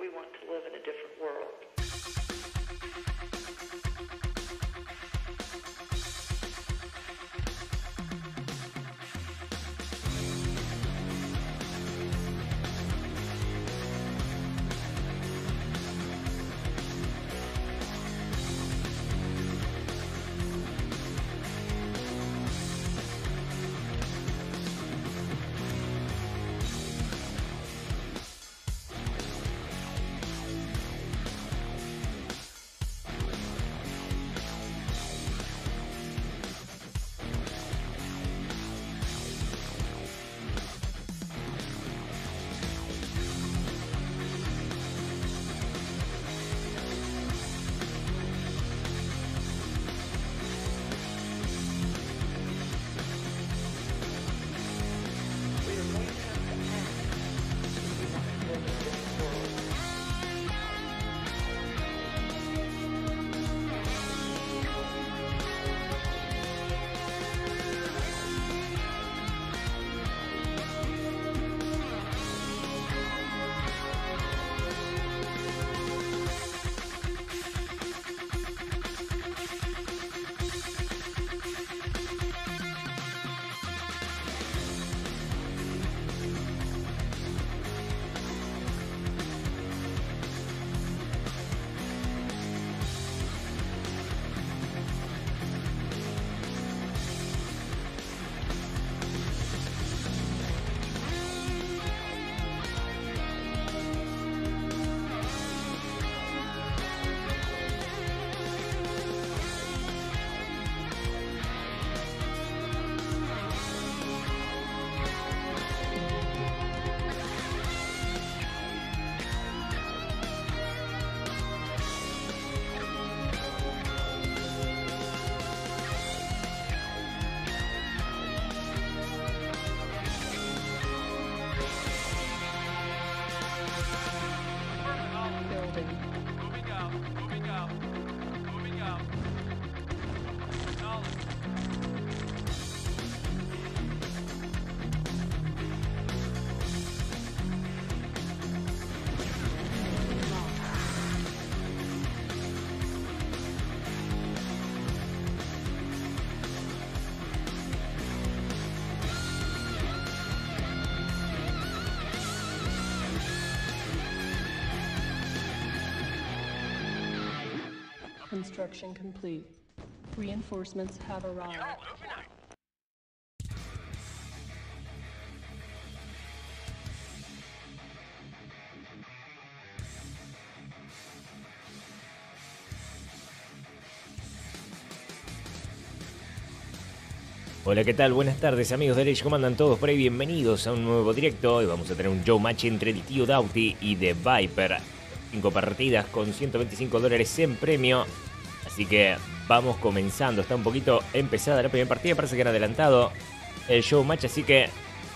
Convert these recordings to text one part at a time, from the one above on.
we want to live in a different world. Construction complete. Reinforcements have arrived. Hola, ¿qué tal? Buenas tardes, amigos de Rage. ¿Cómo andan todos por ahí? Bienvenidos a un nuevo directo. Hoy vamos a tener un show match entre el tío Dauti y The Viper. Cinco partidas con 125 dólares en premio. Así que vamos comenzando. Está un poquito empezada la primera partida. Parece que era adelantado el show match. Así que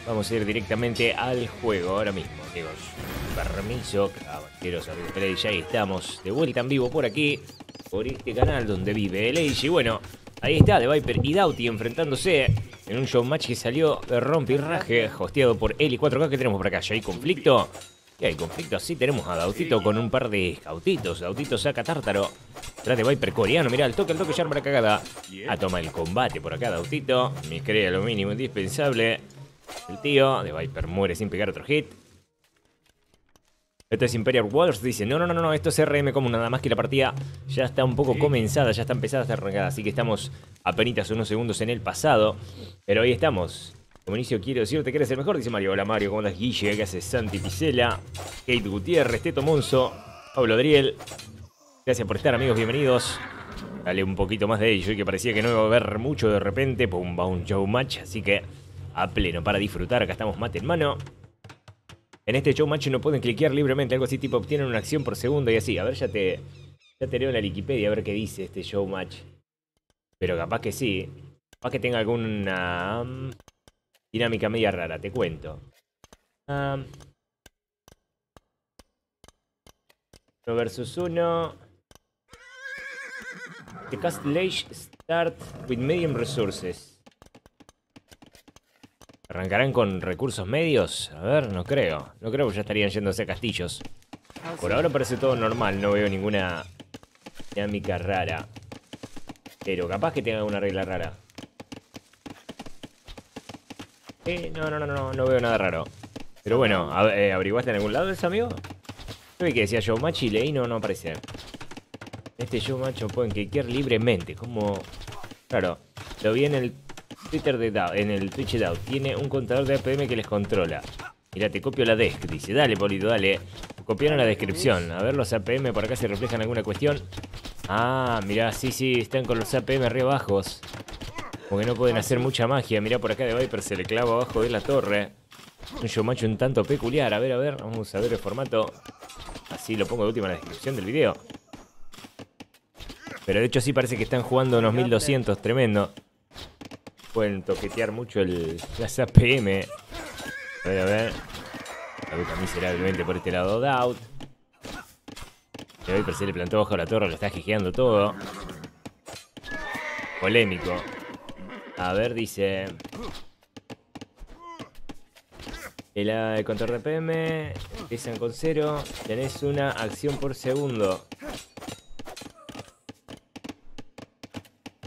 vamos a ir directamente al juego ahora mismo, amigos. Permiso, caballeros, amigos Rage. Ahí estamos de vuelta en vivo por aquí. Por este canal donde vive el Age. Y bueno, Ahí está, The Viper y Dauti enfrentándose en un showmatch que salió de rompirraje, hosteado por Eli 4K. que tenemos por acá? ¿Ya hay conflicto? ¿Qué hay conflicto? Así tenemos a Dautito con un par de scoutitos. Dautito saca tártaro. Tras de Viper coreano, mirá, el toque, el toque, ya para cagada. A toma el combate por acá, Dautito. Me cree lo mínimo indispensable. El tío, de Viper muere sin pegar otro hit. Esto es Imperial Wars, dice, no, no, no, no, esto es RM como nada más que la partida ya está un poco comenzada, ya está empezada, está arrancada, así que estamos apenas unos segundos en el pasado, pero ahí estamos. Como inicio quiero decirte que eres el mejor, dice Mario. Hola Mario, ¿cómo andas? Guille, ¿qué haces? Santi Picela, Kate Gutiérrez, Teto Monzo, Pablo Adriel. Gracias por estar, amigos, bienvenidos. Dale un poquito más de ello que parecía que no iba a haber mucho de repente, pum, va un show match, así que a pleno para disfrutar, acá estamos mate en mano. En este show match no pueden cliquear libremente, algo así tipo obtienen una acción por segundo y así. A ver, ya te, ya te leo en la Wikipedia a ver qué dice este show match. Pero capaz que sí. Capaz que tenga alguna dinámica media rara, te cuento. Um, uno versus uno. The cast Lage start with medium resources. ¿Arrancarán con recursos medios? A ver, no creo. No creo que ya estarían yéndose a castillos. Por ahora parece todo normal, no veo ninguna dinámica rara. Pero capaz que tenga una regla rara. Eh, no, no, no, no, no veo nada raro. Pero bueno, eh, ¿averiguaste en algún lado eso, amigo? Yo vi que decía Showmatch y leí no, no aparece. En este Showmatch pueden cliquear libremente, como... Claro, lo vi en el Twitter de Dow, en el Twitch de Dow. Tiene un contador de APM que les controla. Mira, te copio la desk, dice. Dale, Polito, dale. Copiaron la descripción. A ver los APM por acá se reflejan alguna cuestión. Ah, mirá, sí, sí, están con los APM re bajos. Porque no pueden hacer mucha magia. Mirá, por acá de Viper se le clava abajo de la torre. Un showmatch un tanto peculiar. A ver, a ver, vamos a ver el formato. Así lo pongo de última en la descripción del video. Pero de hecho sí parece que están jugando unos 1200, tremendo. Pueden toquetear mucho el, las APM. A ver, a ver. La busca miserablemente por este lado Doubt. De Viper se le plantó bajo la torre, lo está gijeando todo. Polémico. A ver, dice. El, el contador de PM empiezan con cero. Tenés una acción por segundo.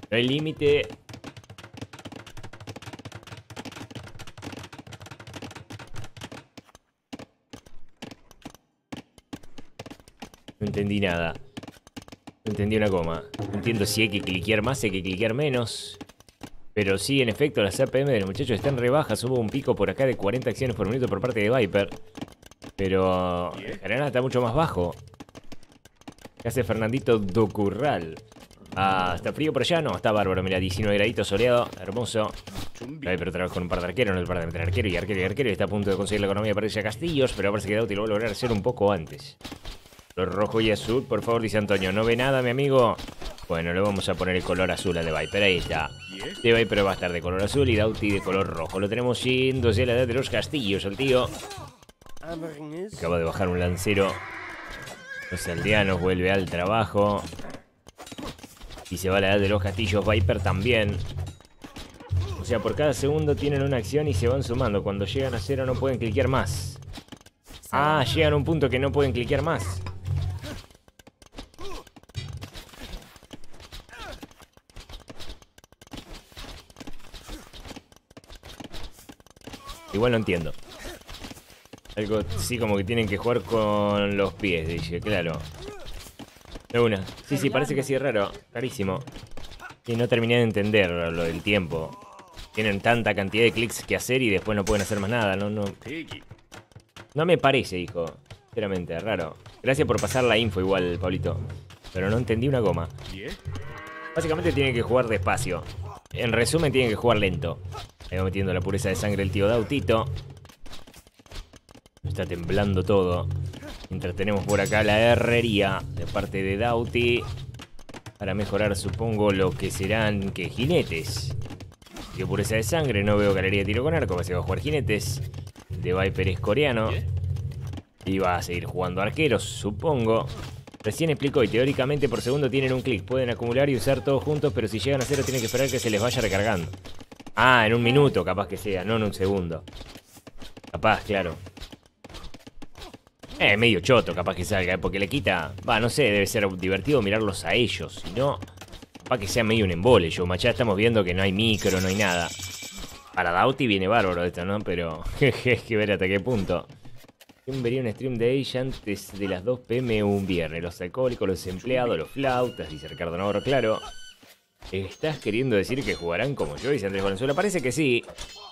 No hay límite. No entendí nada. No entendí una coma. No entiendo si hay que cliquear más, hay que cliquear menos. Pero sí, en efecto, las APM de los muchachos están re bajas. Hubo un pico por acá de 40 acciones por minuto por parte de Viper. Pero general está mucho más bajo. ¿Qué hace Fernandito Docurral? Ah, ¿está frío por allá? No, está bárbaro. Mira, 19 graditos soleado, hermoso. Viper trabaja con un par de arqueros, no el par de meter arquero y arquero y arquero. Y está a punto de conseguir la economía para irse a Castillos, pero parece que Dauti lo va a lograr hacer un poco antes. Lo rojo y azul, por favor, dice Antonio. ¿No ve nada, mi amigo? Bueno, le vamos a poner el color azul a The Viper. Ahí está. The Viper va a estar de color azul y Dauti de color rojo. Lo tenemos yendo hacia la edad de los castillos, el tío. Acaba de bajar un lancero. Los aldeanos vuelve al trabajo. Y se va a la edad de los castillos. Viper también. O sea, por cada segundo tienen una acción y se van sumando. Cuando llegan a cero no pueden cliquear más. Ah, llegan a un punto que no pueden cliquear más. Igual no entiendo. Algo así como que tienen que jugar con los pies, dice, claro. De una. Sí, sí, parece que sí es raro. Rarísimo. Y no terminé de entender lo del tiempo. Tienen tanta cantidad de clics que hacer y después no pueden hacer más nada. No, no. No me parece, hijo. Sinceramente, raro. Gracias por pasar la info igual, Pablito. Pero no entendí una goma. Básicamente tienen que jugar despacio. En resumen, tienen que jugar lento. Ahí va metiendo la pureza de sangre el tío Dautito. Está temblando todo. Mientras tenemos por acá la herrería de parte de Dauti. Para mejorar, supongo, lo que serán que jinetes. Que pureza de sangre, no veo galería de tiro con arco, se va a jugar jinetes. De Viper es coreano. Y va a seguir jugando arqueros, supongo. Recién explicó y teóricamente por segundo tienen un clic. Pueden acumular y usar todos juntos, pero si llegan a cero tienen que esperar que se les vaya recargando. Ah, en un minuto capaz que sea, no en un segundo. Capaz, claro. Eh, medio choto capaz que salga, eh, porque le quita... Va, no sé, debe ser divertido mirarlos a ellos. Si no, capaz que sea medio un embole. Yo, machá, estamos viendo que no hay micro, no hay nada. Para Dauti viene bárbaro esto, ¿no? Pero, jeje, que ver hasta qué punto. ¿Quién vería un stream de ella antes de las 2 pm un viernes? Los alcohólicos, los empleados, los flautas, dice Ricardo Navarro, claro. ¿Estás queriendo decir que jugarán como yo? Dice Andrés Valenzuela. Parece que sí.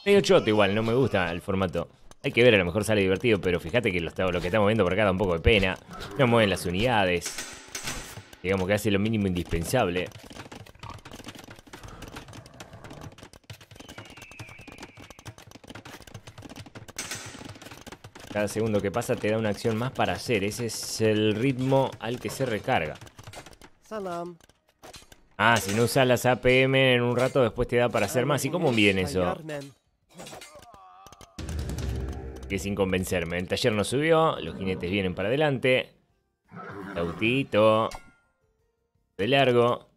Medio choto igual, no me gusta el formato. Hay que ver, a lo mejor sale divertido, pero fíjate que lo, que estamos viendo por acá da un poco de pena. No mueven las unidades. Digamos que hace lo mínimo indispensable. Cada segundo que pasa te da una acción más para hacer. Ese es el ritmo al que se recarga. Salam. Ah, si no usas las APM en un rato, después te da para hacer más. ¿Y cómo viene eso? Que sin convencerme. El taller no subió, los jinetes vienen para adelante. Tautito. De largo.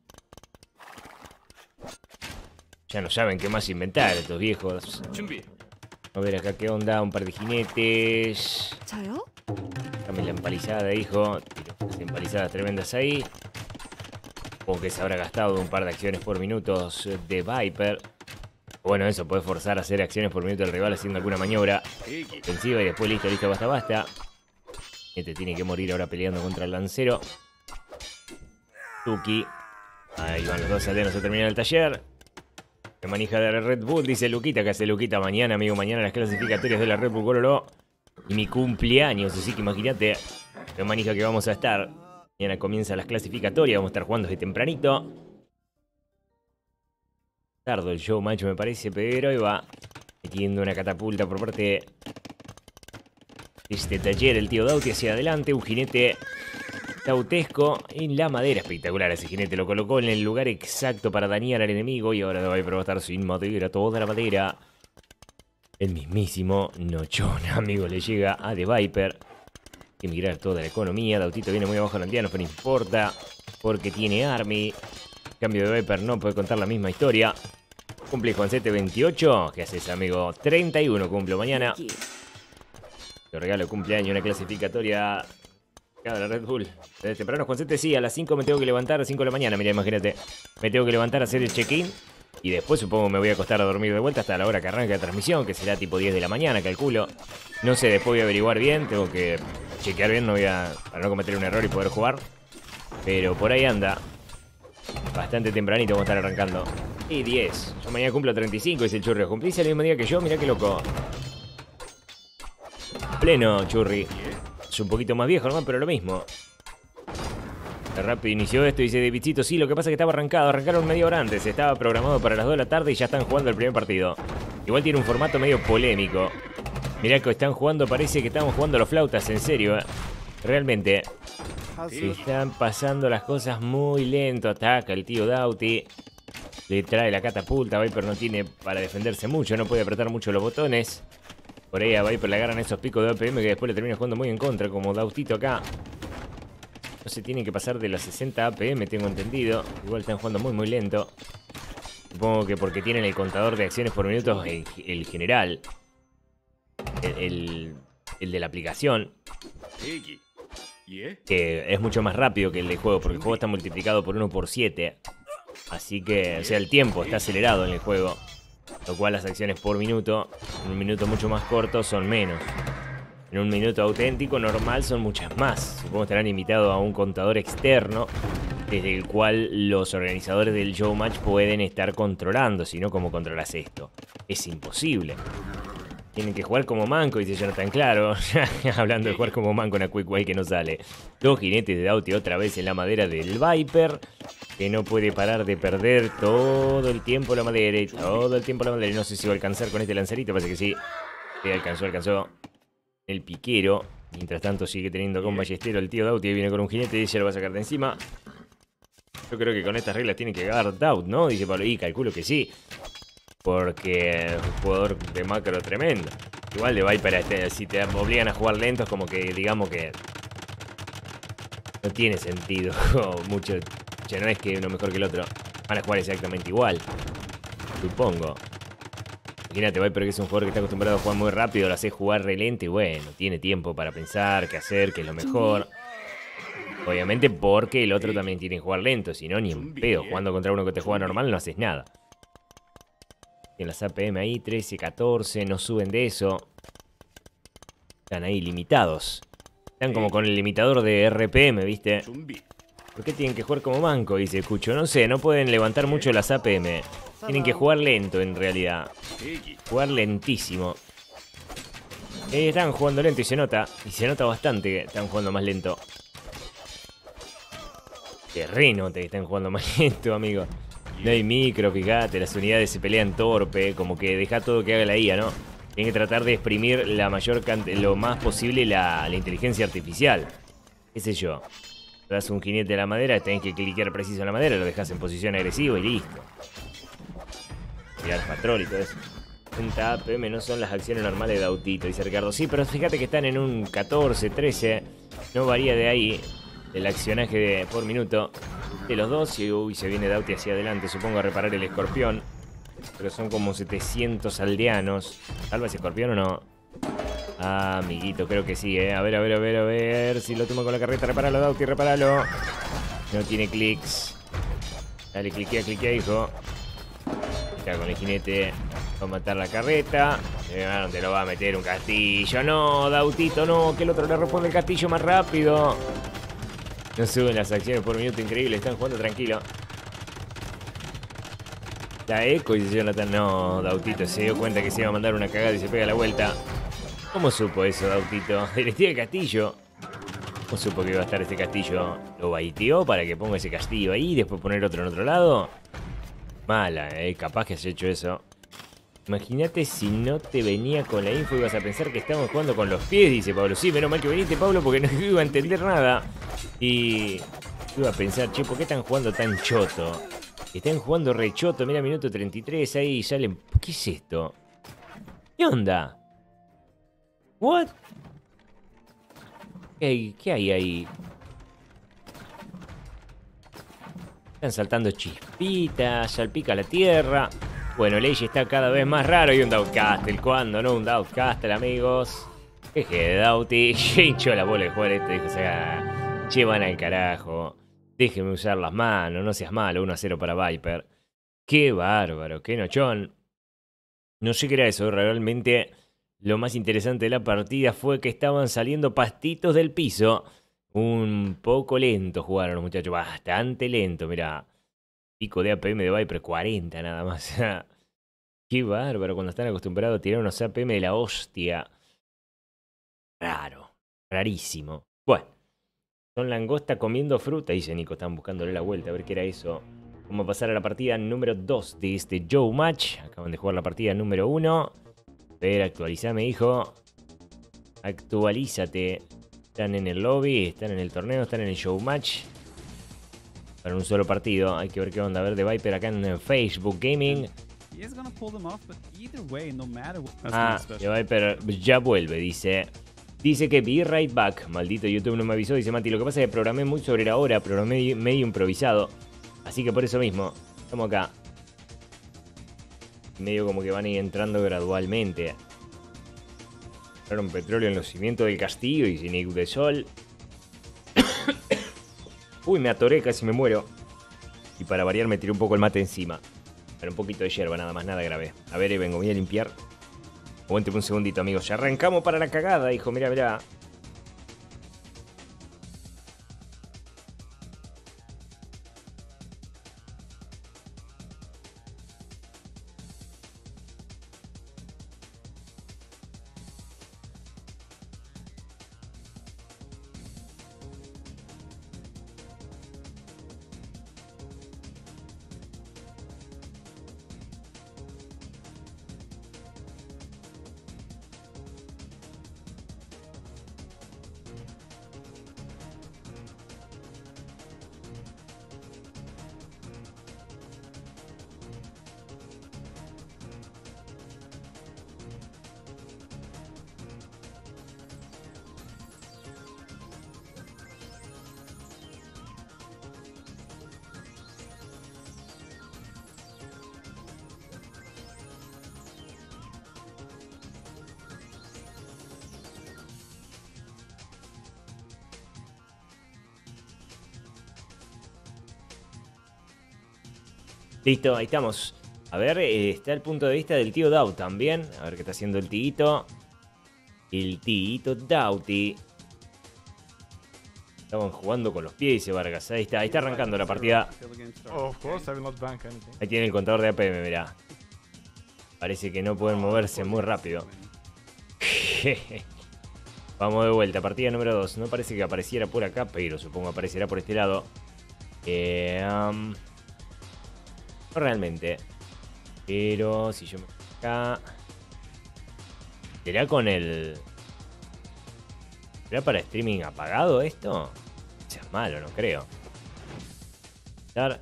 Ya no saben qué más inventar estos viejos. A ver acá qué onda, un par de jinetes. Dame la empalizada, hijo. Tiro empalizadas tremendas ahí. Supongo que se habrá gastado un par de acciones por minutos de Viper. Bueno, eso puede forzar a hacer acciones por minuto del rival haciendo alguna maniobra ofensiva y después listo, listo, basta, basta. Este tiene que morir ahora peleando contra el lancero. Tuki. Ahí van los dos aldeanos a terminar el taller. Que manija de la Red Bull, dice Luquita, que hace Luquita mañana, amigo, mañana las clasificatorias de la Red Bull Gorolo. Y mi cumpleaños, así que imagínate qué manija que vamos a estar. Mañana comienzan las clasificatorias, vamos a estar jugando desde tempranito. Tardo el show, macho, me parece, pero ahí va. Metiendo una catapulta por parte de este taller, el tío Dauti hacia adelante, un jinete tautesco en la madera. Espectacular ese jinete, lo colocó en el lugar exacto para dañar al enemigo y ahora va a estar sin madera, toda la madera. El mismísimo Nochón, amigo, le llega a The Viper. Que migrar toda la economía. Dautito viene muy abajo andiano, pero no importa. Porque tiene Army. Cambio de Viper no puede contar la misma historia. Cumple Juancete 28. ¿Qué haces, amigo? 31 cumplo mañana. Te regalo de cumpleaños, una clasificatoria. Cada Red Bull. Desde temprano, Juancete, sí, a las 5 me tengo que levantar, a las 5 de la mañana, mira, imagínate. Me tengo que levantar a hacer el check-in. Y después supongo me voy a acostar a dormir de vuelta hasta la hora que arranque la transmisión, que será tipo 10 de la mañana, calculo. No sé, después voy a averiguar bien, tengo que chequear bien, no voy a, para no cometer un error y poder jugar. Pero por ahí anda. Bastante tempranito vamos a estar arrancando. Y 10. Yo mañana cumplo 35, dice el churri. ¿Cumplís el mismo día que yo? Mirá qué loco. Pleno, churri. Es un poquito más viejo, hermano, pero lo mismo. Rápido inició esto, dice Davidcito. Sí, lo que pasa es que estaba arrancado. Arrancaron media hora antes. Estaba programado para las 2 de la tarde y ya están jugando el primer partido. Igual tiene un formato medio polémico. Mirá que están jugando, parece que estamos jugando los flautas, en serio. ¿eh? Realmente. Se están pasando las cosas muy lento. Ataca el tío Dauti. Le trae la catapulta. Viper no tiene para defenderse mucho. No puede apretar mucho los botones. Por ahí a Viper le agarran esos picos de APM que después le termina jugando muy en contra. Como Dautito acá. No se tiene que pasar de los 60 APM, tengo entendido. Igual están jugando muy muy lento. Supongo que porque tienen el contador de acciones por minutos, el, el general. El, el, el de la aplicación. Que es mucho más rápido que el del juego, porque el juego está multiplicado por 1 por 7. Así que, o sea, el tiempo está acelerado en el juego. Lo cual las acciones por minuto, en un minuto mucho más corto, son menos. En un minuto auténtico normal son muchas más. Supongo que estarán invitados a un contador externo desde el cual los organizadores del showmatch pueden estar controlando, si no, ¿cómo controlas esto? Es imposible. Tienen que jugar como manco, dice Jonathan Claro. Hablando de jugar como manco en la Quick Way que no sale. Dos jinetes de Dauti otra vez en la madera del Viper. Que no puede parar de perder todo el tiempo la madera. Todo el tiempo la madera. No sé si va a alcanzar con este lanzarito. Parece que sí. Sí, alcanzó, alcanzó. El piquero. Mientras tanto sigue teniendo con ballestero el tío Dauti. Viene con un jinete y se lo va a sacar de encima. Yo creo que con estas reglas tiene que ganar Daut, ¿no? Dice Pablo. Y calculo que sí. Porque es un jugador de macro tremendo. Igual de Viper, este, si te obligan a jugar lento, es como que digamos que. No tiene sentido. Mucho. Ya no es que uno mejor que el otro. Van a jugar exactamente igual. Supongo. Imagínate, Viper, que es un jugador que está acostumbrado a jugar muy rápido, lo hace jugar re lento y bueno, tiene tiempo para pensar, qué hacer, qué es lo mejor. Obviamente porque el otro también tiene que jugar lento, si no, ni en pedo. Jugando contra uno que te juega normal no haces nada. Tienen las APM ahí, 13, 14, no suben de eso. Están ahí limitados. Están como con el limitador de RPM, ¿viste? ¿Por qué tienen que jugar como manco? Dice Cucho. No sé, no pueden levantar mucho las APM. Tienen que jugar lento en realidad. Jugar lentísimo. Eh, están jugando lento y se nota. Y se nota bastante que están jugando más lento. Terreno te están jugando más lento, amigo. No hay micro, fíjate, las unidades se pelean torpe, como que deja todo que haga la IA, ¿no? Tienen que tratar de exprimir lo más posible la, la inteligencia artificial. ¿Qué sé yo? Das un jinete a la madera, tenés que cliquear preciso en la madera, lo dejas en posición agresiva y listo. Mirar patrol y todo eso. 30 APM no son las acciones normales de autito, dice Ricardo. Sí, pero fíjate que están en un 14, 13. No varía de ahí el accionaje por minuto de los dos. Y uy, se viene Dauti hacia adelante, supongo, a reparar el escorpión. Pero son como 700 aldeanos. ¿Salva ese escorpión o no? Ah, amiguito, creo que sí, ¿eh? A ver, a ver, a ver, a ver. Si lo tomo con la carreta, repáralo, Dauti, repáralo. No tiene clics. Dale, cliquea, cliquea, hijo. Está con el jinete. Va a matar la carreta. Te lo va a meter un castillo. No, Dautito, no. Que el otro le responde el castillo más rápido. No suben las acciones por minuto, increíble. Están jugando tranquilo. La eco y Jonathan, no, Dautito se dio cuenta que se iba a mandar una cagada y se pega la vuelta. ¿Cómo supo eso, Dautito? Directiva el castillo. ¿Cómo supo que iba a estar este castillo? ¿Lo baiteó para que ponga ese castillo ahí y después poner otro en otro lado? Mala, eh. Capaz que has hecho eso. Imagínate si no te venía con la info, ibas a pensar que estábamos jugando con los pies, dice Pablo. Sí, menos mal que viniste, Pablo, porque no iba a entender nada. Y iba a pensar, che, ¿por qué están jugando tan choto? Están jugando re choto, mira, minuto 33, ahí salen... ¿Qué es esto? ¿Qué onda? ¿What? ¿Qué hay, qué hay ahí? Están saltando chispitas, salpica la tierra. Bueno, Ley está cada vez más raro y un Doubtcastle. ¿Cuándo no? Un Doubtcastle, amigos. Jeje de Doughty. Hinchó la bola de jugar esto. Dijo, o sea, llevan al carajo. Déjeme usar las manos, no seas malo. 1 a 0 para Viper. Qué bárbaro, qué nochón. No sé qué era eso, realmente lo más interesante de la partida fue que estaban saliendo pastitos del piso. Un poco lento jugaron los muchachos, bastante lento, mira. Pico de APM de Viper 40 nada más. Qué bárbaro cuando están acostumbrados a tirar unos APM de la hostia. Raro, rarísimo. Bueno, son langosta comiendo fruta, dice Nico. Están buscándole la vuelta a ver qué era eso. Vamos a pasar a la partida número 2 de este Joe Match. Acaban de jugar la partida número 1. A ver, actualizame, hijo. Actualízate. Están en el lobby, están en el torneo, están en el show match. Para un solo partido. Hay que ver qué onda. A ver, de Viper acá en Facebook Gaming. Ah, de Viper ya vuelve, dice. Dice que be right back. Maldito YouTube no me avisó. Dice Mati, lo que pasa es que programé muy sobre la hora, programé medio improvisado. Así que por eso mismo, estamos acá. Medio como que van a ir entrando gradualmente. Un petróleo en los cimientos del castillo y sin de sol. Uy, me atoré, casi me muero. Y para variar me tiré un poco el mate encima. Pero un poquito de hierba, nada más, nada grave. A ver, ahí vengo, voy a limpiar. Aguánteme un segundito, amigos. Ya arrancamos para la cagada, hijo. Mira, mira. Listo, ahí estamos. A ver, eh, está el punto de vista del tío Dau también. A ver qué está haciendo el tiguito. El tiguito Dauti. Estaban jugando con los pies, dice Vargas. Ahí está, ahí está arrancando la partida. Ahí tiene el contador de APM, mirá. Parece que no pueden moverse muy rápido. Vamos de vuelta, partida número 2. No parece que apareciera por acá, pero supongo aparecerá por este lado. Eh, um, realmente. Pero si yo me acá... ¿Será con el... ¿Será para streaming apagado esto? No sea malo, no creo. Estar...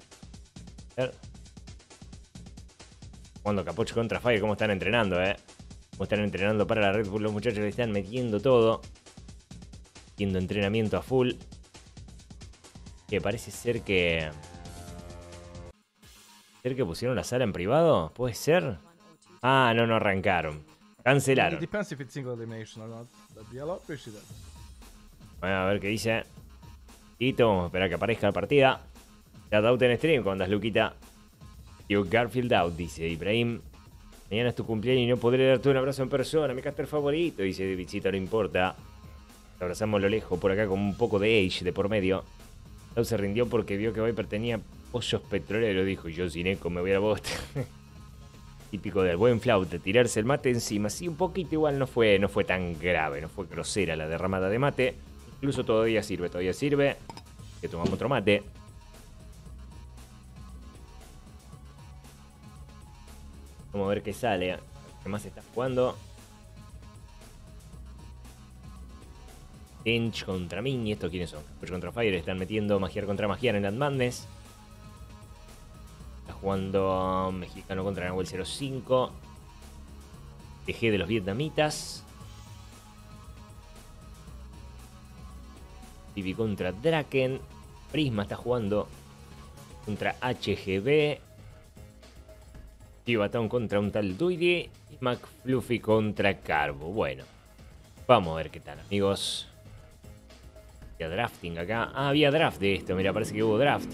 Cuando Capucho contra Fire, cómo están entrenando, eh. Cómo están entrenando para la Red Bull. Los muchachos le están metiendo todo. Haciendo entrenamiento a full. Que parece ser que que pusieron la sala en privado? ¿Puede ser? Ah, no, no arrancaron. Cancelaron. Bueno, a ver qué dice. Listo, vamos a esperar que aparezca la partida. Ya out en stream, ¿cómo andas, Luquita? Yo Garfield out, dice Ibrahim. Mañana es tu cumpleaños y no podré darte un abrazo en persona, mi caster favorito, dice Davidcito, no importa. Te abrazamos a lo lejos por acá con un poco de age de por medio. Lau se rindió porque vio que Viper tenía pozos petroleros, dijo yo sin eco me voy a bosta. Típico del buen flauta, tirarse el mate encima. Sí, un poquito igual no fue, no fue tan grave, no fue grosera la derramada de mate. Incluso todavía sirve, todavía sirve. Que tomamos otro mate. Vamos a ver qué sale. ¿Qué más está jugando? Tench contra Ming. ¿Y estos quiénes son? Pues contra Fire. Están metiendo Magiar contra Magiar en Land Madness. Está jugando Mexicano contra Nahuel 05. TG de los vietnamitas. Vivi contra Draken. Prisma está jugando contra HGB. Tibatón contra un tal Duidi. Y McFluffy contra Carbo. Bueno, vamos a ver qué tal, amigos. Había drafting acá. Ah, había draft de esto. Mira, parece que hubo draft.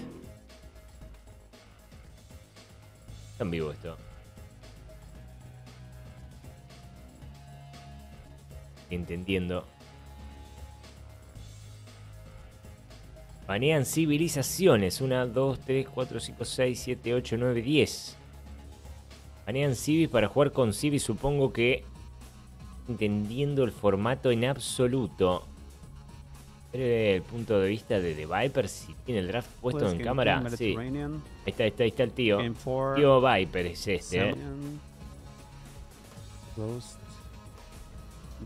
Está en vivo esto. Entendiendo. Banean civilizaciones. 1, 2, 3, 4, 5, 6, 7, 8, 9, 10. Banean civis para jugar con civis. Supongo que entendiendo el formato en absoluto. Pero el punto de vista de The Viper, si tiene el draft puesto Let's en cámara. Sí, ahí está, ahí está, ahí está el tío. Tío Viper es este, ¿eh?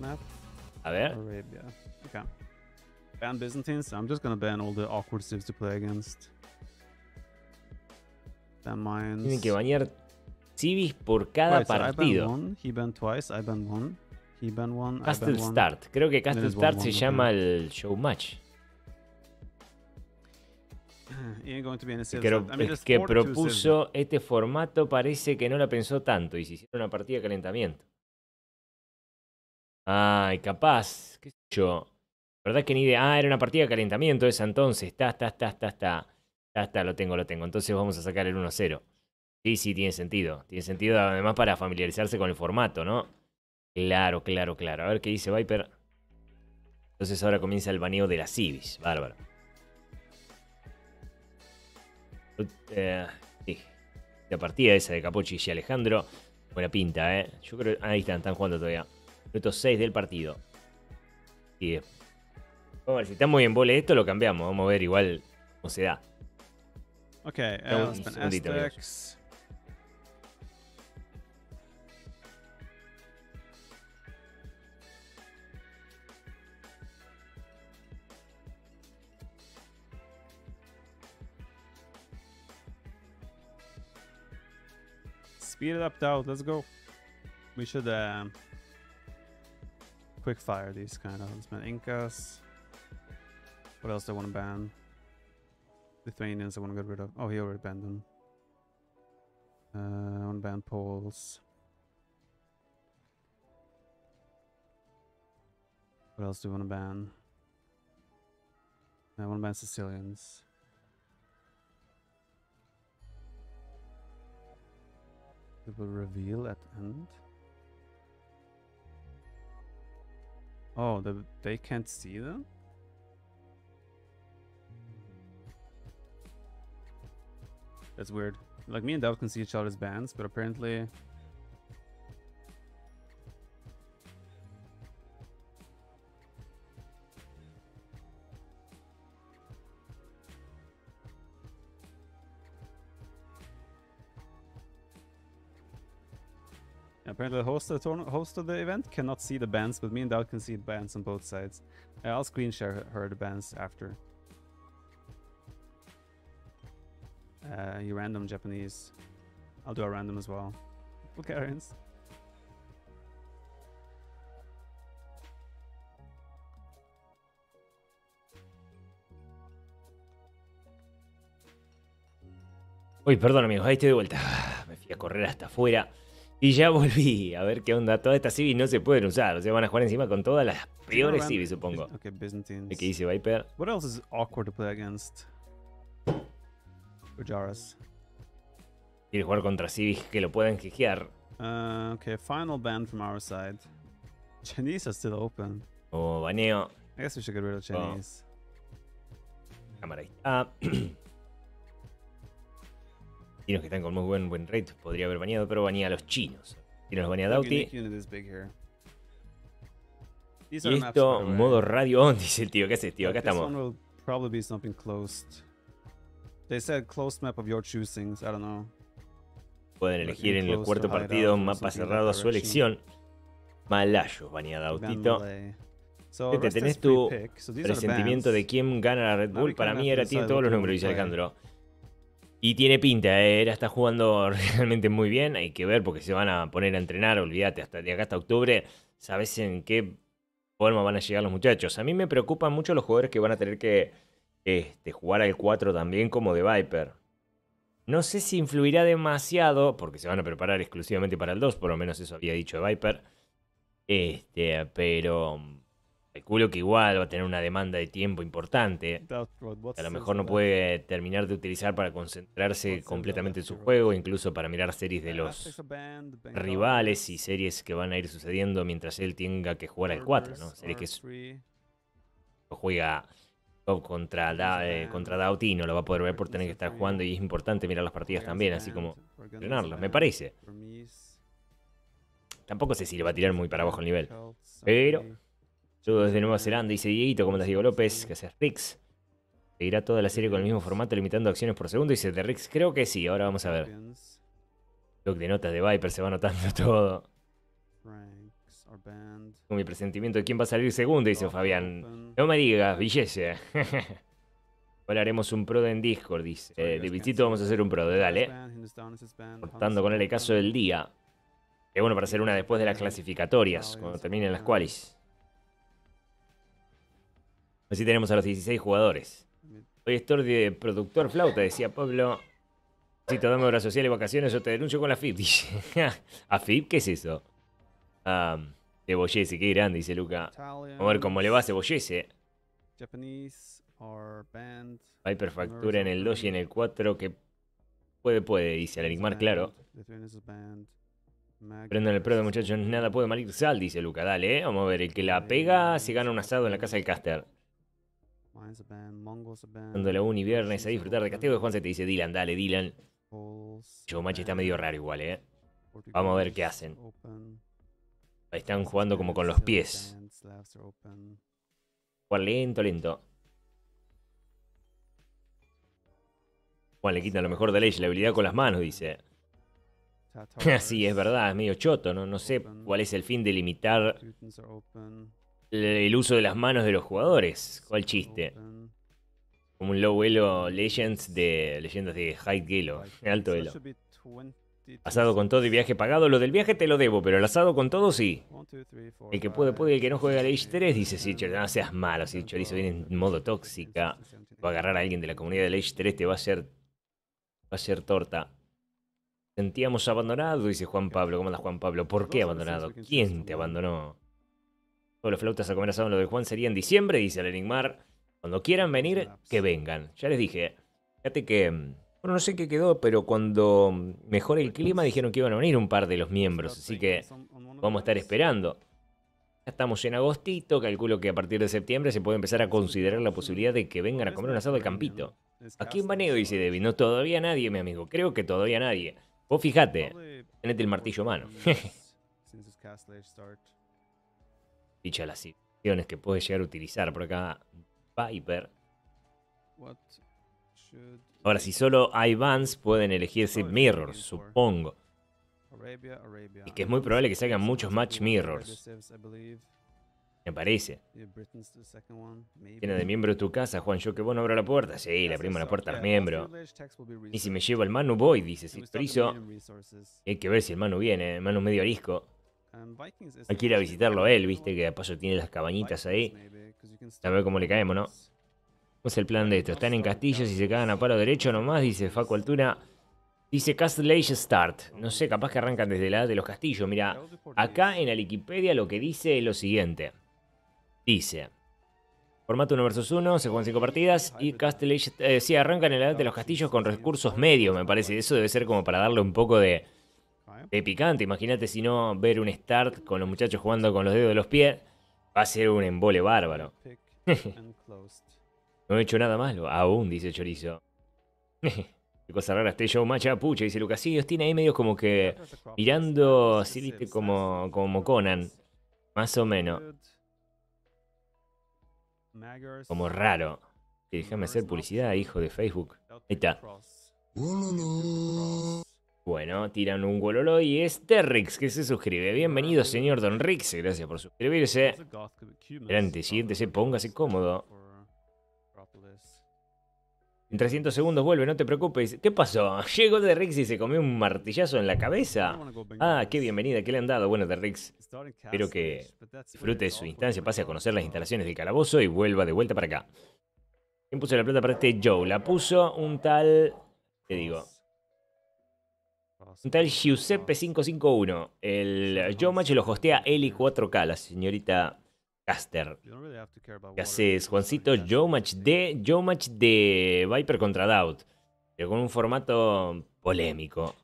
Map. A ver. Arabia. Okay. Ban Byzantines. I'm just gonna ban all the awkward civs to play against. Ban mines. Tienen que bañar civis por cada Wait, so I banned partido. one, he banned twice, I banned one. He banned one, I Castle banned one. Start. Creo que Castle Start se llama el show match. Ain't going to be any civs Que, left. I mean, el there's que 42 civs propuso este formato parece que no la pensó tanto y se hicieron una partida de calentamiento. Ay, capaz, qué sé yo. ¿Verdad que ni idea? Ah, era una partida de calentamiento esa entonces. Está, está, está, está, está. Está, está, lo tengo, lo tengo. Entonces vamos a sacar el 1-0. Sí, sí, tiene sentido. Tiene sentido además para familiarizarse con el formato, ¿no? Claro, claro, claro. A ver qué dice Viper. Entonces ahora comienza el baneo de las civis. Bárbaro. Eh, sí. La partida esa de Capochi y Alejandro. Buena pinta, ¿eh? Yo creo. Ahí están, están jugando todavía. Minuto 6 del partido. Eh, Vamos a ver, si está muy en vole esto, lo cambiamos. Vamos a ver igual cómo se da. Okay, Yeah, Speed it up, Dowd. Let's go. We should um, quick fire these kind of. Ban Incas. What else do I want to ban? Lithuanians I want to get rid of. Oh, he already banned them. Uh, ban Poles. What else do I want to ban? I want to ban Sicilians. It will reveal at end. Oh, the, they can't see them? That's weird. Like me and Dove can see each other's bands, but apparently Apparently, the host of the, host of the event cannot see the bands, but me and Dowd can see the bands on both sides. Uh, I'll screen share her the bands after. Uh, you random Japanese. I'll do a random as well. Bulgarians. Uy, perdón amigos, ahí estoy de vuelta. Me fui a correr hasta afuera. Y ya volví a ver qué onda. Todas estas civis no se pueden usar. O sea, van a jugar encima con todas las peores civis, supongo. Okay, Byzantines. El que dice Viper. What else is awkward to play against? Quiere jugar contra civis que lo puedan jejear. Uh, okay, final ban from our side. Chinese are still open. O baneo. I guess we should get rid of Oh. Chinese. Cámara ahí está. Chinos que están con muy buen, buen rate. Podría haber baneado, pero banea a los chinos. Chinos los banea Dauti. Y esto, modo radio on, dice el tío. ¿Qué haces, tío? Acá estamos. one will probably be something closed. They said closed map of your choosings. I don't know. Pueden elegir en el cuarto partido mapa cerrado a su elección. Malayos banea a Ban Dautito. Malay. So Este, tenés tu Presentimiento de quién gana la Red Bull. Para mí era, tiene todos los números, dice. Alejandro. Y tiene pinta, eh, era está jugando realmente muy bien. Hay que ver porque se van a poner a entrenar, olvídate, hasta de acá hasta octubre. Sabes en qué forma van a llegar los muchachos. A mí me preocupan mucho los jugadores que van a tener que este, jugar al 4 también como de Viper. No sé si influirá demasiado, porque se van a preparar exclusivamente para el 2, por lo menos eso había dicho Viper. Este, pero calculo que igual va a tener una demanda de tiempo importante. A lo mejor no puede terminar de utilizar para concentrarse completamente en su juego, incluso para mirar series de los rivales y series que van a ir sucediendo mientras él tenga que jugar al 4, ¿no? Series que juega contra, Da- eh, contra Dauti y no lo va a poder ver por tener que estar jugando y es importante mirar las partidas también, así como entrenarlas, me parece. Tampoco sé si le va a tirar muy para abajo el nivel. Pero- Yo desde Nueva Zelanda, dice Dieguito, ¿cómo andas Diego López? ¿Qué haces Rix? ¿Seguirá toda la serie con el mismo formato, limitando acciones por segundo? Dice de Rix, creo que sí, ahora vamos a ver. Log de notas de Viper, se va anotando todo. Con mi presentimiento de quién va a salir segundo, dice Fabián. No me digas, Villese. Ahora haremos un pro en Discord, dice. Eh, de see vamos a hacer un pro, de dale. Cortando con él el caso del día. Es bueno para hacer una después de las clasificatorias, cuando terminen las qualis. Así tenemos a los 16 jugadores. Hoy estoy de productor flauta, decía Pablo. Si te dame obra social y vacaciones, yo te denuncio con la FIP. ¿A FIP? ¿Qué es eso? Ah, Cebollese, qué grande, dice Luca. Vamos a ver cómo le va a Cebollese. Banned. Viper factura en el 2 y en el 4 que puede, puede, dice al Enigmar, claro. Prendan el pro muchachos, nada puede malir sal, dice Luca. Dale, eh. vamos a ver. El que la pega se gana un asado en la casa del caster. Cuando la uni viernes a disfrutar de castigo de Juan se te dice Dylan, dale, Dylan. Showmatch está medio raro igual, eh. Vamos a ver qué hacen. Ahí están jugando como con los pies. Juan lento, lento. Juan le quita lo mejor de Ledge, la habilidad con las manos, dice. Sí, es verdad, es medio choto, ¿no? No sé cuál es el fin de limitar. El uso de las manos de los jugadores. ¿Cuál chiste? Como un low elo Legends de leyendas de High Like, alto elo. should be 22 Asado con todo y viaje pagado. Lo del viaje te lo debo, pero el asado con todo sí. El que puede, puede. El que no juega al Age 3 dice: Sí, seven, no seas malo. Si Chorizo viene en modo tóxica, va a agarrar a alguien de la comunidad del Age 3, te va a hacer. Va a ser torta. Sentíamos abandonado, dice Juan Pablo. ¿Cómo andas, Juan Pablo? ¿Por qué abandonado? ¿Quién te abandonó? Los flautas a comer asado lo de Juan sería en diciembre, dice el Enigmar. Cuando quieran venir, que vengan. Ya les dije. Fíjate que. mm, Bueno, no sé qué quedó, pero cuando mm, mejore el clima dijeron que iban a venir un par de los miembros. Así que vamos a estar esperando. Ya estamos en agostito, calculo que a partir de septiembre se puede empezar a considerar la posibilidad de que vengan a comer un asado de campito. ¿A quién baneo? Dice Debbie. No, todavía nadie, mi amigo. Creo que todavía nadie. Vos fijate, tenete el martillo a mano. Dicha las situaciones que puedes llegar a utilizar por acá. Viper. Ahora, si solo hay bans, pueden elegir Zip Mirrors, supongo. Y que es muy probable que salgan muchos match mirrors. Me parece. Tiene de miembro tu casa, Juan. Yo que vos no abro la puerta. Sí, la prima la puerta al miembro. Y si me llevo el Manu, voy, dice Ciprizo. Hay que ver si el Manu viene. El Manu medio arisco. Hay que ir a visitarlo a él, viste, que de paso tiene las cabañitas ahí. A ver cómo le caemos, ¿no? ¿Cómo es el plan de esto? Están en Castillo, si se cagan a palo derecho nomás, dice Facu Altura. Dice Castle Age Start. No sé, capaz que arrancan desde la edad de los castillos. Mira, acá en la Wikipedia lo que dice es lo siguiente. Dice. Formato 1 vs 1, se juegan 5 partidas y Castle Age... eh, sí, arrancan en la edad de los castillos con recursos medios, me parece. Eso debe ser como para darle un poco de, de picante. Imagínate si no ver un start con los muchachos jugando con los dedos de los pies. Va a ser un embole bárbaro. No he hecho nada malo. Aún, dice Chorizo. Qué cosa rara este show macha pucha, dice Lucasillos. Tiene ahí medio como que mirando así, viste, como, como Conan. Más o menos. Como raro. Déjame hacer publicidad, hijo de Facebook. Ahí está. Bueno, tiran un gololo y es Terrix que se suscribe. Bienvenido, señor Don Rix. Gracias por suscribirse. Adelante, siéntese, póngase cómodo. En 300 segundos vuelve, no te preocupes. ¿Qué pasó? Llegó The Rix y se comió un martillazo en la cabeza. Ah, qué bienvenida, ¿qué le han dado? Bueno, The Rix, espero que disfrute su instancia, pase a conocer las instalaciones del calabozo y vuelva de vuelta para acá. ¿Quién puso la plata para este Joe? La puso un tal... ¿Qué digo? Tal Giuseppe551. El Joe Match lo hostea Eli 4K, la señorita Caster. ¿Qué haces, Juancito? Joe Match de, Joe Match de Viper contra Doubt. Pero con un formato polémico.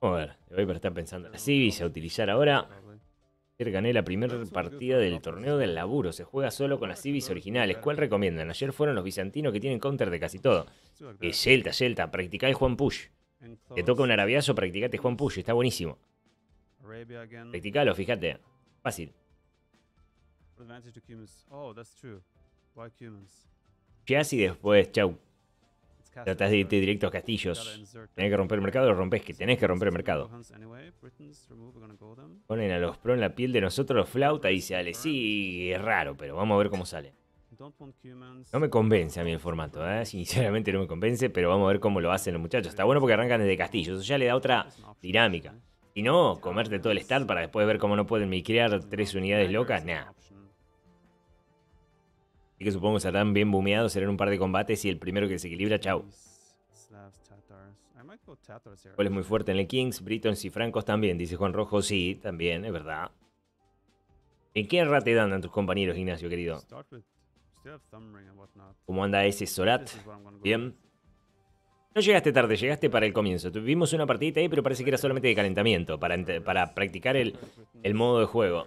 A ver, Viper está pensando la Civis a utilizar ahora. Ayer gané la primera partida del torneo del laburo. Se juega solo con las Civis originales. ¿Cuál recomiendan? Ayer fueron los bizantinos que tienen counter de casi todo. Eh, Celta, Celta, practicá el Juan Push. Te toca un arabiazo, practicate Juan Push. Está buenísimo. Practicalo, fíjate. Fácil. Cummins. Oh? Jazz y después, chau. Tratás de irte directo a castillos. Tenés que romper el mercado, lo rompes, que tenés que romper el mercado. Ponen a los pro en la piel de nosotros los flauta y dice, Ale, sí, es raro, pero vamos a ver cómo sale. No me convence a mí el formato, ¿eh? sinceramente no me convence, pero vamos a ver cómo lo hacen los muchachos. Está bueno porque arrancan desde castillos, eso ya le da otra dinámica. Si no, comerte todo el start para después ver cómo no pueden micrear tres unidades locas, nah. Así que supongo que estarán bien bumeados, serán un par de combates y el primero que se equilibra, chau. Slavs, Tatars. I might go Tatars here. Cuál es muy fuerte en el Kings, Britons y Francos también, dice Juan Rojo, sí, también, es verdad. ¿En qué rate andan tus compañeros, Ignacio, querido? ¿Cómo anda ese Sorat? Bien. No llegaste tarde, llegaste para el comienzo. Tuvimos una partidita ahí, pero parece que era solamente de calentamiento, para, para practicar el, el modo de juego.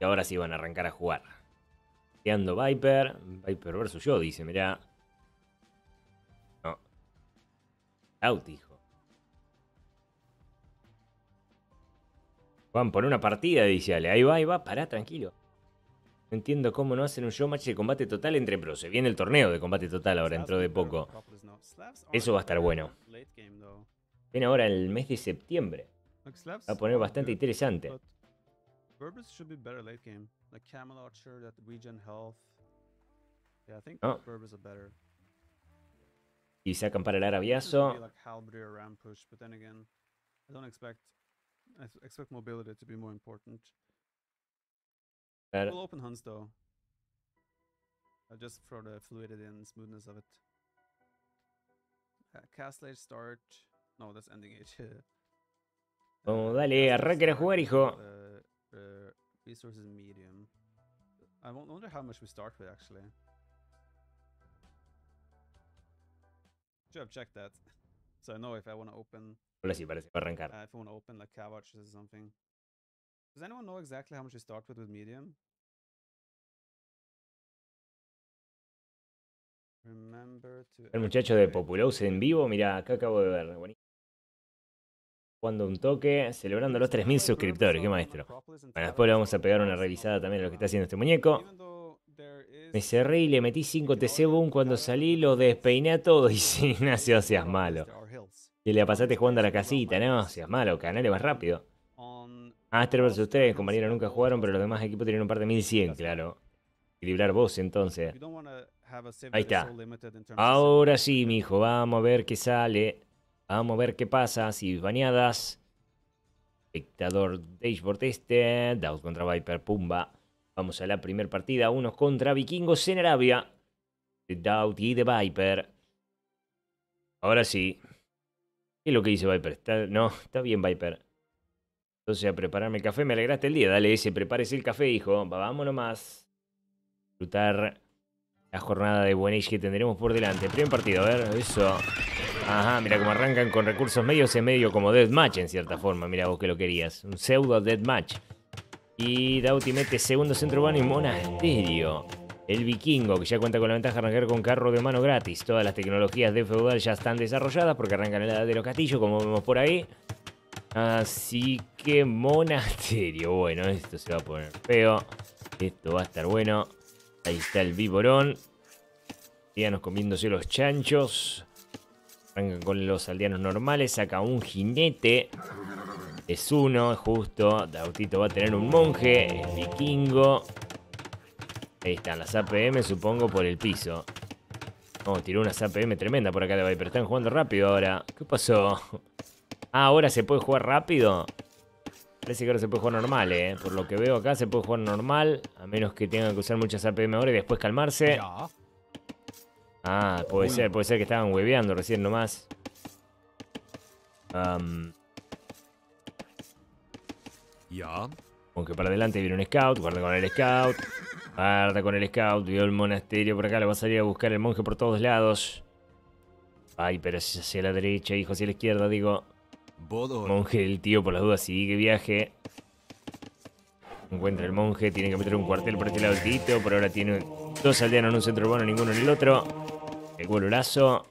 Y ahora sí van a arrancar a jugar. Quedando Viper. Viper versus yo, dice, mirá. No. Out, hijo. Juan, pon una partida, dice Ale. Ahí va, ahí va, pará, tranquilo. No entiendo cómo no hacen un show match de combate total entre pros. Se viene el torneo de combate total ahora, dentro de poco. Eso va a estar bueno. Viene ahora el mes de septiembre. Va a poner bastante interesante. Oh. Y sacan para el arabiazo. Like Halberd or Ram push, but then again, I don't expect. I s- expect mobility to be more important. A ver, We'll open hunts though. Uh, just for the fluidity and smoothness of it. Uh, cast late start. No, that's ending age. Uh, dale, cast late arranquen a jugar, hijo. Uh, uh, resources medium. I wonder how much we start with actually. Should have checked that. So I know if I want to open, ahora sí parece que va a arrancar. uh, if I want to open like cav archers or something. Does anyone know exactly how much we start with with medium? El muchacho de Populous en vivo, mira, acá acabo de ver. buenísimo. Jugando un toque, celebrando los 3.000 suscriptores, qué maestro. Bueno, después le vamos a pegar una revisada también a lo que está haciendo este muñeco. Me cerré y le metí 5 TC Boom cuando salí, lo despeiné a todo. Y sí, Ignacio, seas malo. Y le pasaste jugando a la casita, no, seas malo, canales más rápido. Aster versus ustedes, compañero, nunca jugaron, pero los demás equipos tienen un par de 1100, claro. Equilibrar vos entonces. Ahí está. Ahora sí, mijo, vamos a ver qué sale. Vamos a ver qué pasa. Si baneadas. Espectador Dashboard este. Daus contra Viper, pumba. Vamos a la primera partida. Unos contra vikingos en Arabia. De Doubt y de Viper. Ahora sí. ¿Qué es lo que dice Viper? Está, no, está bien, Viper. Entonces, a prepararme el café, me alegraste el día. Dale ese, prepárese el café, hijo. Vámonos más. Disfrutar la jornada de buen que tendremos por delante. Primer partido, a ver, eso. Ajá, mira cómo arrancan con recursos medios, es medio como deathmatch en cierta forma. Mira vos que lo querías. Un pseudo deathmatch. Y Dauti mete segundo centro urbano y monasterio. El vikingo, que ya cuenta con la ventaja de arrancar con carro de mano gratis. Todas las tecnologías de feudal ya están desarrolladas porque arrancan en la edad de los castillos, como vemos por ahí. Así que monasterio. Bueno, esto se va a poner feo. Esto va a estar bueno. Ahí está el viborón. Aldeanos comiéndose los chanchos. Arrancan con los aldeanos normales. Saca un jinete. Es uno, justo. Dautito va a tener un monje. Vikingo. Ahí están las APM, supongo, por el piso. Oh, tiró una APM tremenda por acá de Viper. Están jugando rápido ahora. ¿Qué pasó? Ah, ahora se puede jugar rápido. Parece que ahora se puede jugar normal, eh. Por lo que veo acá se puede jugar normal. A menos que tengan que usar muchas APM ahora y después calmarse. Ah, puede ser, puede ser que estaban hueveando recién nomás. Ja. Aunque para adelante viene un scout, guarda con el scout. Guarda con el scout, vio el monasterio por acá, le va a salir a buscar el monje por todos lados. Ay, pero es hacia la derecha, hijo, hacia la izquierda, digo. Bodor. Monje, el tío por las dudas sigue viaje. Encuentra el monje, tiene que meter un cuartel por este lado del Tito. Por ahora tiene dos aldeanos en un centro urbano, ninguno en el otro. El lazo.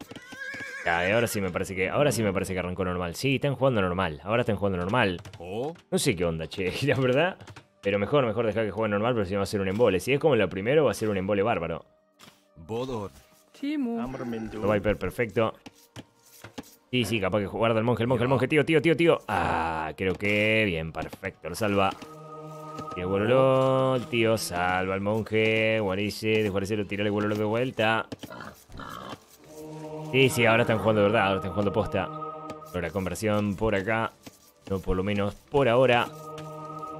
Y ahora sí me parece que. Ahora sí me parece que arrancó normal. Sí, están jugando normal. Ahora están jugando normal. Ho. No sé qué onda, che, la verdad. Pero mejor, mejor dejar que jueguen normal, pero si no va a ser un embole. Si es como la primero, va a ser un embole bárbaro. Bodor. Lo Viper, perfecto. Sí, sí, capaz que guarda el monje, el monje, el monje, tío, tío, tío, tío. Ah, creo que bien, perfecto, lo salva. Tío Guaruló, el tío salva al monje. Guarice, de Guarice lo tira el Guaruló de vuelta. Sí, sí, ahora están jugando de verdad, ahora están jugando posta. Pero la conversión por acá, no por lo menos por ahora.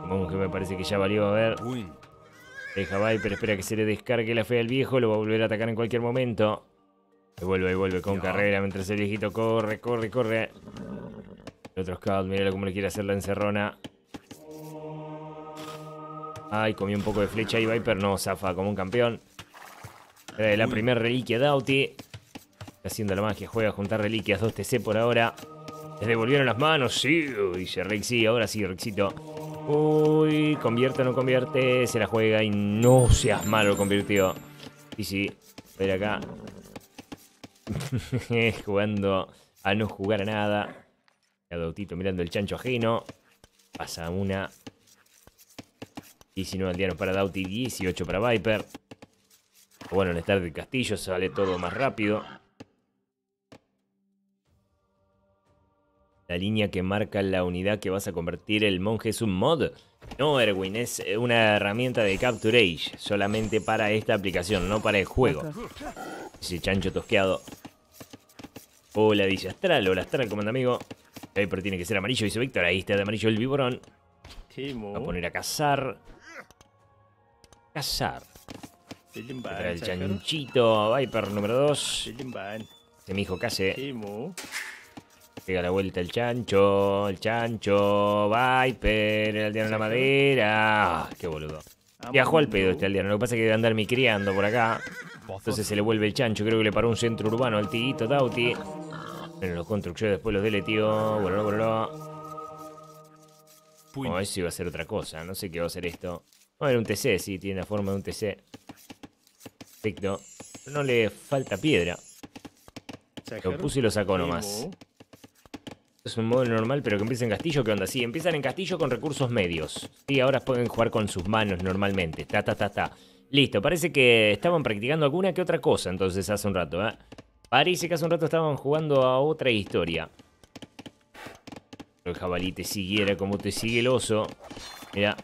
El monje me parece que ya valió, a ver. Deja Viper, espera que se le descargue la fe al viejo, lo va a volver a atacar en cualquier momento. Ahí vuelve, ahí vuelve con carrera mientras el viejito corre, corre, corre. El otro scout, míralo cómo le quiere hacer la encerrona. Ay, comió un poco de flecha y Viper no zafa como un campeón. La primera reliquia de Auti. Haciendo la magia, juega a juntar reliquias, 2 TC por ahora. Les devolvieron las manos, sí, dice Rex, sí, ahora sí, Rexito. Uy, convierte o no convierte, se la juega y no seas malo, lo convirtió. Sí, sí, ver acá. Jugando a no jugar a nada. Dautito mirando el chancho ajeno. Pasa una. 19 aldeanos para Dauti, 18 para Viper. Bueno, en estar del castillo sale todo más rápido. La línea que marca la unidad que vas a convertir el monje es un mod. No, Erwin, es eh, una herramienta de Capture Age. Solamente para esta aplicación, no para el juego. Ese chancho tosqueado. Hola, dice Astral. Hola, Astral, comanda amigo. Viper tiene que ser amarillo, dice Víctor. Ahí está de amarillo el viborón. Va a poner a cazar. Cazar. Trae el chanchito. Viper número 2. Ese mi hijo case. Pega la vuelta el chancho. El chancho. Viper. El aldeano en la madera. Ah, qué boludo. Viajó al pedo este aldeano. Lo que pasa es que debe andar mi criando por acá. Entonces se le vuelve el chancho. Creo que le paró un centro urbano al tiguito Dauti. Bueno, los construyó después los deletió. Bueno, bueno. No, eso iba a ser otra cosa. No sé qué va a ser esto. No, era un TC, sí, tiene la forma de un TC. Perfecto. No le falta piedra. Lo puse y lo sacó nomás. Es un modo normal, pero que empieza en castillo. ¿Qué onda? Sí, empiezan en castillo con recursos medios. Y ahora pueden jugar con sus manos normalmente. Ta, ta, ta, ta. Listo, parece que estaban practicando alguna que otra cosa entonces hace un rato, ¿eh? Parece que hace un rato estaban jugando a otra historia. El jabalí te siguiera como te sigue el oso. Mira.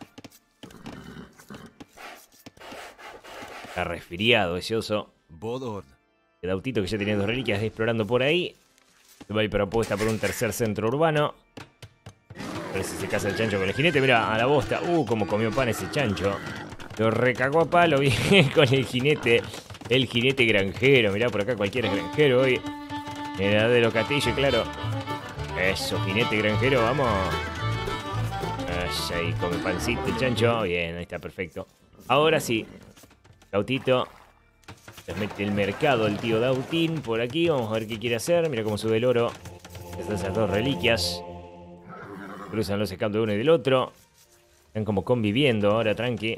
Está resfriado ese oso. Bodor. El autito que ya tenía dos reliquias explorando por ahí. Ir propuesta por un tercer centro urbano. Ver si se casa el chancho con el jinete. Mira, a la bosta. Uh, como comió pan ese chancho. Lo recagó a palo bien con el jinete. El jinete granjero. Mirá, por acá cualquiera es granjero hoy. En la de los castillos, claro. Eso, jinete granjero, vamos. Ahí come pancito el chancho. Bien, ahí está, perfecto. Ahora sí. Dautito. Se mete el mercado el tío Dautín por aquí. Vamos a ver qué quiere hacer. Mira cómo sube el oro. Esas dos reliquias. Cruzan los scouts de uno y del otro. Están como conviviendo ahora, tranqui.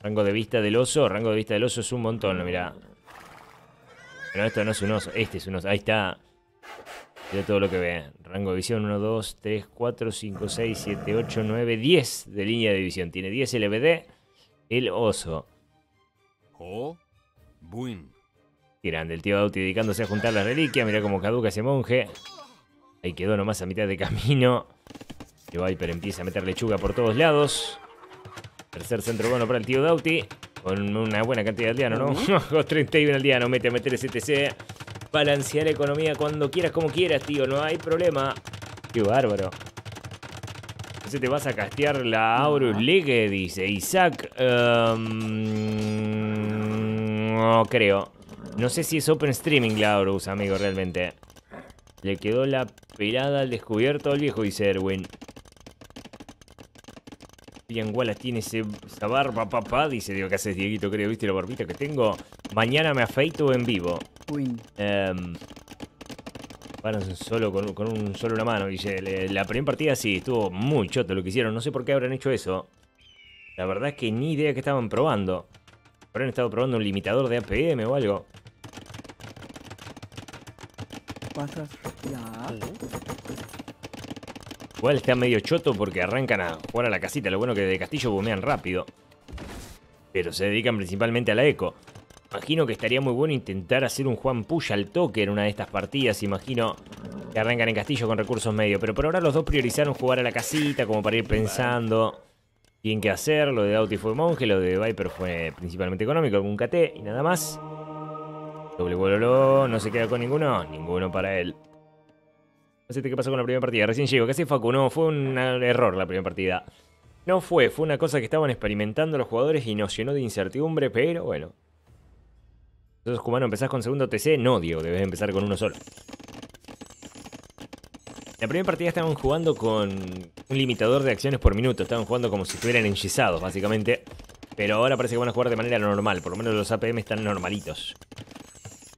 Rango de vista del oso. Rango de vista del oso es un montón, mira. Pero esto no es un oso. Este es un oso. Ahí está. Mira todo lo que ve. Rango de visión 1, 2, 3, 4, 5, 6, 7, 8, 9, 10 de línea de visión. Tiene 10 LBD. El oso. Buin. Grande, el tío Dauti dedicándose a juntar las reliquias. Mira cómo caduca ese monje. Ahí quedó nomás a mitad de camino. El Viper empieza a meter lechuga por todos lados. Tercer centro bueno para el tío Dauti. Con una buena cantidad de aldeano, ¿no? 31 aldeano, mete a meter ese TC. Balancear la economía cuando quieras, como quieras, tío. No hay problema. Qué bárbaro. Entonces te vas a castear la Aurus League, dice Isaac. Ehm, no creo. No sé si es Open Streaming la amigo, realmente. Le quedó la pelada al descubierto al viejo, dice Erwin. Bien, Wallace tiene ese, esa barba, papá. Dice, digo, ¿qué haces, Dieguito? Creo, ¿viste la barbita que tengo? Mañana me afeito en vivo. Win. Em, Paran solo con, con un solo una mano. Dice, la primera partida sí, estuvo muy choto lo que hicieron. No sé por qué habrán hecho eso. La verdad es que ni idea que estaban probando. Habrán estado probando un limitador de APM o algo. Igual está medio choto porque arrancan a jugar a la casita. Lo bueno que de castillo bomean rápido. Pero se dedican principalmente a la eco. Imagino que estaría muy bueno intentar hacer un Juan Push al toque en una de estas partidas. Imagino que arrancan en castillo con recursos medios. Pero por ahora los dos priorizaron jugar a la casita como para ir pensando bien qué hacer. Lo de Dauti fue monje, lo de Viper fue principalmente económico, algún KT y nada más. Doble bololo, no se queda con ninguno. Ninguno para él. Qué pasó con la primera partida. Recién. ¿Qué hace Facu? No, fue un error la primera partida. No fue, fue una cosa que estaban experimentando los jugadores y nos llenó de incertidumbre, pero bueno. Entonces, Cumano, ¿empezás con segundo TC? No, Diego, debes empezar con uno solo. La primera partida estaban jugando con un limitador de acciones por minuto. Estaban jugando como si estuvieran enyesados, básicamente. Pero ahora parece que van a jugar de manera normal. Por lo menos los APM están normalitos.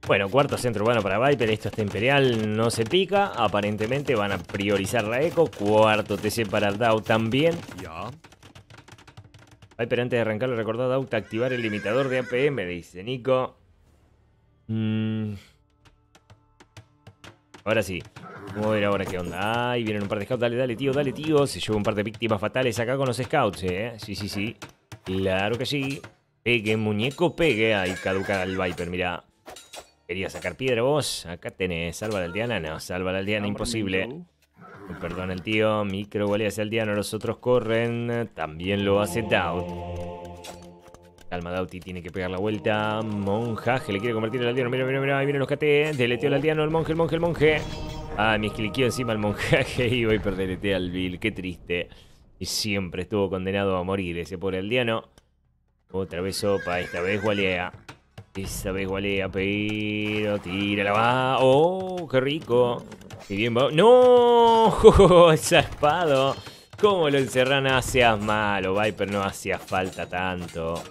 Bueno, cuarto centro urbano para Viper. Esto está Imperial. No se pica. Aparentemente van a priorizar la eco. Cuarto TC para Dao también. Ya. Viper antes de arrancar le recordó a Dauta activar el limitador de APM, dice Nico. Mm. Ahora sí. Vamos a ver ahora qué onda. Ay, vienen un par de scouts. Dale, dale, tío, dale, tío. Se lleva un par de víctimas fatales acá con los scouts, ¿eh? Sí, sí, sí. Claro que sí. Pegue, muñeco, pegue. Ahí caduca el Viper, mira. Quería sacar piedra vos. Acá tenés. Salva la aldeana. No, salva la aldeana, imposible. Perdón el tío, micro golea hacia el diano, los otros corren, también lo hace Daut. Calma, Dauti tiene que pegar la vuelta. Monjaje le quiere convertir el aldeano. Mira, mira, mira, ahí vienen los KT. Deleteó el aldeano, el monje, el monje, el monje. Ah, me esquiliqueó encima el monjaje y voy a perder al Bill. Qué triste. Y siempre estuvo condenado a morir ese pobre aldeano. Otra vez sopa, esta vez gualea. Esta vez gualea, pero tírala, va. ¡Oh, qué rico! Y bien va. ¡No! Zarpado. ¿Cómo lo encerran? No seas malo, Viper. No hacía falta tanto.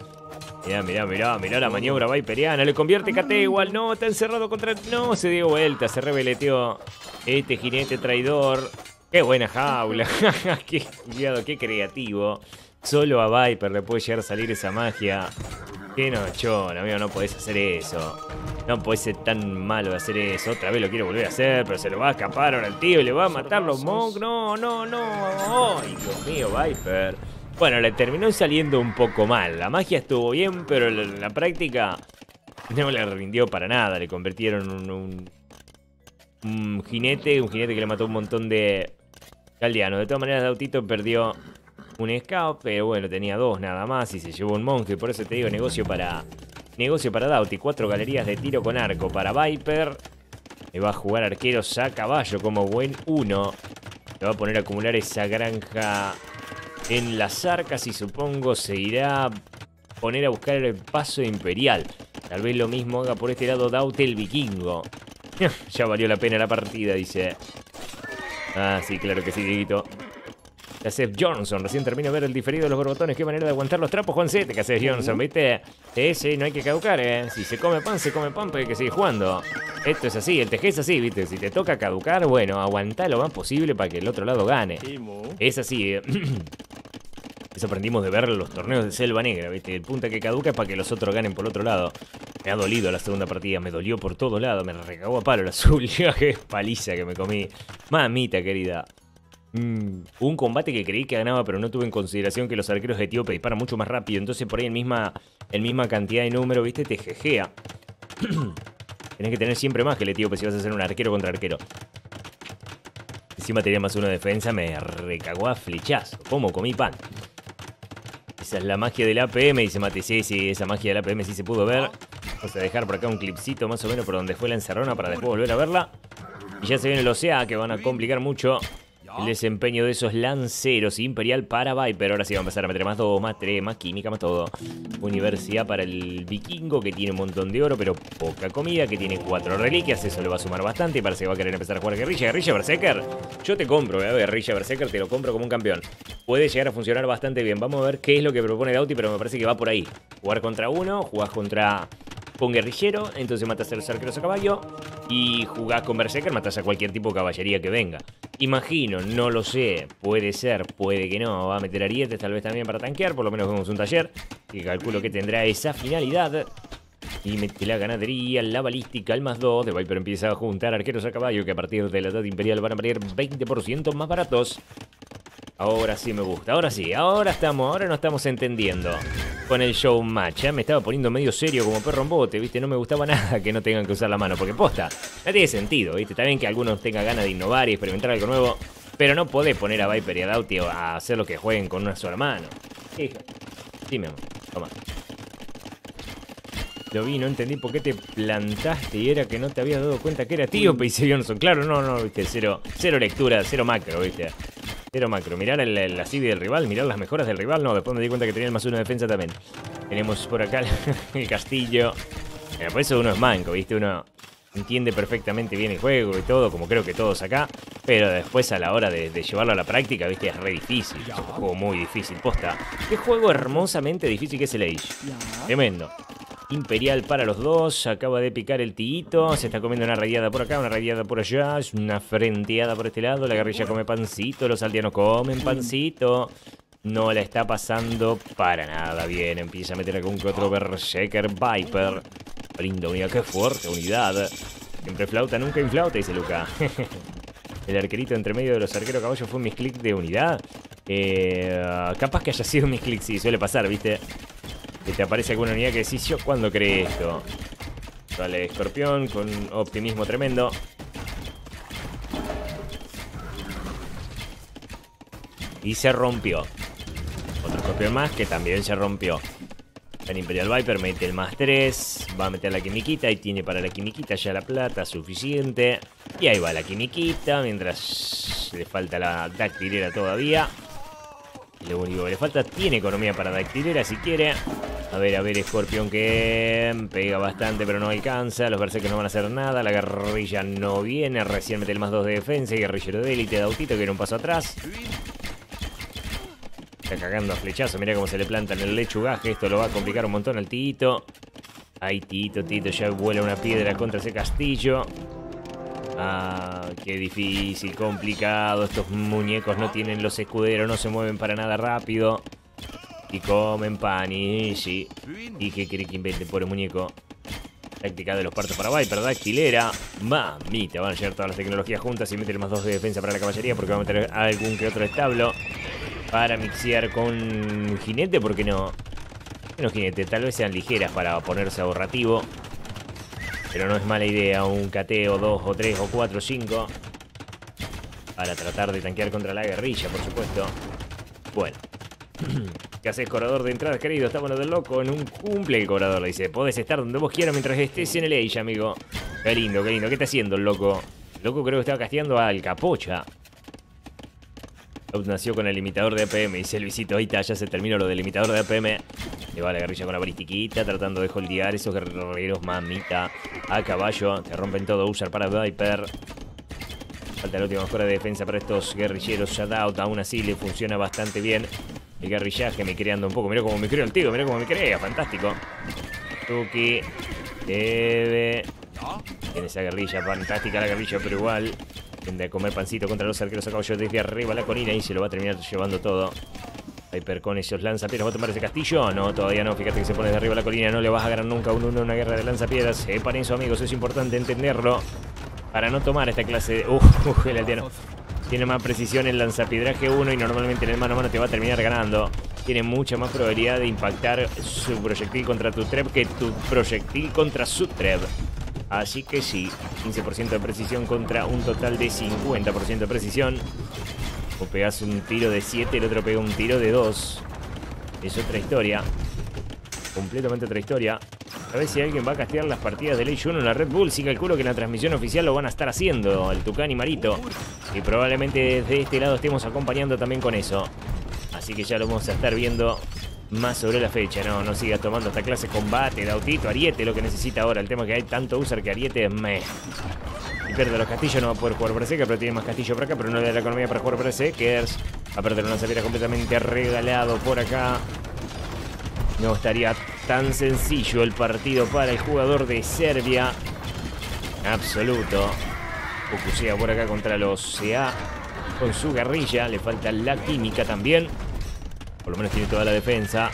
Mirá, mirá, mirá, mirá la maniobra Viperiana. Le convierte KT igual. No, está encerrado contra. No, se dio vuelta, se rebeleteó. Este jinete traidor. Qué buena jaula. qué cuidado, qué creativo. Solo a Viper le puede llegar a salir esa magia. Qué nochón, amigo, no podés hacer eso. No podés ser tan malo de hacer eso. Otra vez lo quiere volver a hacer, pero se lo va a escapar ahora el tío y le va a matar los monks. No, no, no. Ay, Dios mío, Viper. Bueno, le terminó saliendo un poco mal. La magia estuvo bien, pero la, la práctica no le rindió para nada. Le convirtieron un, un, jinete, un jinete que le mató un montón de aldeanos. De todas maneras, Dautito perdió un scout, pero bueno, tenía dos nada más y se llevó un monje. Por eso te digo, negocio para negocio para Dauti. Cuatro galerías de tiro con arco para Viper. Le va a jugar arqueros a caballo como buen uno. Le va a poner a acumular esa granja en las arcas y supongo se irá a poner a buscar el paso imperial. Tal vez lo mismo haga por este lado Daute el vikingo. ya valió la pena la partida, dice. Ah, sí, claro que sí, Dieguito. ¿Qué haces, Johnson? Recién termino de ver el diferido de los borbotones. Qué manera de aguantar los trapos, Juancete. ¿Qué haces, Johnson? ¿Viste? Sí, sí, no hay que caducar, ¿eh? Si se come pan, se come pan, pero hay que seguir jugando. Esto es así, el TG es así, ¿viste? Si te toca caducar, bueno, aguantá lo más posible para que el otro lado gane. Es así, ¿eh? Eso aprendimos de ver los torneos de Selva Negra, ¿viste? El punta que caduca es para que los otros ganen por otro lado. Me ha dolido la segunda partida, me dolió por todos lados, me recagó a palo el azul. Qué paliza que me comí. Mamita querida. Mm, un combate que creí que ganaba, pero no tuve en consideración que los arqueros etíopes disparan mucho más rápido. Entonces, por ahí en misma, misma cantidad de número, ¿viste? Te jejea. Tenés que tener siempre más que el etíope si vas a hacer un arquero contra arquero. Encima tenía más uno de defensa, me recagó a flechazo. ¿Cómo comí pan? Esa es la magia del APM, dice Mate. Sí, sí, esa magia del APM sí se pudo ver. Vamos a dejar por acá un clipcito más o menos por donde fue la encerrona para después volver a verla. Y ya se viene el OCEA, que van a complicar mucho el desempeño de esos lanceros Imperial para Viper. Ahora sí va a empezar a meter más dos, más tres, más química, más todo. Universidad para el vikingo, que tiene un montón de oro, pero poca comida, que tiene cuatro reliquias. Eso le va a sumar bastante y parece que va a querer empezar a jugar guerrilla. Guerrilla Berserker. Yo te compro, eh, guerrilla Berserker, te lo compro como un campeón. Puede llegar a funcionar bastante bien. Vamos a ver qué es lo que propone Dauti, pero me parece que va por ahí. Jugar contra uno, jugás contra con guerrillero, entonces matas a los arqueros a caballo y jugás con berserker, matas a cualquier tipo de caballería que venga. Imagino, no lo sé, puede ser, puede que no, va a meter arietes tal vez también para tanquear, por lo menos vemos un taller que calculo que tendrá esa finalidad. Y mete la ganadería, la balística, el más 2. De Viper empieza a juntar arqueros a caballo que a partir de la edad imperial van a valer 20% más baratos. Ahora sí me gusta, ahora sí, ahora estamos, ahora no estamos entendiendo con el show match. Ya me estaba poniendo medio serio como perro en bote, ¿viste? No me gustaba nada que no tengan que usar la mano, porque posta, no tiene sentido, ¿viste? Está bien que algunos tengan ganas de innovar y experimentar algo nuevo, pero no podés poner a Viper y a Dauti a hacer lo que jueguen con una sola mano. Hija. Sí, mi amor, toma. Lo vi, no entendí por qué te plantaste y era que no te habías dado cuenta que era tío, dice Johnson. Claro, no, no, viste, cero, cero lectura, cero macro, viste. Cero macro. Mirar el, el, la CV del rival, mirar las mejoras del rival. No, después me di cuenta que tenía el más uno de defensa también. Tenemos por acá el castillo. Mira, por eso uno es manco, viste, uno entiende perfectamente bien el juego y todo, como creo que todos acá. Pero después a la hora de, de llevarlo a la práctica, viste, es re difícil. Es un juego muy difícil, posta. Qué juego hermosamente difícil que es el Age. Tremendo. Imperial para los dos. Acaba de picar el tiguito. Se está comiendo una rayada por acá, una rayada por allá. Es una frenteada por este lado. La guerrilla come pancito. Los aldeanos comen pancito. No la está pasando para nada bien. Empieza a meter algún que otro Berserker Viper. Linda unidad, qué fuerte unidad. Siempre flauta, nunca inflauta, dice Luca. El arquerito entre medio de los arqueros caballos fue mis clics de unidad. Eh, capaz que haya sido mis clics, sí, suele pasar, ¿viste? Que te aparece alguna unidad que decís, yo cuando creé esto. Vale, escorpión con optimismo tremendo. Y se rompió. Otro escorpión más que también se rompió. El Imperial Viper mete el más 3. Va a meter la quimiquita y tiene para la quimiquita ya la plata suficiente. Y ahí va la quimiquita. Mientras le falta la dactilera todavía. Lo único que le falta tiene economía para dactilera si quiere. A ver, a ver, Scorpion que pega bastante pero no alcanza. Los que no van a hacer nada. La guerrilla no viene. Recién mete el más 2 de defensa. Y guerrillero de élite de autito que era un paso atrás. Está cagando a flechazo. Mira cómo se le planta en el lechugaje. Esto lo va a complicar un montón al Tito. Ahí Tito, Tito ya vuela una piedra contra ese castillo. Ah, qué difícil, complicado. Estos muñecos no tienen los escuderos, no se mueven para nada rápido. Y comen pan y sí. ¿Y qué quiere que invente, pobre muñeco? Táctica de los partos para Viper, dactilera. Mamita, van a llegar todas las tecnologías juntas y meter más dos de defensa para la caballería porque va a meter algún que otro establo. Para mixear con jinete, ¿por qué no? Menos jinete, tal vez sean ligeras para ponerse ahorrativo. Pero no es mala idea un cateo 2 o 3 o 4 o 5. Para tratar de tanquear contra la guerrilla, por supuesto. Bueno. ¿Qué haces, cobrador de entradas, querido? Estamos del loco en un cumple. El cobrador le dice: Podés estar donde vos quieras mientras estés en el Age, amigo. Qué lindo, qué lindo. ¿Qué está haciendo el loco? El loco creo que estaba casteando al capocha. Nació con el limitador de APM. Dice ahí está, ya se terminó lo del limitador de APM. Le va la guerrilla con la balistiquita, tratando de holdear esos guerreros, mamita. A caballo, te rompen todo, usar para Viper. Falta la última mejora de defensa para estos guerrilleros. Shoutout, aún así le funciona bastante bien el guerrillaje, me creando un poco. Mira cómo me creo el tío, mira cómo me crea, fantástico. Tuki, debe. Tiene esa guerrilla, fantástica la guerrilla, pero igual. Tiende a comer pancito contra los arqueros a caballo desde arriba la colina y se lo va a terminar llevando todo. Viper con esos lanzapiedras. ¿Va a tomar ese castillo? No, todavía no. Fíjate que se pone de arriba la colina. No le vas a ganar nunca un uno una guerra de lanzapiedras. Separen eso, amigos. Es importante entenderlo. Para no tomar esta clase de... Uf, el aldeano. Tiene más precisión el lanzapiedraje 1 y normalmente en el mano a mano te va a terminar ganando. Tiene mucha más probabilidad de impactar su proyectil contra tu trep que tu proyectil contra su trep. Así que sí, 15% de precisión contra un total de 50% de precisión. O pegas un tiro de 7, el otro pega un tiro de 2. Es otra historia. Completamente otra historia. A ver si alguien va a castear las partidas de Ley 1 en la Red Bull. Sí calculo que en la transmisión oficial lo van a estar haciendo, el Tucán y Marito. Y probablemente desde este lado estemos acompañando también con eso. Así que ya lo vamos a estar viendo más sobre la fecha. No, no sigas tomando esta clase combate, Dautito, Ariete, lo que necesita ahora. El tema es que hay tanto user que Ariete es meh. Y pierde los castillos, no va a poder jugar Berserker, pero tiene más castillo por acá, pero no le da la economía para jugar Berserkers. Va a perder una salida completamente regalado por acá. No estaría tan sencillo el partido para el jugador de Serbia. Absoluto. Focusea por acá contra los CA con su guerrilla. Le falta la química también. Por lo menos tiene toda la defensa.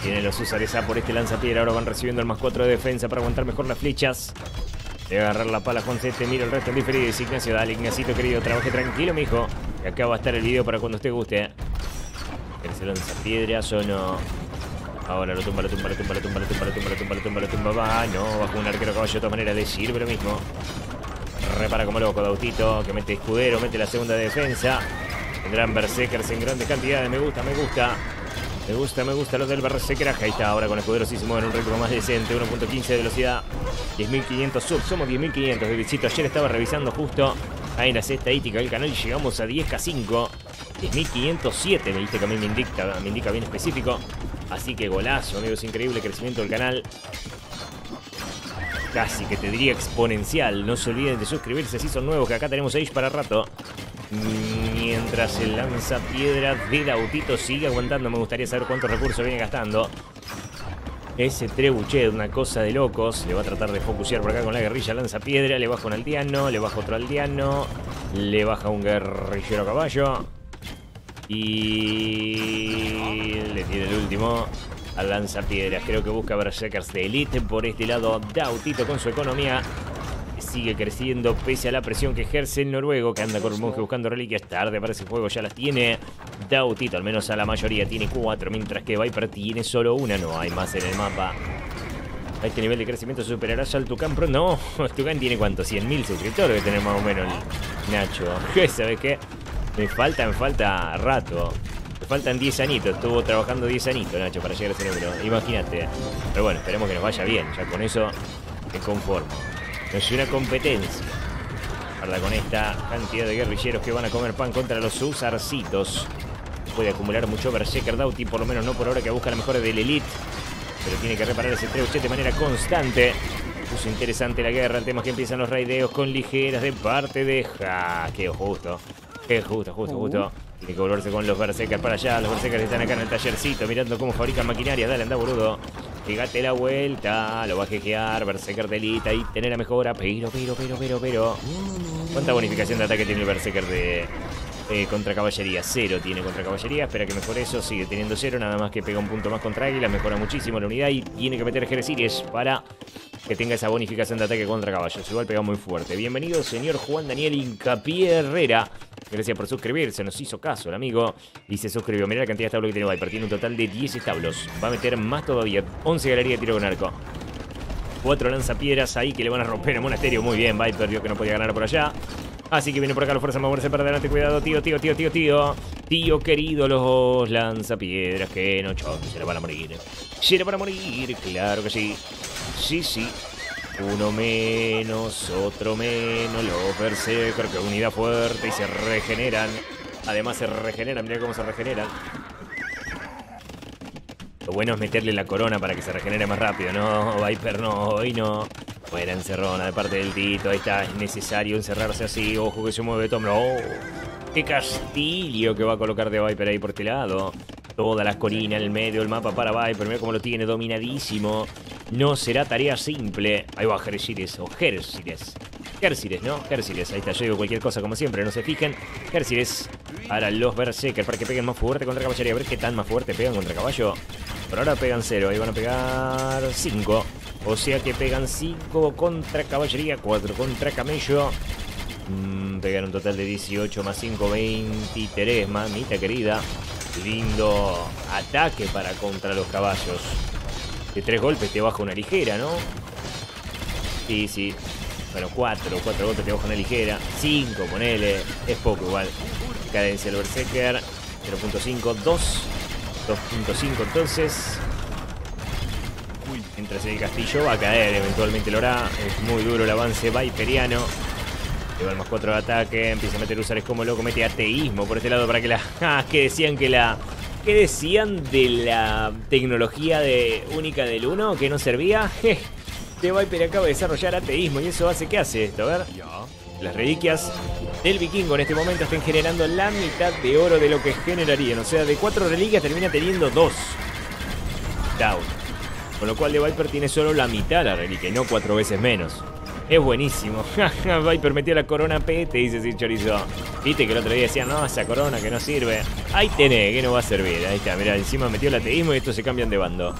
Tiene los usares A por este lanzapiedra. Ahora van recibiendo el más 4 de defensa para aguantar mejor las flechas. De agarrar la pala Juan Te miro el resto en diferido. Ignacio, dale Ignacito querido, trabaje tranquilo, mijo. Que acá va a estar el video para cuando usted guste. ¿Quieres lanzapiedras o no? Ahora lo tumba, lo tumba, lo tumba, lo tumba, lo tumba, lo tumba, lo tumba, lo tumba, lo tumba, va. No, bajo un arquero caballo de todas maneras de sirve lo mismo. Repara como loco, Dautito, que mete escudero, mete la segunda defensa. Tendrán Berserkers en grandes cantidades. Me gusta, me gusta. Me gusta, me gusta lo del Berserker. Ahí está, ahora con escudero sí se mueve en un ritmo más decente. 1.15 de velocidad. 10.500 subs. Somos 10.500 de visito. Ayer estaba revisando justo ahí la estadística del canal y llegamos a 10K5. 10.507, me dice que a mí me indica, me indica bien específico. Así que golazo, amigos, increíble crecimiento del canal. Casi que te diría exponencial. No se olviden de suscribirse si son nuevos, que acá tenemos Age para rato. Mientras el lanza piedra de Dautito sigue aguantando, me gustaría saber cuántos recursos viene gastando. Ese trebuchet, una cosa de locos. Le va a tratar de focusear por acá con la guerrilla lanza piedra. Le baja un aldeano, le baja otro aldeano. Le baja un guerrillero a caballo. Y le tiene el último al lanzapiedras. Creo que busca Berserkers de Elite. Por este lado, Dautito con su economía sigue creciendo pese a la presión que ejerce el noruego que anda con un monje buscando reliquias. Tarde para ese juego ya las tiene. Dautito, al menos a la mayoría, tiene cuatro, mientras que Viper tiene solo una. No hay más en el mapa. Este nivel de crecimiento superarás al Tucán Pro. No, Tucán tiene cuánto, 100.000 suscriptores que tener más o menos el Nacho. ¿Sabes qué? Me falta, me falta rato. Faltan 10 añitos. Estuvo trabajando 10 añitos, Nacho, para llegar a ese número. Imagínate. Pero bueno, esperemos que nos vaya bien. Ya con eso me conformo. No es una competencia. Guarda con esta cantidad de guerrilleros que van a comer pan contra los usarcitos. Puede acumular mucho Berserker Dauti, por lo menos no por ahora que busca la mejora del Elite. Pero tiene que reparar ese trebuchet de manera constante. Puso interesante la guerra. El tema es que empiezan los raideos con ligeras de parte de... Ja, qué justo. Qué justo, justo, justo. Tiene que volverse con los Berserkers para allá. Los Berserkers están acá en el tallercito mirando cómo fabrican maquinaria. Dale, anda, boludo. Pegate la vuelta. Lo va a jejear. Berserker de elite y tener la mejora. Pero, pero, pero, pero, pero. ¿Cuánta bonificación de ataque tiene el Berserker de eh, contra caballería? Cero tiene contra caballería. Espera que mejore eso. Sigue teniendo cero. Nada más que pega un punto más contra águila. Mejora muchísimo la unidad y tiene que meter Jerezires para que tenga esa bonificación de ataque contra caballos. Igual pega muy fuerte. Bienvenido, señor Juan Daniel Incapié Herrera. Gracias por suscribirse, nos hizo caso el amigo y se suscribió. Mira la cantidad de establos que tiene Viper, tiene un total de 10 establos. Va a meter más todavía, 11 galerías de tiro con arco. Cuatro lanzapiedras ahí que le van a romper el monasterio. Muy bien, Viper vio que no podía ganar por allá. Así que viene por acá, los fuerza a moverse para adelante. Cuidado, tío, tío, tío, tío, tío. Tío querido, los lanzapiedras que no choquen, se le van a morir. Se le van a morir, claro que sí. Sí, sí. Uno menos, otro menos, los Berserker, que unidad fuerte y se regeneran. Además se regeneran, mirá cómo se regeneran. Lo bueno es meterle la corona para que se regenere más rápido, ¿no? Viper no, hoy no. Buena encerrona de parte del Tito. Ahí está, es necesario encerrarse así. Ojo que se mueve Tom. ¡No! ¡Qué castillo que va a colocar de Viper ahí por este lado! Toda la colina en el medio del mapa para Viper. Mira cómo lo tiene dominadísimo. No será tarea simple. Ahí va Jerciles o Jerciles. Jerciles, ¿no? Jerciles. Ahí está, yo cualquier cosa como siempre, no se fijen. Jerciles para los Berserker, para que peguen más fuerte contra caballería. A ver qué tan más fuerte pegan contra caballo. Por ahora pegan cero, ahí van a pegar 5. O sea que pegan 5 contra caballería, 4 contra camello. Mm, pegan un total de 18 más 5, 23, mamita querida. Lindo ataque para contra los caballos. De tres golpes te baja una ligera, ¿no? Sí, sí. Bueno, cuatro, cuatro golpes te baja una ligera. Cinco, ponele. Es poco igual. Cadencia del Berserker. 0.5, 2. 2.5 entonces. Mientras el castillo va a caer, eventualmente lo hará. Es muy duro el avance viperiano. Lleva el más 4 de ataque. Empieza a meter usuarios como loco. Mete ateísmo por este lado para que la. Ah, que decían que la. ¿Qué decían de la tecnología de única del 1 que no servía? Este Viper acaba de desarrollar ateísmo y eso hace que hace esto, a ver. Las reliquias del vikingo en este momento están generando la mitad de oro de lo que generarían. O sea, de cuatro reliquias termina teniendo dos. Down. Con lo cual de Viper tiene solo la mitad la reliquia y no cuatro veces menos. Es buenísimo. Viper metió la corona P, te dice sin chorizo. Viste que el otro día decían, no, esa corona que no sirve. Ahí tenés, que no va a servir. Ahí está, mira, encima metió el ateísmo y estos se cambian de bando.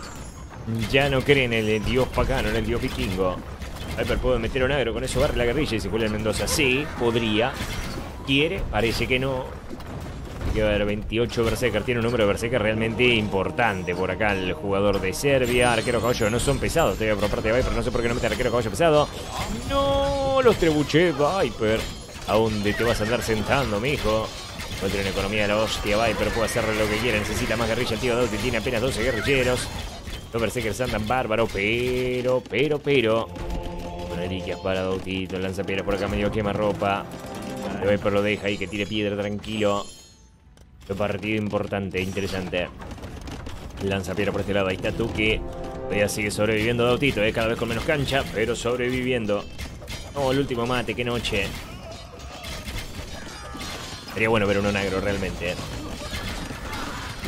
Ya no creen en el dios pagano, en el dios vikingo. Viper puede meter un agro, con eso barre la guerrilla, dice Julián Mendoza. Sí, podría. ¿Quiere? Parece que no. Que va a haber 28 Berserker. Tiene un número de Berserker realmente importante. Por acá el jugador de Serbia. Arquero caballo no son pesados. Te voy por parte de Viper. No sé por qué no mete arquero caballo pesado. No, los trebuché Viper. ¿A dónde te vas a andar sentando, mijo? No tiene una economía de la hostia. Viper puede hacer lo que quiera. Necesita más guerrilla. El tío Doughty tiene apenas 12 guerrilleros. Los Berserkers andan bárbaro. Pero, pero, pero. Reliquias para Dautito. Lanza piedras por acá medio quema ropa. Viper lo deja ahí que tire piedra tranquilo. Un partido importante, interesante. Lanza piedra por este lado. Ahí está Tuki. Todavía sigue sobreviviendo Dautito, eh, cada vez con menos cancha, pero sobreviviendo. Oh, el último mate, qué noche. Sería bueno ver un onagro realmente. eh.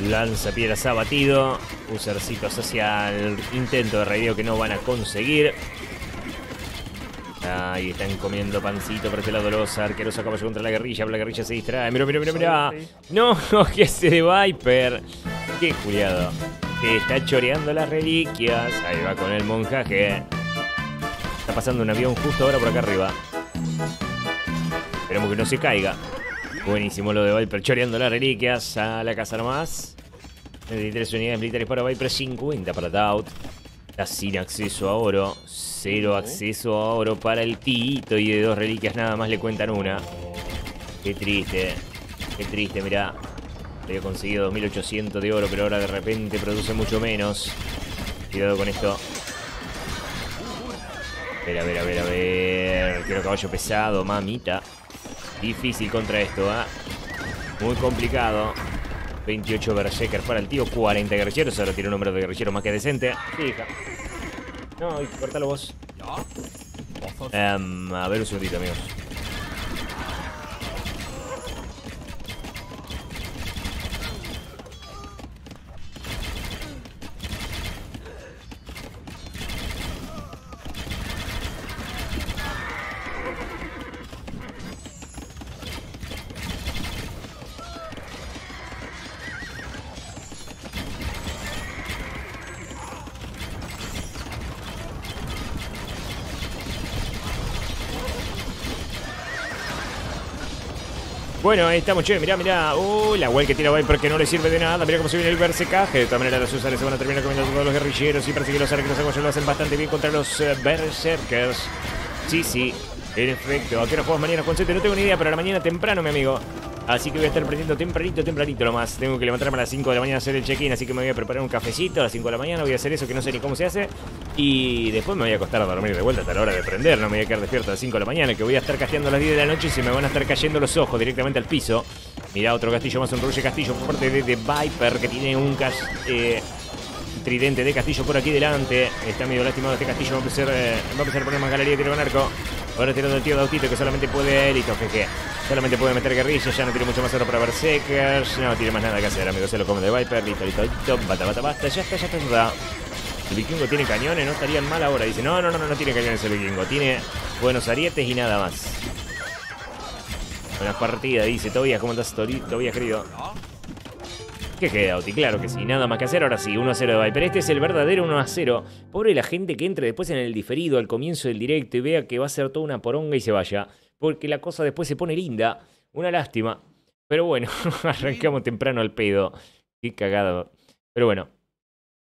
Lanza piedras abatido. Usercitos hacia el intento de raideo que no van a conseguir. Ahí están comiendo pancito por este lado los arqueros a caballo contra la guerrilla. La guerrilla se distrae. Mira, mira, mira, mira. No, que ese de Viper. Qué culiado. Que está choreando las reliquias. Ahí va con el monjaje. Está pasando un avión justo ahora por acá arriba. Esperemos que no se caiga. Buenísimo lo de Viper choreando las reliquias a la casa nomás. 23 unidades militares para Viper, 50 para Doubt. Está sin acceso a oro. Cero acceso a oro para el Tito. Y de dos reliquias nada más le cuentan una. Qué triste. Qué triste, mirá. Había conseguido 2800 de oro, pero ahora de repente produce mucho menos. Cuidado con esto. A ver, a ver, a ver, a ver. Quiero caballo pesado, mamita. Difícil contra esto, ¿ah? Muy complicado. 28 Berserker para el tío, 40 guerrilleros. Ahora tiene un número de guerrilleros más que decente. Fija. No, cortalo vos. Em, a ver un segundito, amigos. Bueno, ahí estamos, che, mirá, mirá. Uy, la web que tira Viper que no le sirve de nada. Mirá cómo se viene el bersecaje. De todas maneras, los usuarios se van a terminar comiendo todos los guerrilleros. Y parece que los arqueros lo hacen bastante bien contra los eh, berserkers. Sí, sí, en efecto. ¿A qué hora jugamos mañana 7? No tengo ni idea, pero a la mañana temprano, mi amigo. Así que voy a estar prendiendo tempranito, tempranito nomás. Tengo que levantarme a las 5 de la mañana a hacer el check-in, así que me voy a preparar un cafecito a las 5 de la mañana. Voy a hacer eso que no sé ni cómo se hace. Y después me voy a acostar a dormir de vuelta hasta la hora de prender. No me voy a quedar despierto a las 5 de la mañana, que voy a estar casteando a las 10 de la noche y se me van a estar cayendo los ojos directamente al piso. Mirá, otro castillo más, un rulle castillo por parte de, de Viper, que tiene un cas eh, tridente de Castillo por aquí delante. Está medio lastimado este Castillo. Va a empezar, eh, va a empezar más galería, tiro con arco. Ahora tirando el tío Dautito que solamente puede élito, jeje. Solamente puede meter guerrilla, ya no tiene mucho más oro para Berserkers. No tiene más nada que hacer, amigo. Se lo come de Viper. Listo, listo, listo. Bata, bata, basta. Ya está, ya está, ya. El vikingo tiene cañones, no estarían mal ahora. Dice, no, no, no, no, no tiene cañones el vikingo. Tiene buenos arietes y nada más. Buenas partidas, dice Tobias. ¿Cómo estás, Tobias, querido? ¿Qué queda, Oti? Claro que sí, nada más que hacer. Ahora sí, 1 a 0 de Viper. Este es el verdadero 1 a 0. Pobre la gente que entre después en el diferido al comienzo del directo y vea que va a ser toda una poronga y se vaya. Porque la cosa después se pone linda. Una lástima. Pero bueno, arrancamos temprano al pedo. Qué cagado. Pero bueno,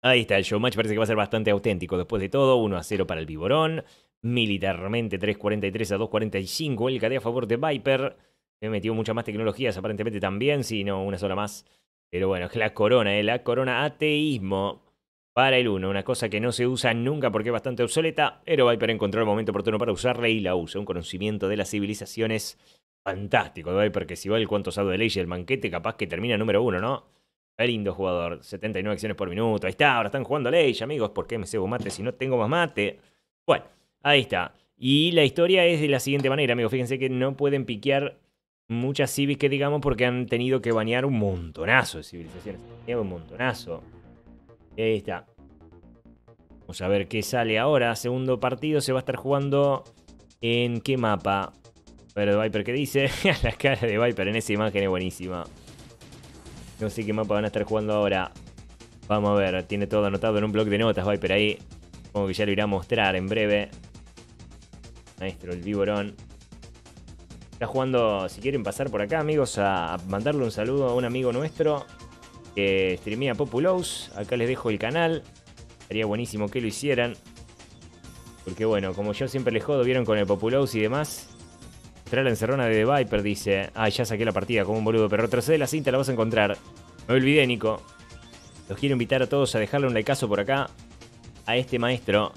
ahí está el showmatch. Parece que va a ser bastante auténtico después de todo. 1 a 0 para el Viborón. Militarmente 3.43 a 2.45. El KD a favor de Viper. Me metió muchas más tecnologías, aparentemente también. Sí, no, una sola más. Pero bueno, es la corona, ¿eh? la corona ateísmo para el 1. Una cosa que no se usa nunca porque es bastante obsoleta. Pero Viper encontró el momento oportuno para usarla y la usa. Un conocimiento de las civilizaciones fantástico de Viper. Que si va el cuanto sabe de ley y el manquete, capaz que termina número 1, ¿no? Qué lindo jugador. 79 acciones por minuto. Ahí está, ahora están jugando ley, amigos. ¿Por qué me cebo mate si no tengo más mate? Bueno, ahí está. Y la historia es de la siguiente manera, amigos. Fíjense que no pueden piquear muchas civis que digamos porque han tenido que bañar un montonazo de civilizaciones. Un montonazo. Y ahí está. Vamos a ver qué sale ahora. Segundo partido se va a estar jugando en qué mapa. Pero Viper, ¿qué dice? la cara de Viper en esa imagen es buenísima. No sé qué mapa van a estar jugando ahora. Vamos a ver, tiene todo anotado en un blog de notas Viper ahí. Como que ya lo irá a mostrar en breve. Maestro, el Viborón. Está jugando, si quieren pasar por acá, amigos, a mandarle un saludo a un amigo nuestro que streamea Populous. Acá les dejo el canal. Sería buenísimo que lo hicieran. Porque bueno, como yo siempre les jodo, vieron con el Populous y demás. Trae la encerrona de The Viper, dice. Ah, ya saqué la partida como un boludo, pero retrocede la cinta, la vas a encontrar. Me olvidé, Nico. Los quiero invitar a todos a dejarle un likeazo por acá. A este maestro.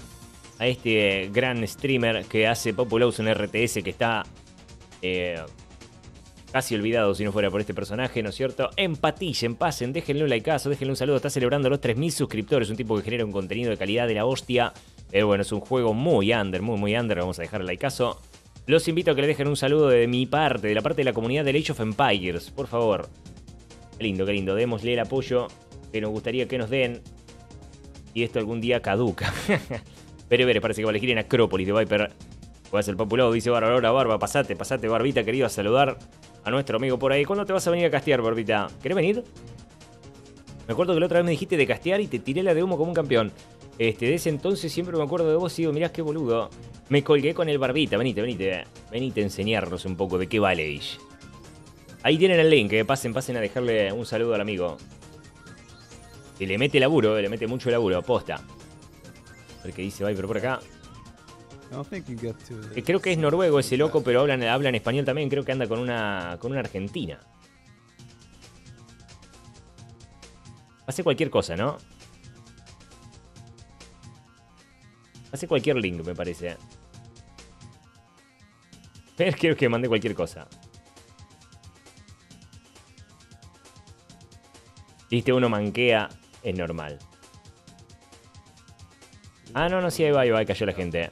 A este gran streamer que hace Populous en RTS que está eh, casi olvidado si no fuera por este personaje, ¿no es cierto? Empaticen, pasen, déjenle un likeazo, déjenle un saludo. Está celebrando los 3.000 suscriptores. Un tipo que genera un contenido de calidad de la hostia. Pero bueno, es un juego muy under, muy, muy under. Vamos a dejar el likeazo. Los invito a que le dejen un saludo de mi parte, de la parte de la comunidad de Age of Empires, por favor. Qué lindo, qué lindo. Démosle el apoyo que nos gustaría que nos den. Y esto algún día caduca. Pero ver, parece que va a elegir en Acrópolis de Viper. Puede ser populado, dice Barba, ahora Barba, pasate, pasate, Barbita, querido, a saludar a nuestro amigo por ahí. ¿Cuándo te vas a venir a castear, Barbita? ¿Querés venir? Me acuerdo que la otra vez me dijiste de castear y te tiré la de humo como un campeón. Este, de ese entonces siempre me acuerdo de vos y digo, mirá qué boludo. Me colgué con el Barbita, venite, venite. Venite a enseñarnos un poco de qué vale Age. Ahí tienen el link, eh. pasen, pasen a dejarle un saludo al amigo. Que le mete laburo, eh, le mete mucho laburo, aposta. A ver qué dice Viper por acá. Creo que es noruego ese loco, pero hablan, habla en español también. Creo que anda con una, con una argentina. Hace cualquier cosa, ¿no? Hace cualquier link, me parece. Pero creo que mande cualquier cosa. Viste, uno manquea, es normal. Ah, no, no, sí, ahí va, ahí va, ahí cayó la gente.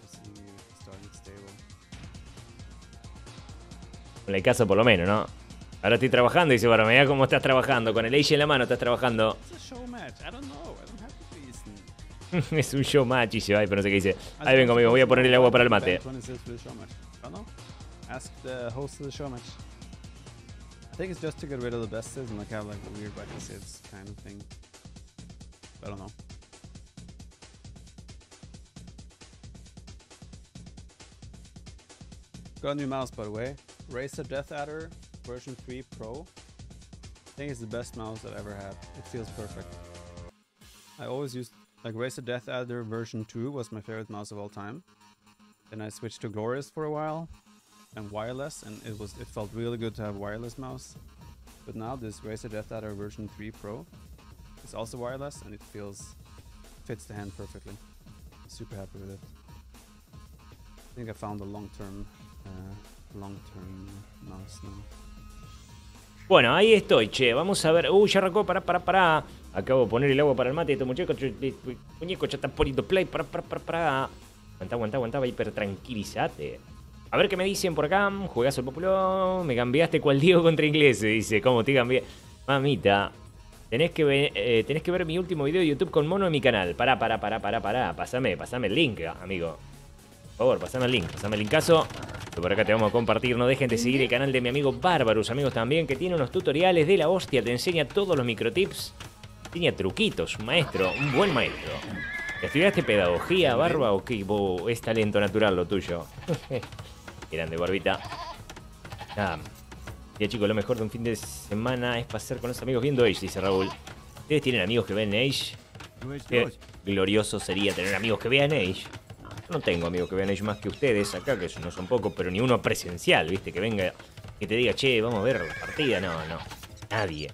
Con el caso por lo menos, ¿no? Ahora estoy trabajando, dice Barba, mirá cómo estás trabajando. Con el Age en la mano estás trabajando. Es un show match y se va, pero no sé qué dice. Ahí vengo, amigo, voy a poner el agua para el mate. 26 for the show match. I think it's just to get rid of the besties and like have like a weird vacancies kind of thing. I don't know. Got a new mouse by the way. Razer Death Adder version 3 Pro. I think it's the best mouse I've ever had. It feels perfect. I always used like Razer Death Adder version 2 was my favorite mouse of all time. Then I switched to Glorious for a while and wireless and it was it felt really good to have wireless mouse. But now this Razer Death Adder version 3 Pro is also wireless and it feels fits the hand perfectly. Super happy with it. I think I found a long-term uh, long-term mouse now. Bueno, ahí estoy, che. Vamos a ver. Uy, ya arrancó, pará, pará, pará. Acabo de poner el agua para el mate. Estos muñecos, che, eh, muñeco, ya están poniendo play. Pará, pará, pará, pará. Aguantá, aguantá, aguantá, Viper, tranquilízate. A ver qué me dicen por acá. Juegazo el popular. Me cambiaste cual Diego contra inglés. Dice, ¿cómo te cambié? Mamita. Tenés que, ver, eh, tenés que ver mi último video de YouTube con mono en mi canal. Pará, pará, pará, pará, pará. Pasame, pasame el link, amigo. Por favor, pasame el link. Pasame el linkazo. Por acá te vamos a compartir. No dejen de seguir el canal de mi amigo Barbarus, amigos también, que tiene unos tutoriales de la hostia. Te enseña todos los microtips. Tiene truquitos, un maestro, un buen maestro. ¿Estudiaste pedagogía, Barba, o qué? Bo, es talento natural lo tuyo? Grande, Barbita. Nada. Ya chicos, lo mejor de un fin de semana es pasar con los amigos viendo Age, dice Raúl. ¿Ustedes tienen amigos que ven Age? Qué glorioso sería tener amigos que vean Age. No tengo amigos que vean Age más que ustedes acá, que no son pocos, pero ni uno presencial, ¿viste? Que venga, que te diga, che, vamos a ver la partida. No, no. Nadie.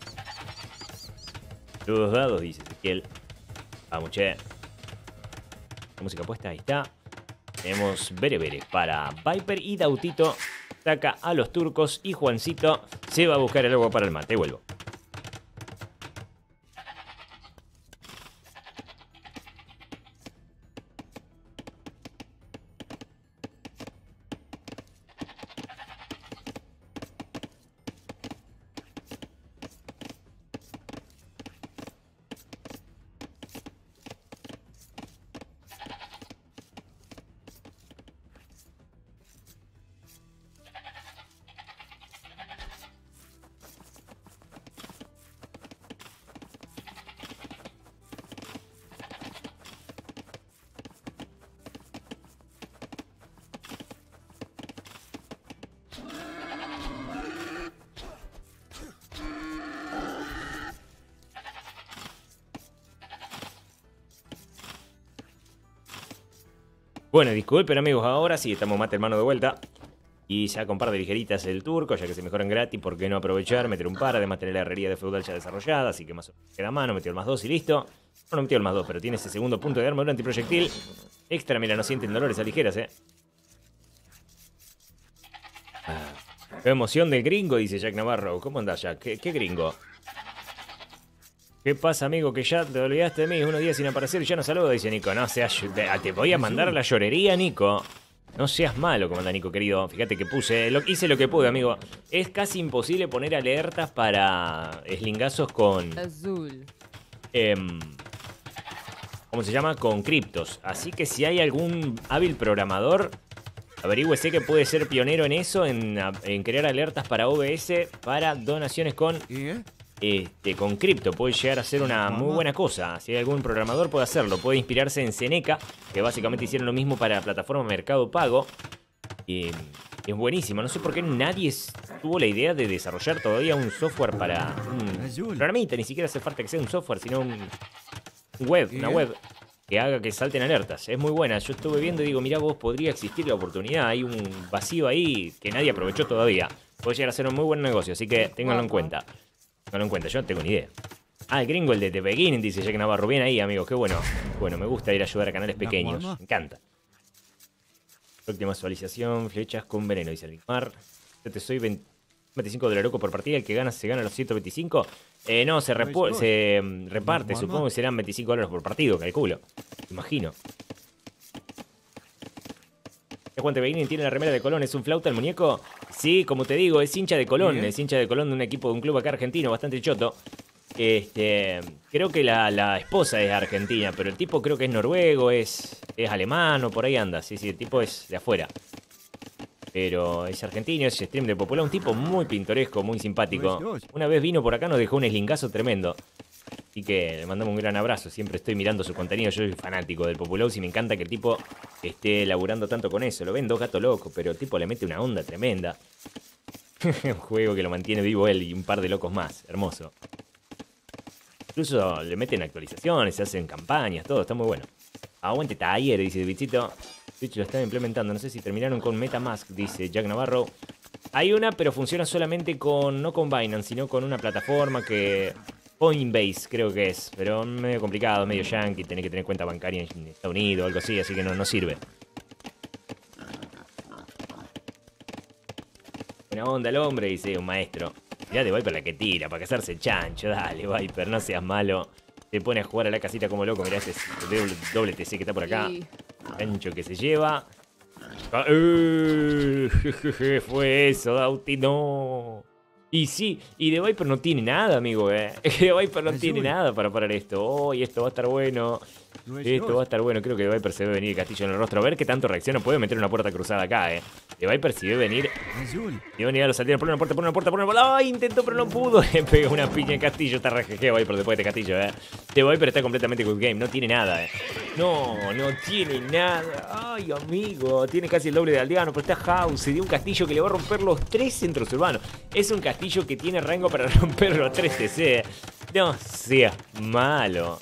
Los dados, dice Ezequiel. Vamos, che. La música puesta, ahí está. Tenemos Bere Bere para Viper y Dautito saca a los turcos y Juancito se va a buscar el agua para el mate. Vuelvo. Bueno, disculpen amigos, ahora sí estamos mate hermano de vuelta. Y ya con par de ligeritas el turco, ya que se mejoran gratis, ¿por qué no aprovechar? Meter un par, además tener la herrería de feudal ya desarrollada, así que más o menos queda mano, metió el más 2 y listo. No, no metió el más 2, pero tiene ese segundo punto de armadura antiproyectil. Extra, mira, no sienten dolores a ligeras, eh. Ah, emoción del gringo, dice Jack Navarro. ¿Cómo andás, Jack? ¿Qué, qué gringo? ¿Qué pasa, amigo? Que ya te olvidaste de mí unos días sin aparecer y ya no saludo, dice Nico. No seas. Te voy a mandar a la llorería, Nico. No seas malo, como anda Nico, querido. Fíjate que puse. Lo, hice lo que pude, amigo. Es casi imposible poner alertas para eslingazos con. Azul. em, ¿Cómo se llama? Con criptos. Así que si hay algún hábil programador, averigüese que puede ser pionero en eso, en, en crear alertas para OBS para donaciones con este, con cripto puede llegar a ser una muy buena cosa. Si hay algún programador puede hacerlo. Puede inspirarse en Seneca, que básicamente hicieron lo mismo para la plataforma Mercado Pago. Es buenísimo. No sé por qué nadie tuvo la idea de desarrollar todavía un software para un programita. Ni siquiera hace falta que sea un software, sino un web, una web que haga que salten alertas. Es muy buena. Yo estuve viendo y digo, mira vos, podría existir la oportunidad. Hay un vacío ahí que nadie aprovechó todavía. Puede llegar a ser un muy buen negocio, así que ténganlo en cuenta. Ténganlo en cuenta, yo no tengo ni idea. Ah, el gringo, el de The Beginning, dice Jack Navarro. Bien ahí, amigos, qué bueno. Bueno, me gusta ir a ayudar a canales pequeños. Me encanta. Próxima actualización, flechas con veneno, dice el Mar. Yo te soy 20 25 dólares por partida, el que gana se gana los 125. Eh, no, se, se mm, reparte, supongo que serán 25 dólares por partido, calculo. Imagino. ¿Es Juan Beguini tiene la remera de Colón? ¿Es un flauta el muñeco? Sí, como te digo, es hincha de Colón. Bien. Es hincha de Colón de un equipo, de un club acá argentino, bastante choto. Este, creo que la, la esposa es argentina, pero el tipo creo que es noruego, es, es alemán o por ahí anda. Sí, sí, el tipo es de afuera. Pero es argentino, es stream de popular, un tipo muy pintoresco, muy simpático. Una vez vino por acá, nos dejó un eslingazo tremendo. Así que le mandamos un gran abrazo. Siempre estoy mirando su contenido. Yo soy fanático del Popular y me encanta que el tipo esté laburando tanto con eso. Lo ven dos gatos locos, pero el tipo le mete una onda tremenda. un juego que lo mantiene vivo él y un par de locos más. Hermoso. Incluso le meten actualizaciones, se hacen campañas, todo. Está muy bueno. Aguante taller, dice bichito. Twitch lo están implementando. No sé si terminaron con Metamask, dice Jack Navarro. Hay una, pero funciona solamente con. no con Binance, sino con una plataforma que. Coinbase, creo que es. Pero medio complicado, medio yankee. Tenés que tener cuenta bancaria en Estados Unidos o algo así, así que no, no sirve. Buena onda el hombre, dice un maestro. Mirá de Viper la que tira, para casarse chancho. Dale, Viper, no seas malo. Se pone a jugar a la casita como loco. Mirá este doble, doble TC que está por acá. Y Gancho que se lleva. Jejeje, fue eso, Dauti, no. Y sí, y de Viper no tiene nada, amigo, eh. De Viper no tiene nada para parar esto. Oh, y esto va a estar bueno. Esto va a estar bueno. Creo que de Viper se ve venir el castillo en el rostro. A ver qué tanto reacciona. Puede meter una puerta cruzada acá, eh. De Viper si ve venir. Ve venir a los aldeanos. Pone una puerta, pone una puerta, pone una puerta. ¡Ay! Intentó, pero no pudo. Le pega una piña en castillo. Está rejeje Viper después de este castillo, eh. De Viper está completamente good game. No tiene nada, eh. No, no tiene nada. Ay, amigo. Tiene casi el doble de aldeano. Pero está House. Se dio un castillo que le va a romper los tres centros urbanos. Es un castillo que tiene rango para romper los tres TC. No sea malo.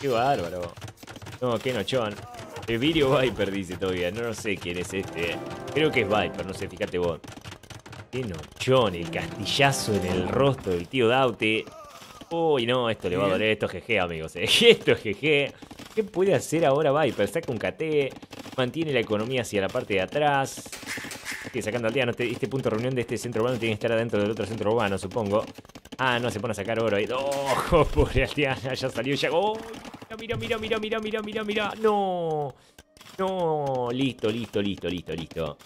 Qué bárbaro. No, qué nochón. El Video Viper dice todavía. No, no sé quién es este. Creo que es Viper, no sé, fíjate vos. Qué nochón, el castillazo en el rostro del tío Daute. Uy, no, esto le va a doler. Esto es GG, amigos. eh. Esto es GG. ¿Qué puede hacer ahora Viper? Saca un KT. Mantiene la economía hacia la parte de atrás. Sigue sacando aldeanos. Este, este punto de reunión de este centro urbano tiene que estar adentro del otro centro urbano, supongo. Ah, no, se pone a sacar oro ahí. ¡Oh! Pobre aldeana, ya salió ya. ¡Oh! Mira, mira, mira, mira, mira, mira, mira. No. No. Listo, listo, listo, listo, listo.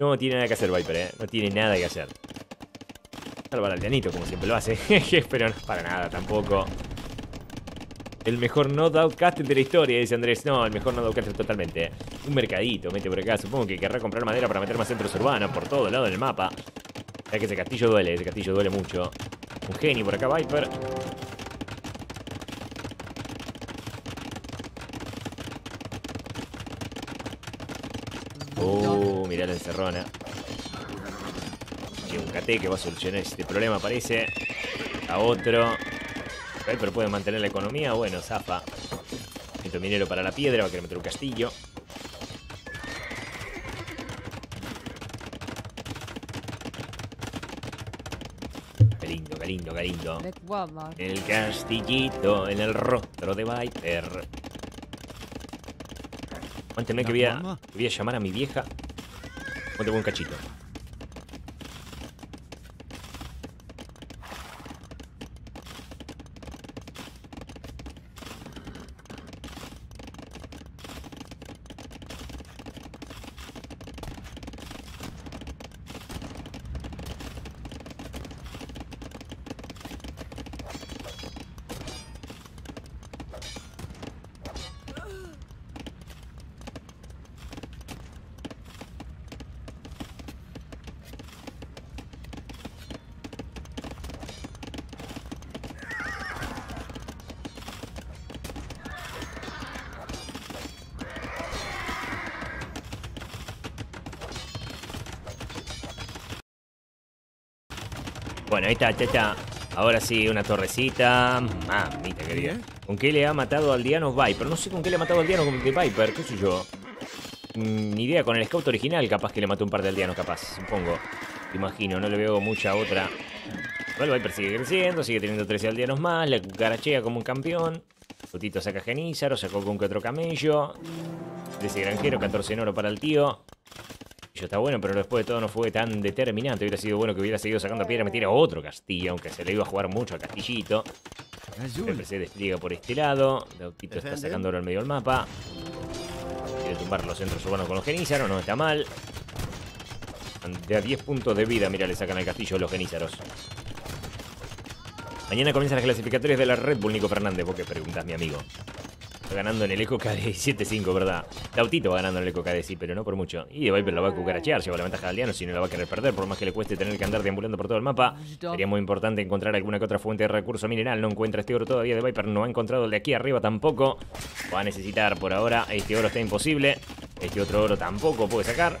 No tiene nada que hacer Viper, eh. No tiene nada que hacer. Salvar al aldeanito, como siempre lo hace. Pero no para nada tampoco. El mejor no outcaster de la historia, dice Andrés. No, el mejor no outcaster totalmente. Un mercadito, mete por acá. Supongo que querrá comprar madera para meter más centros urbanos por todo el lado del mapa. Ya que ese castillo duele, ese castillo duele mucho. Un genio por acá, Viper. Oh, mirá la encerrona. Che, un KT que va a solucionar este problema, parece. A otro. Viper puede mantener la economía. Bueno, zafa. Meto minero para la piedra, va a querer meter un castillo. Qué lindo, qué lindo, qué lindo. El castillito, en el rostro de Viper. Aguántenme que voy a, que voy a llamar a mi vieja. Ponte un cachito. Bueno, está, ahí está. Ahora sí, una torrecita. Mamita querida. ¿Con qué le ha matado al Diano Viper? No sé con qué le ha matado al Diano de Viper, qué sé yo. Mm, Ni idea, con el scout original capaz que le mató un par de aldeanos, capaz, supongo. Imagino, no le veo mucha otra. Igual Viper sigue creciendo, sigue teniendo 13 aldeanos más, la cucarachea como un campeón. Tutito saca genízaro, sacó con que otro camello. 13 granjero, 14 en oro para el tío. Está bueno, pero después de todo no fue tan determinante. Hubiera sido bueno que hubiera seguido sacando piedra. Me tira otro castillo, aunque se le iba a jugar mucho al castillito. Siempre se despliega por este lado. Dautito está sacando oro al medio del mapa. Quiere tumbar los centros urbanos con los genízaros, no está mal. De a 10 puntos de vida, mira, le sacan al castillo los genízaros. Mañana comienzan las clasificatorias de la Red Bull, Nico Fernández. ¿Vos qué preguntas, mi amigo? Ganando en el Eco KD 7-5, ¿verdad? Dautito va ganando en el Eco KD, sí, pero no por mucho. Y de Viper la va a cucarachear, lleva la ventaja de Aldeano, si no la va a querer perder, por más que le cueste tener que andar deambulando por todo el mapa. Sería muy importante encontrar alguna que otra fuente de recurso mineral. No encuentra este oro todavía de Viper, no ha encontrado el de aquí arriba tampoco. Va a necesitar por ahora, este oro está imposible. Este otro oro tampoco puede sacar.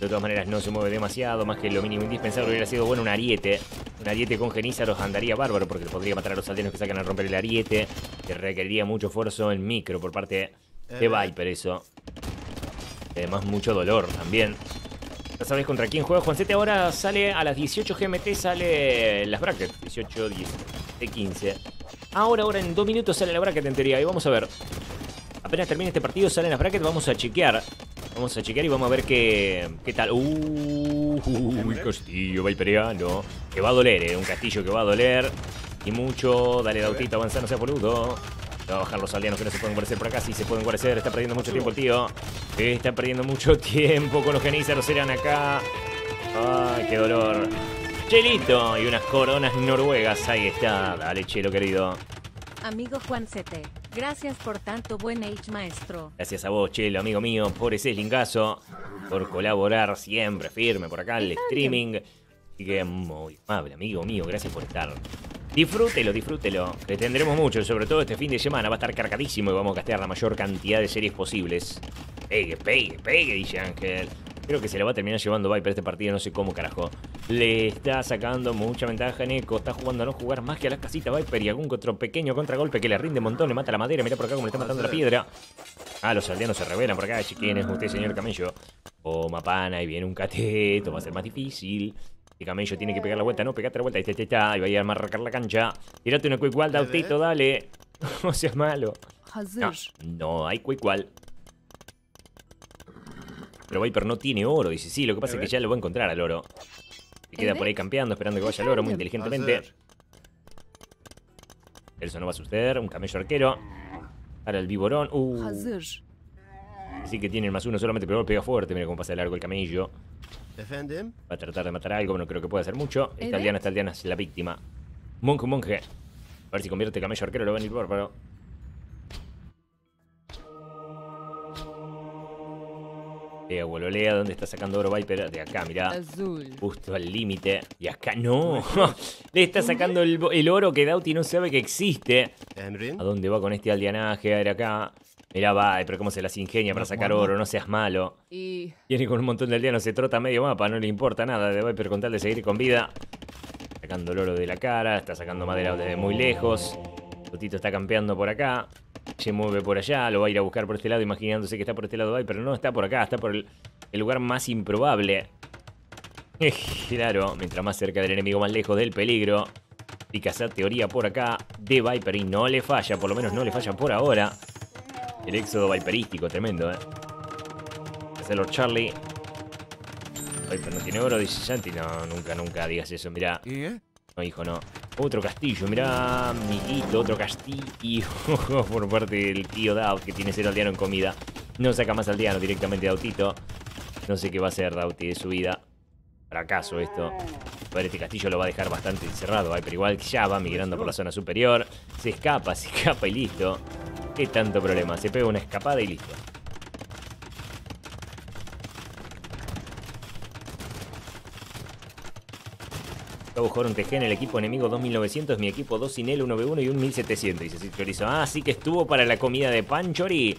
De todas maneras no se mueve demasiado, más que lo mínimo indispensable hubiera sido bueno un ariete. Un ariete con genízaros andaría bárbaro porque podría matar a los aldeanos que sacan a romper el ariete. Que requeriría mucho esfuerzo en micro por parte de Viper eso. Además mucho dolor también. Ya sabes contra quién juega Juancete ahora sale a las 18 GMT sale las brackets. 18, 10, 15. Ahora, ahora en dos minutos sale la bracket en teoría. Y vamos a ver. Apenas termine este partido salen las brackets, vamos a chequear Vamos a chequear y vamos a ver qué, qué tal. Uh, uy, castillo viperiano. Que va a doler, eh. Un castillo que va a doler. Y mucho. Dale, Dautito, avanza, no sea boludo. Va a bajar los aldeanos que no se pueden guarecer por acá. Sí se pueden guarecer. Está perdiendo mucho tiempo el tío. Está perdiendo mucho tiempo con los genízaros. Eran acá. Ay, qué dolor. Chelito y unas coronas noruegas. Ahí está. Dale, Chelo, querido. Amigo Juan CT, gracias por tanto buen age maestro. Gracias a vos, Chelo, amigo mío, por ese linkazo, por colaborar siempre firme por acá el streaming. Así que muy amable, amigo mío, gracias por estar. Disfrútelo, disfrútelo. Le tendremos mucho, sobre todo este fin de semana. Va a estar cargadísimo y vamos a gastar la mayor cantidad de series posibles. Pegue, pegue, pegue, dice Ángel. Creo que se le va a terminar llevando Viper este partido, no sé cómo carajo. Le está sacando mucha ventaja a Neko. Está jugando a no jugar más que a las casitas Viper y algún otro pequeño contragolpe que le rinde un montón. Le mata la madera. Mira por acá cómo le está matando la piedra. Ah, los aldeanos se revelan por acá. ¿Quién es usted, señor Camello? Oh, mapana, y viene un cateto. Va a ser más difícil. Y Camello tiene que pegar la vuelta. No, pegate la vuelta. Ahí está, ahí está. Ahí va a marcar la cancha. Tírate una quick wall, Dautito, dale. No seas malo. No, no hay quick wall. Pero Viper no tiene oro, dice. Sí, lo que pasa es que ya lo va a encontrar al oro. Se queda por ahí campeando, esperando que vaya el oro muy inteligentemente. Eso no va a suceder. Un camello arquero. Ahora el viborón. Uh, así que tiene el más uno solamente, pero pega fuerte. Mira cómo pasa de largo el camello. Va a tratar de matar algo, no creo que pueda hacer mucho. Esta ¿Evet? aldeana, esta aldeana es la víctima. Monje, monje. A ver si convierte el camello arquero, lo va a venir bárbaro. Lea, vuelo, lea, ¿dónde está sacando oro Viper? De acá, mirá. Azul. Justo al límite. Y acá no. Le está sacando el, el oro que Dauti no sabe que existe. ¿A dónde va con este aldeanaje? A ver acá. Mirá, va, pero cómo se las ingenia para sacar oro, no seas malo. Y Viene con un montón de aldeanos, se trota medio mapa, no le importa nada de Viper con tal de seguir con vida. Sacando el oro de la cara, está sacando madera desde muy lejos. Totito está campeando por acá. Se mueve por allá, lo va a ir a buscar por este lado, imaginándose que está por este lado pero no está por acá, está por el, lugar más improbable. claro, mientras más cerca del enemigo, más lejos del peligro. Picasa teoría por acá de Viper y no le falla, por lo menos no le falla por ahora. El éxodo viperístico, tremendo, eh. Lord Charlie. Viper no tiene oro, dice Santi. No, nunca, nunca digas eso, mirá. ¿Y? No, hijo, no. Otro castillo, mirá, amiguito, otro castillo por parte del tío Daut, que tiene cero aldeano en comida. No saca más aldeano directamente Dautito. No sé qué va a hacer Dauti de su vida. Fracaso esto. A ver, este castillo lo va a dejar bastante encerrado, ay, pero igual ya va migrando por la zona superior. Se escapa, se escapa y listo. ¿Qué tanto problema? Se pega una escapada y listo. Un TG en el equipo enemigo 2900, mi equipo 2 sin él, 1v1 y un 1700. Dice Sid Chorizo. Ah, sí que estuvo para la comida de Panchori.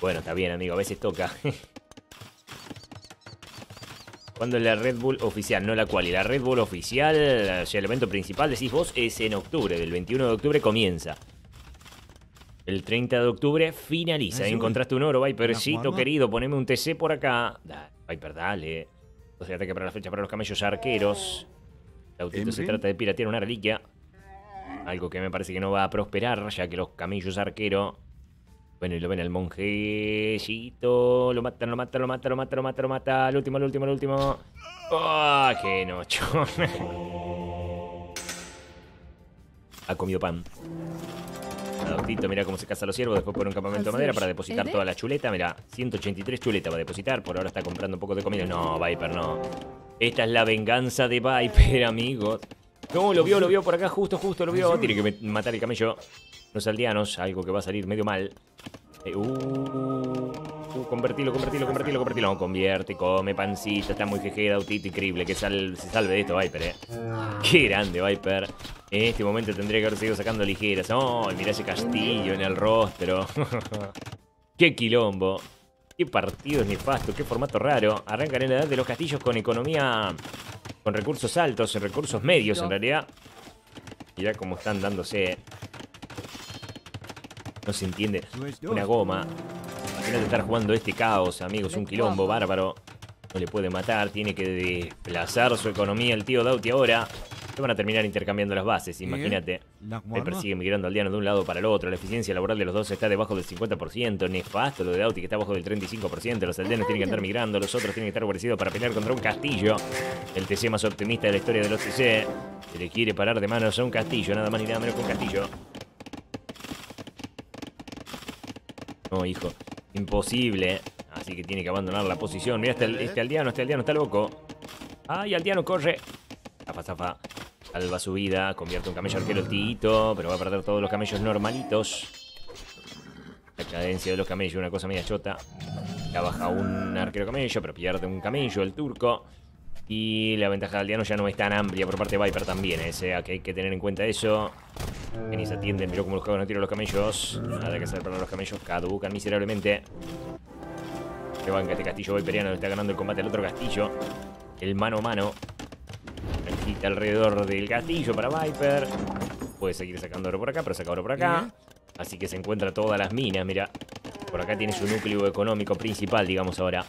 Bueno, está bien, amigo, a veces toca. Cuando es la Red Bull oficial, no la cual. Y la Red Bull oficial, o sea, el evento principal, decís vos, es en octubre. Del 21 de octubre comienza. El 30 de octubre finaliza. Encontraste un oro, Vipercito querido. Poneme un TC por acá. Da, Viper, dale. Entonces ataque para la fecha para los camellos arqueros. Lautito se trata de piratear una reliquia. Algo que me parece que no va a prosperar, ya que los camellos arqueros. Bueno, y lo ven al monjecito. Lo matan, lo matan, lo matan, lo matan, lo matan, lo mata. El último, el último, el último. ¡Ah, qué nocho! ha comido pan. Lautito, mira cómo se caza los ciervos. Después pone un campamento de madera para depositar toda la chuleta. Mira, 183 chuletas va a depositar. Por ahora está comprando un poco de comida. No, Viper, no. Esta es la venganza de Viper, amigos. No, lo vio, lo vio por acá, justo, justo, lo vio. Tiene que matar el camello. Los aldeanos, algo que va a salir medio mal. Eh, uh, uh, convertilo, convertilo, convertilo, convertilo. No, convierte, come pancito. Está muy jeje, Dautito, increíble. Que sal- se salve de esto, Viper, eh. Qué grande, Viper. En este momento tendría que haber seguido sacando ligeras. Oh, mirá ese castillo en el rostro. Qué quilombo. Qué partido nefasto, qué formato raro. Arrancan en la edad de los castillos con economía. Con recursos altos, recursos medios en realidad. Mirá cómo están dándose. No se entiende. Una goma. Imagínate estar jugando este caos, amigos. Un quilombo bárbaro. No le puede matar. Tiene que desplazar su economía el tío Dauti ahora. Van a terminar intercambiando las bases, imagínate. Viper sigue migrando aldeanos de un lado para el otro. La eficiencia laboral de los dos está debajo del 50%. Nefasto lo de Dauti que está bajo del 35%. Los aldeanos tienen que andar migrando. Los otros tienen que estar ofrecidos para pelear contra un castillo. El TC más optimista de la historia de los TC. Se le quiere parar de manos a un castillo. Nada más ni nada menos que un castillo. No, hijo. Imposible. Así que tiene que abandonar la posición. Mira, este, este aldeano, este aldeano está loco. Ay, aldeano corre. Zafa, zafa. Salva su vida. Convierte un camello arquero Tito. Pero va a perder todos los camellos normalitos. La cadencia de los camellos, una cosa media chota. Ya baja un arquero camello, pero pierde un camello, el turco. Y la ventaja del aldeano ya no es tan amplia por parte de Viper también, ¿eh? o sea que hay que tener en cuenta eso. Que ni se atienden, miró cómo los cabos no tiran los camellos. Nada que hacer para los camellos, caducan miserablemente. Que banca este castillo viperiano, está ganando el combate al otro castillo. El mano a mano. Agita alrededor del castillo para Viper. Puede seguir sacando oro por acá, pero saca oro por acá. Así que se encuentra todas las minas, mira. Por acá tiene su núcleo económico principal, digamos ahora.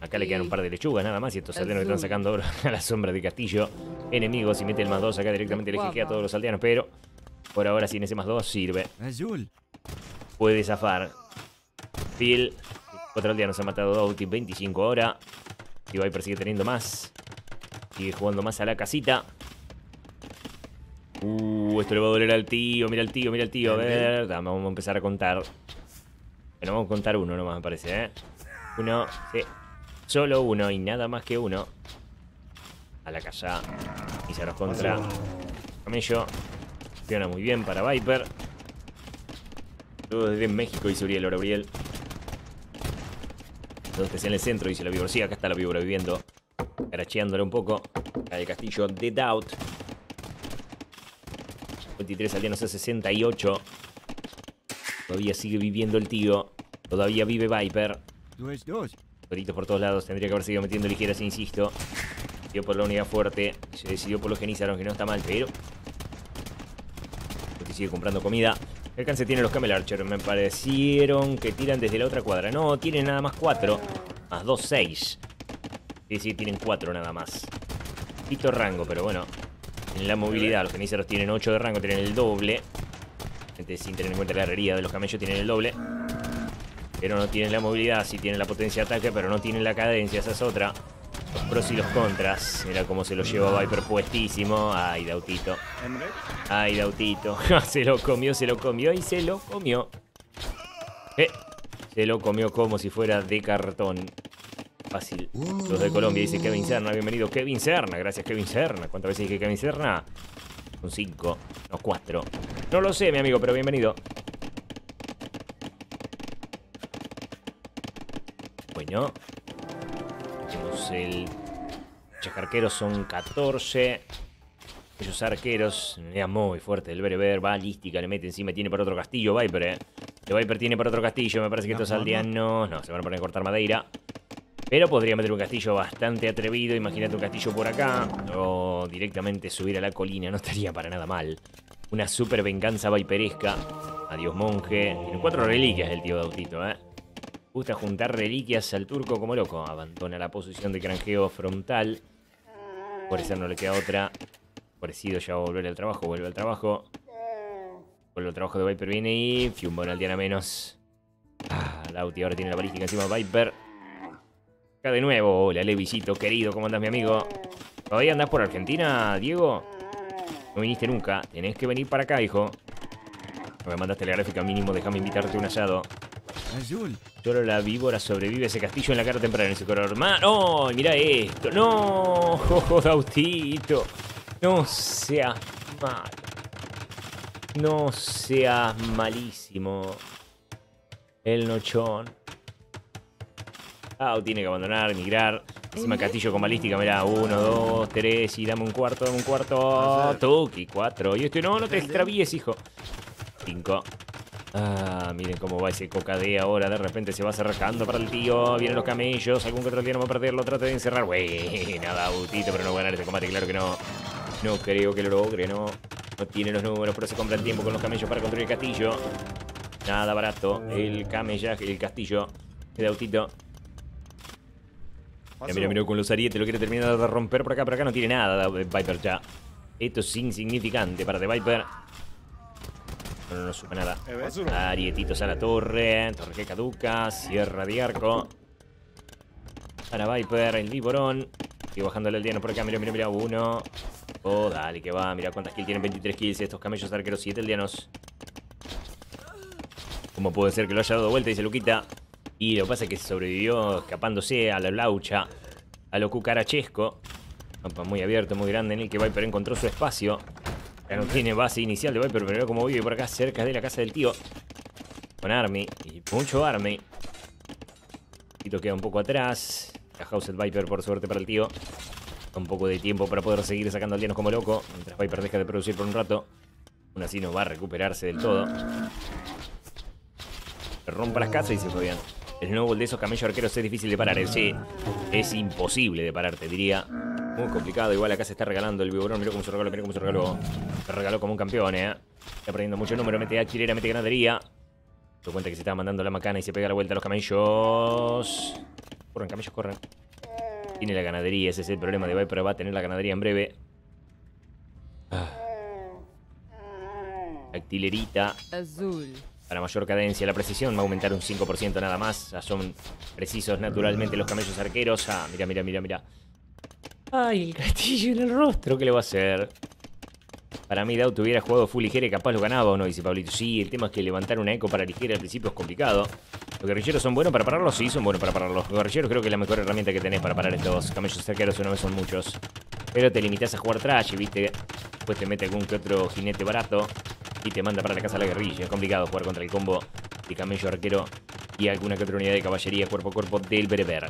Acá le quedan un par de lechugas nada más y estos aldeanos que están sacando oro a la sombra del castillo. Enemigos y mete el más 2 acá directamente le a todos los aldeanos, pero por ahora sin ese más 2 sirve. Puede zafar. Phil. Otro aldeano se ha matado Doughty 25 ahora. Y Viper sigue teniendo más. Sigue jugando más a la casita. Uh, esto le va a doler al tío. Mira al tío, mira al tío. A ver, vamos a empezar a contar. Bueno, vamos a contar uno nomás, me parece, ¿eh? Uno, sí. Solo uno y nada más que uno. A la casa. Y se nos contra. Camello. Funciona muy bien para Viper. Todo desde México, dice Uriel. Ahora Uriel. Todo especial en el centro, dice la víbora. Sí, acá está la víbora viviendo. Caracheándole un poco. El castillo de Doubt. 23 aldeanos a 68. Todavía sigue viviendo el tío. Todavía vive Viper. Doritos por todos lados. Tendría que haber seguido metiendo ligeras, insisto. Decidió por la unidad fuerte. Se decidió por los genizaron, que no está mal, pero. Porque sigue comprando comida. ¿Qué alcance tiene los Camel Archer? Me parecieron que tiran desde la otra cuadra. No, tienen nada más 4. Más 2, 6. Sí, sí, tienen 4 nada más. Quito rango, pero bueno. En la movilidad, los genizaros tienen 8 de rango, tienen el doble. Gente, sin tener en cuenta la herrería de los camellos, tienen el doble. Pero no tienen la movilidad, sí tienen la potencia de ataque, pero no tienen la cadencia, esa es otra. Los pros y los contras. Mira cómo se lo lleva Viper puestísimo. Ay, Dautito. Ay, Dautito. se lo comió, se lo comió y se lo comió. Eh, se lo comió como si fuera de cartón. Fácil. Los de Colombia dice Kevin Serna. Bienvenido, Kevin Serna. Gracias, Kevin Serna. ¿Cuántas veces dije Kevin Serna? Son cinco. No, cuatro. No lo sé, mi amigo, pero bienvenido. Bueno. Tenemos el... Los arqueros son 14. Ellos arqueros. Era muy fuerte el bereber. Balística, le mete encima. Tiene para otro castillo Viper, eh. El Viper tiene para otro castillo. Me parece que estos aldeanos... No, se van a poner a cortar madeira. Pero podría meter un castillo bastante atrevido. Imagínate un castillo por acá. O directamente subir a la colina. No estaría para nada mal. Una super venganza viperesca. Adiós, monje. Tiene cuatro reliquias el tío Dautito, eh. Gusta juntar reliquias al turco como loco. Abandona la posición de granjeo frontal. Por eso no le queda otra. Parecido ya va a volver al trabajo. Vuelve al trabajo. Vuelve al trabajo de Viper. Viene y. Fiumbo al aldeana menos. Ah, ahora tiene la balística encima Viper. Acá de nuevo. Hola, Levisito, querido. ¿Cómo andas, mi amigo? ¿Todavía andás por Argentina, Diego? No viniste nunca. Tenés que venir para acá, hijo. No me mandaste la gráfica mínimo. Déjame invitarte un asado. Solo la víbora sobrevive ese castillo en la cara temprana. Ese color hermano. ¡No! Mira esto. ¡No! ¡Oh, Dautito! No seas mal. No seas malísimo. El nochón. Ah, tiene que abandonar, emigrar. Encima castillo con balística, mirá, uno, dos, tres, y dame un cuarto, dame un cuarto. Tuki, cuatro. Y este no, no te extravíes, hijo. Cinco. Ah, miren cómo va ese cocadé ahora. De repente se va acercando para el tío. Vienen los camellos. Algún que otro día no va a perderlo. Trata de encerrar. Buena, Bautito, pero no va a ganar este combate. Claro que no. No creo que lo logre, no. No tiene los números, pero se compra el tiempo con los camellos para construir el castillo. Nada barato. El camellaje, el castillo de Autito. Mira, mira, mira con los arietes. Lo quiere terminar de romper por acá. Por acá no tiene nada. Viper ya. Esto es insignificante para The Viper. No, no, no suma nada. Arietitos a la torre. Torre que caduca. Sierra de arco. Para Viper, el Viborón. Y bajándole el diano por acá. Mira, mira, mira. Uno. Oh, dale, que va. Mira cuántas kills tienen. 23 kills. Estos camellos arqueros 7 aldeanos. ¿Cómo puede ser que lo haya dado vuelta? Dice Luquita. Y lo que pasa es que sobrevivió escapándose a la laucha. A lo cucarachesco. Muy abierto, muy grande en el que Viper encontró su espacio. Ya no tiene base inicial de Viper, pero cómo vive por acá cerca de la casa del tío. Con Army. Y mucho Army. Tito queda un poco atrás. La House Viper, por suerte para el tío. Un poco de tiempo para poder seguir sacando aldeanos como loco. Mientras Viper deja de producir por un rato. Aún así no va a recuperarse del todo. Rompa las casas y se fue bien. El snowball de esos camellos arqueros es difícil de parar. Sí, es imposible de parar, te diría. Muy complicado. Igual acá se está regalando el viborón. Mira cómo se regaló, mira cómo se regaló. Se regaló como un campeón, eh. Está perdiendo mucho número. Mete achilera, mete ganadería. Se cuenta que se estaba mandando la macana y se pega la vuelta a los camellos. Corren, camellos, corren. Tiene la ganadería, ese es el problema de Viper. Va a tener la ganadería en breve. Ah. Actilerita. Azul. Para mayor cadencia, la precisión va a aumentar un 5% nada más. Ya son precisos naturalmente los camellos arqueros. Ah, mira, mira, mira, mira. Ay, el castillo en el rostro, ¿qué le va a hacer? Para mí, Daut hubiera jugado full ligera y capaz lo ganaba o no, dice Pablito. Sí, el tema es que levantar una eco para ligera al principio es complicado. ¿Los guerrilleros son buenos para pararlos? Sí, son buenos para pararlos. Los guerrilleros creo que es la mejor herramienta que tenés para parar estos camellos arqueros, una vez son muchos. Pero te limitas a jugar trash y, viste, después te mete algún que otro jinete barato y te manda para la casa de la guerrilla. Es complicado jugar contra el combo de camello arquero y alguna que otra unidad de caballería cuerpo a cuerpo del bereber.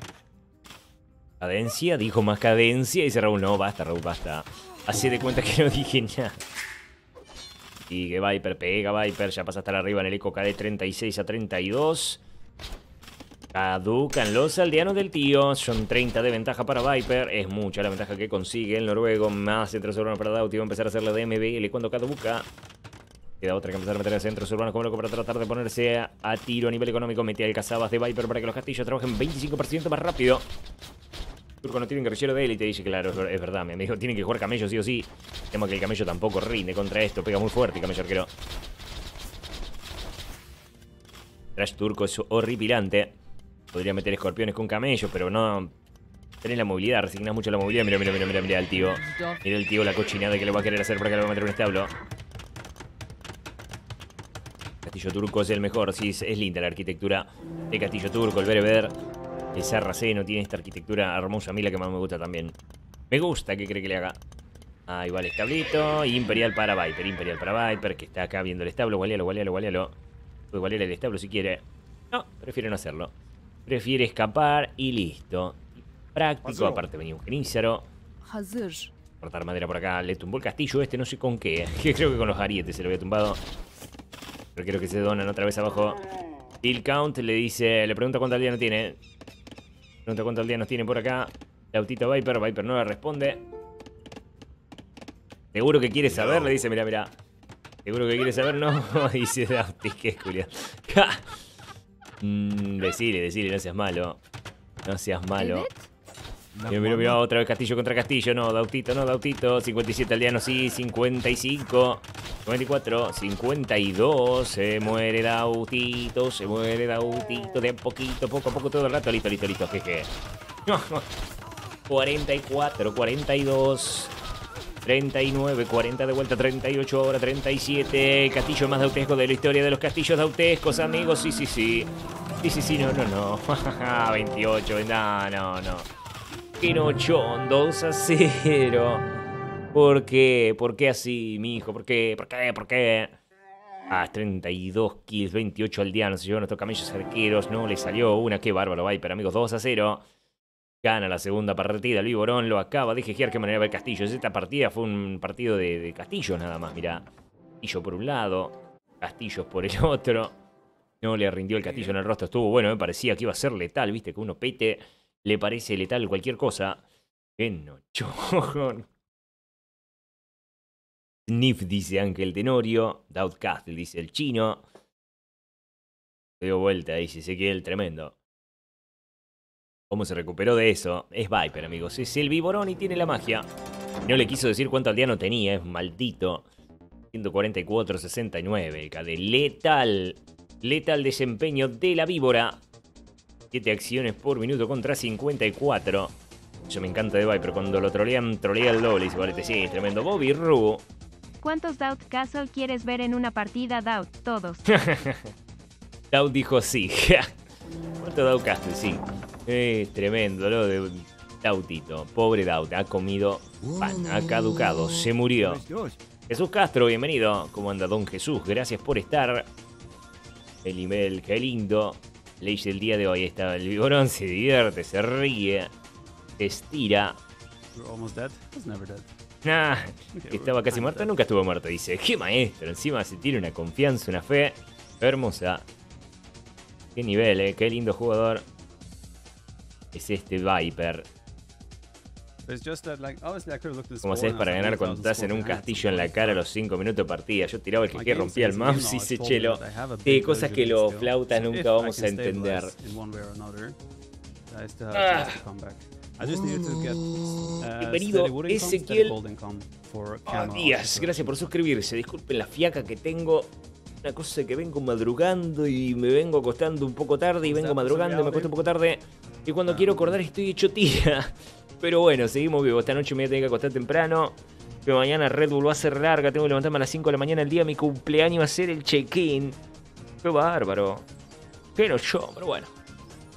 Cadencia, dijo más cadencia. Dice Raúl, no, basta, Raúl, basta. Así de cuenta que no dije nada. Que Viper pega, Viper ya pasa a estar arriba en el eco KD 36 a 32. Caducan los aldeanos del tío. Son 30 de ventaja para Viper. Es mucha la ventaja que consigue el noruego. Más centros urbanos para Dauti. Va a empezar a hacer la DMBL cuando caduca. Queda otra que empezar a meter a centros urbanos como loco para tratar de ponerse a, a tiro a nivel económico. Mete al cazabas de Viper para que los castillos trabajen 25% más rápido. Turco no tiene guerrillero de élite, dice, claro, es ver- es verdad, mi amigo. Tienen que jugar camello sí o sí. Tema que el camello tampoco rinde contra esto, pega muy fuerte el camello arquero. Trash turco es horripilante. Podría meter escorpiones con camellos, pero no. Tenés la movilidad, resignás mucho la movilidad. Mira, mira, mira, mira, mira el tío. Mira el tío la cochinada que le va a querer hacer para que le va a meter un establo. Castillo turco es el mejor, sí, es, es linda la arquitectura de Castillo turco, el bereber. El sarraceno tiene esta arquitectura hermosa, a mí la que más me gusta también. Me gusta, ¿qué cree que le haga? Ahí va el establito. Imperial para Viper, Imperial para Viper, que está acá viendo el establo. Gualealo, gualealo, gualealo. Puede gualear el establo si quiere. No, prefiere no hacerlo. Prefiere escapar y listo. Práctico, aparte venía un genízaro. Cortar madera por acá. Le tumbó el castillo este, no sé con qué. Que creo que con los arietes se lo había tumbado. Pero creo que se donan otra vez abajo. Kill count le dice, le pregunta cuánto aldeanos tiene. Pregunta cuánto aldeanos tiene por acá. Lautito Viper, Viper no le responde. Seguro que quiere saber, le dice, mira, mira. Seguro que quiere saber, no. dice Dauti, es Julián. mm, decile, decile, no seas malo. No seas malo. Mira, mira, mira, otra vez Castillo contra Castillo. No, Dautito, no, Dautito. 57 aldeanos, sí. 55. 54. 52. Se muere Dautito. Se muere Dautito. De a poquito, poco a poco, todo el rato. Listo, listo, listo. Jeje. 44, 42. 39, 40 de vuelta, 38 ahora, 37. Castillo más dautesco de la historia de los castillos dautescos, amigos. Sí, sí, sí. Sí, sí, sí, no, no, no. 28, no, no, no. Quinochón, 2 a 0. ¿Por qué? ¿Por qué así, mi hijo? ¿Por qué? ¿Por qué? ¿Por qué? Ah, 32 kills, 28 aldeanos. Se llevan nuestros camellos arqueros. No le salió una. Qué bárbaro, Viper, amigos. 2 a 0. Gana la segunda partida. El Viborón lo acaba de jejear. Qué manera de ver Castillos. Esta partida fue un partido de, de Castillos nada más. Mirá. Castillo por un lado. Castillos por el otro. No le rindió el castillo en el rostro. Estuvo bueno, me parecía que iba a ser letal. Viste que uno pete le parece letal cualquier cosa. ¡Qué nochón! Sniff dice Ángel Tenorio. Doubtcastle dice el chino. Se dio vuelta, dice Ezequiel, tremendo. ¿Cómo se recuperó de eso? Es Viper, amigos. Es el Viborón y tiene la magia. No le quiso decir cuánto aldeano tenía, es maldito. 144, 69. El KD letal. Letal desempeño de la víbora. 7 acciones por minuto contra 54. Eso me encanta de Viper. Cuando lo trolean, trolea el doble. Dice, vale, sí, tremendo. Bobby Ru. ¿Cuántos Doubt Castle quieres ver en una partida Doubt? Todos. Dow dijo sí. ¿Cuánto Dow Castle? Sí. Eh, tremendo, lo de Dautito. Pobre Daut. Ha comido pan. Ha caducado. Se murió. Jesús Castro, bienvenido. ¿Cómo anda Don Jesús? Gracias por estar. El email, qué lindo. Ley del día de hoy está el vigorón, se divierte, se ríe, se estira. We're almost dead. It's never dead. Nah, Okay, estaba casi muerto, dead. nunca estuvo muerto. Dice, qué maestro. Encima se tiene una confianza, una fe hermosa. Qué nivel, eh. Qué lindo jugador. Es este Viper. Como I para ganar "Oh, cuando estás en un castillo en la cara a los 5 minutos de partida? Yo tiraba el que rompía el mouse y se chelo. big cosas que los flautas nunca vamos a entender. Ah. Bienvenido, Ezequiel. Ah, camo Díaz, gracias por suscribirse. Disculpen la fiaca que tengo. Una cosa que vengo madrugando y me vengo acostando un poco tarde y vengo madrugando y me acuesto un poco tarde. Y cuando quiero acordar estoy hecho tira. Pero bueno, seguimos vivos. Esta noche me voy a tener que acostar temprano. Que mañana Red Bull va a ser larga. Tengo que levantarme a las 5 de la mañana el día de mi cumpleaños a hacer el check-in. Qué bárbaro. Pero yo, pero bueno.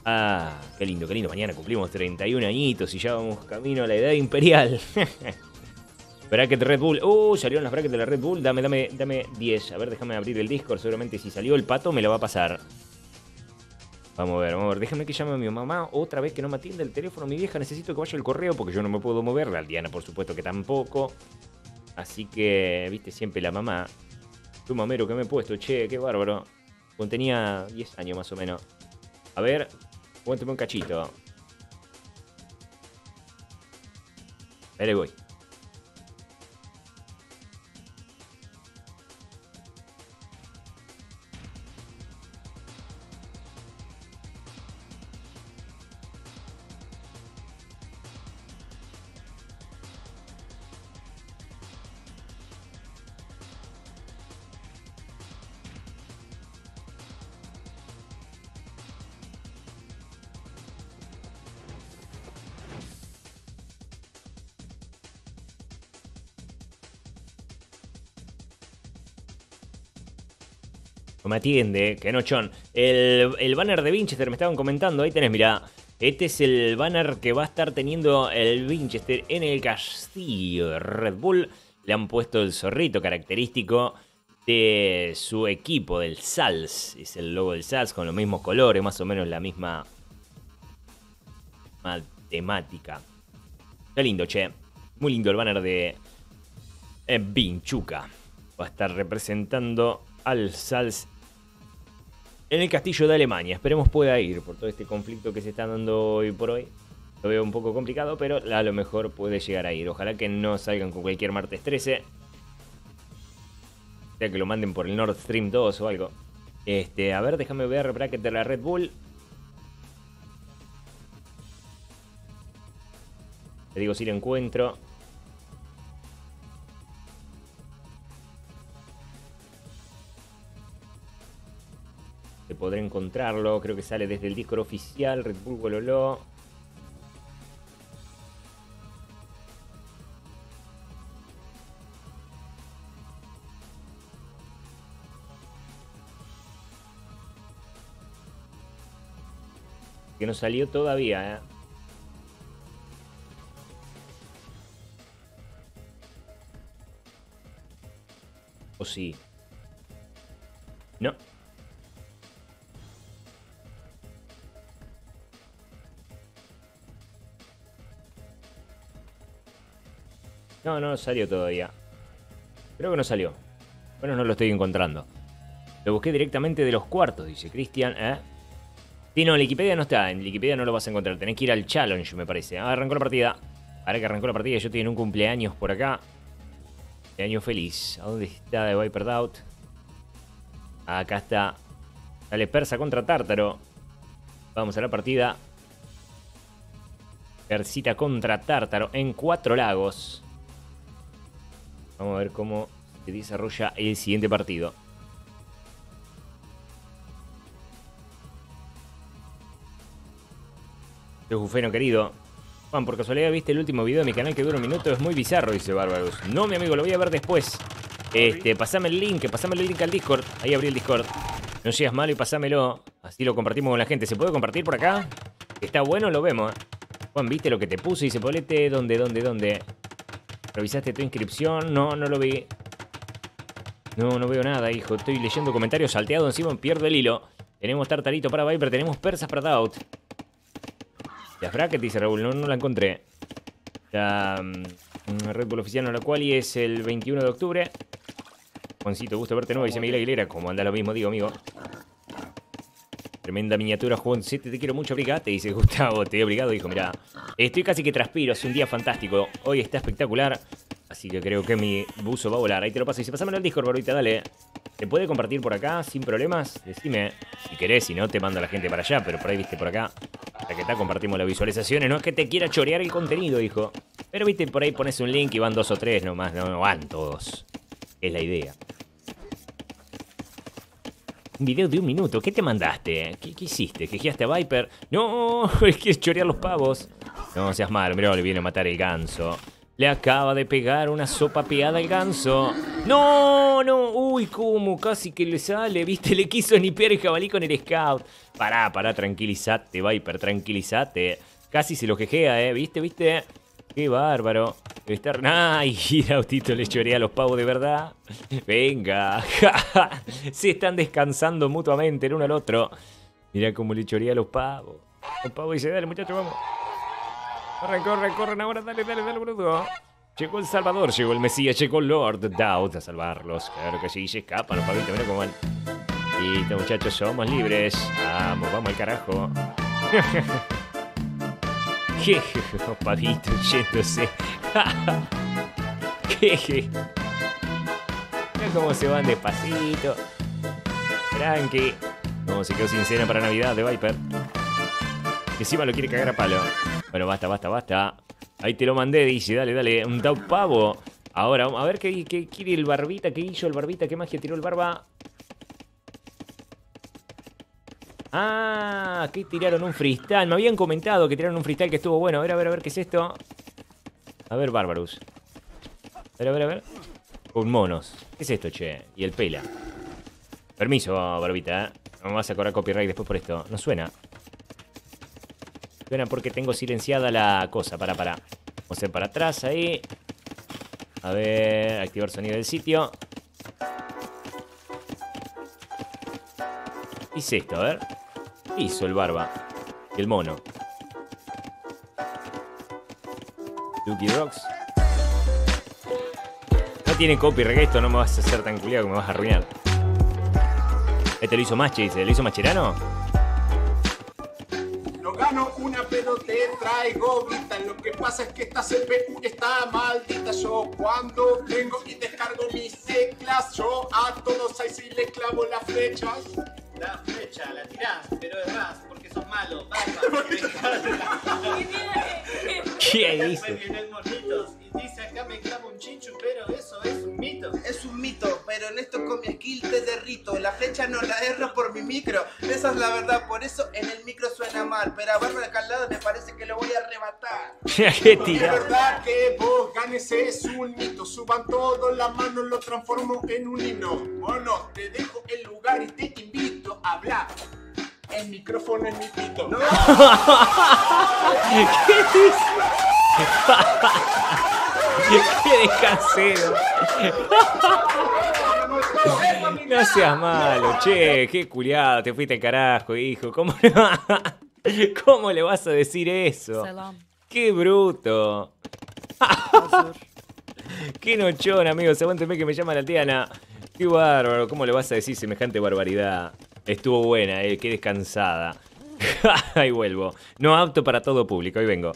Ah, qué lindo, qué lindo. Mañana cumplimos 31 añitos y ya vamos camino a la edad imperial. Bracket Red Bull. Uh, salieron las brackets de la Red Bull. Dame, dame, dame 10. A ver, déjame abrir el Discord. Seguramente si salió el pato me lo va a pasar. Vamos a ver, vamos a ver. Déjame que llame a mi mamá otra vez que no me atiende el teléfono. Mi vieja necesito que vaya el correo porque yo no me puedo mover. La Aldiana, por supuesto que tampoco. Así que, viste, siempre la mamá. Tu mamero que me he puesto, che, qué bárbaro. Cuando tenía 10 años más o menos. A ver, cuéntame un cachito. Ahí voy. Atiende, que no chon. El, el banner de Winchester me estaban comentando, ahí tenés, mirá. Este es el banner que va a estar teniendo el Winchester en el castillo de Red Bull. Le han puesto el zorrito característico de su equipo, del SALS. Es el logo del SALS con los mismos colores, más o menos la misma misma temática. Está lindo, che. Muy lindo el banner de eh, Vinchuca. Va a estar representando al SALS en el castillo de Alemania. Esperemos pueda ir por todo este conflicto que se está dando hoy por hoy. Lo veo un poco complicado, pero a lo mejor puede llegar a ir. Ojalá que no salgan con cualquier martes 13. O sea, que lo manden por el Nord Stream 2 o algo. Este, a ver, déjame ver bracket de la Red Bull. Te digo si lo encuentro. Podrá encontrarlo. Creo que sale desde el Discord oficial. Red Bull. Que no salió todavía, ¿eh? ¿O sí? No. No, no salió todavía. Creo que no salió. Bueno, no lo estoy encontrando. Lo busqué directamente de los cuartos, dice Cristian. ¿eh? Sí, no, en Wikipedia no está. En Wikipedia no lo vas a encontrar. Tenés que ir al challenge, me parece. Ah, arrancó la partida. Ahora que arrancó la partida, yo tengo un cumpleaños por acá. Cumpleaños feliz. ¿A dónde está de Viper Doubt? Acá está. Dale Persa contra Tártaro. Vamos a la partida. Persita contra Tártaro en cuatro lagos. Vamos a ver cómo se desarrolla el siguiente partido. Jufeno querido. Juan, por casualidad viste el último video de mi canal que dura un minuto, es muy bizarro, dice Barbarus. No, mi amigo, lo voy a ver después. Este, pasame el link, pasame el link al Discord. Ahí abrí el Discord. No seas malo y pasámelo. Así lo compartimos con la gente. ¿Se puede compartir por acá? Está bueno, lo vemos. Juan, ¿viste lo que te puse? Dice, Polete, ¿dónde, dónde, dónde? ¿Revisaste tu inscripción? No, no lo vi. No, no veo nada, hijo. Estoy leyendo comentarios salteados encima, pierdo el hilo. Tenemos Tartarito para Viper, tenemos Persas para Doubt. La Bracket, dice Raúl, no, no la encontré. La mm, Red Bull oficial no la cual y es el 21 de octubre. Juancito, gusto verte nuevo, dice Miguel Aguilera. Como anda lo mismo, digo, amigo. Tremenda miniatura, Juan. Sí, te, te quiero mucho, te dice Gustavo. Te he obligado, dijo, mira. Estoy casi que transpiro, es un día fantástico. Hoy está espectacular. Así que creo que mi buzo va a volar. Ahí te lo paso. Dice, pásamelo al Discord, barbita, dale. ¿Se puede compartir por acá sin problemas? Decime si querés, si no, te mando a la gente para allá. Pero por ahí, viste, por acá. Hasta que está, compartimos las visualizaciones. No es que te quiera chorear el contenido, hijo. Pero viste, por ahí pones un link y van dos o tres nomás. No, no van todos. Es la idea. Video de un minuto. ¿Qué te mandaste? ¿Qué, qué hiciste? ¿Quejeaste a Viper? No, es que es chorear los pavos. No seas malo, mirá, le viene a matar el ganso. Le acaba de pegar una sopa peada al ganso. No, no, uy, cómo casi que le sale, viste, le quiso nipear el jabalí con el scout. Pará, pará, tranquilízate, Viper, tranquilízate. Casi se lo quejea, eh, viste, viste. Qué bárbaro. Estar... Ay, Autito le chorea a los pavos de verdad. Venga. Se están descansando mutuamente el uno al otro. Mira cómo le chorea a los pavos. Los pavos dice, dale muchachos, vamos. Corren, corren, corren ahora, dale, dale, dale, bruto. Llegó el Salvador, llegó el Mesías, llegó Lord Doubt a salvarlos. Claro que sí, se escapan los pavitos, mira cómo van. Listo, muchachos, somos libres. Vamos, vamos al carajo. Jeje, pavitos yéndose. Jeje. Mira cómo se van despacito. Tranqui. No, se quedó sin cena para Navidad de Viper. Encima lo quiere cagar a palo. Bueno, basta, basta, basta. Ahí te lo mandé, dice. Dale, dale. Un tau pavo. Ahora, a ver qué, qué quiere el barbita. ¿Qué hizo el barbita? ¿Qué magia tiró el barba? Ah, aquí tiraron un freestyle. Me habían comentado que tiraron un freestyle que estuvo bueno. A ver, a ver, a ver, ¿qué es esto? A ver, Barbarus. A ver, a ver, a ver. Con monos. ¿Qué es esto, che? Y el pela. Permiso, Barbita, ¿eh? No me vas a cobrar copyright después por esto. No suena. Suena porque tengo silenciada la cosa. Para, para. Vamos a hacer para atrás ahí. A ver, activar sonido del sitio. ¿Qué hice esto? A ver. ¿Qué hizo el barba? El mono. Duki Rocks. No tiene copyright esto, no me vas a hacer tan culiado que me vas a arruinar. Este lo hizo Mache, dice. ¿Lo hizo Macherano? No gano una, pero te traigo guita. Lo que pasa es que esta CPU está maldita. Yo cuando tengo y descargo mis teclas, yo a todos ahí sí les clavo las flechas. La flecha, la tirás, pero errás, malo. ¿Qué dice? Y dice acá me clavo un chichu, pero eso es un mito. Es un mito, pero en esto con mi skill te derrito. La flecha no la erro por mi micro. Esa es la verdad, por eso en el micro suena mal. Pero a Bárbara acá al lado me parece que lo voy a arrebatar. ¿Qué Es tira? verdad que vos ganes es un mito. Suban todo la mano, lo transformo en un himno. Mono, te dejo el lugar y te invito a hablar. El micrófono es mi pito. No. ¿Qué dice? ¡Qué descansero! No seas malo, che, qué culiado, te fuiste al carajo, hijo. ¿Cómo le, va- ¿Cómo le vas a decir eso? ¡Qué bruto! ¡Qué nochón, amigos! Aguánteme que me llama la Tiana. ¡Qué bárbaro! ¿Cómo le vas a decir semejante barbaridad? Estuvo buena, eh, qué descansada. Ahí vuelvo. No apto para todo público, ahí vengo.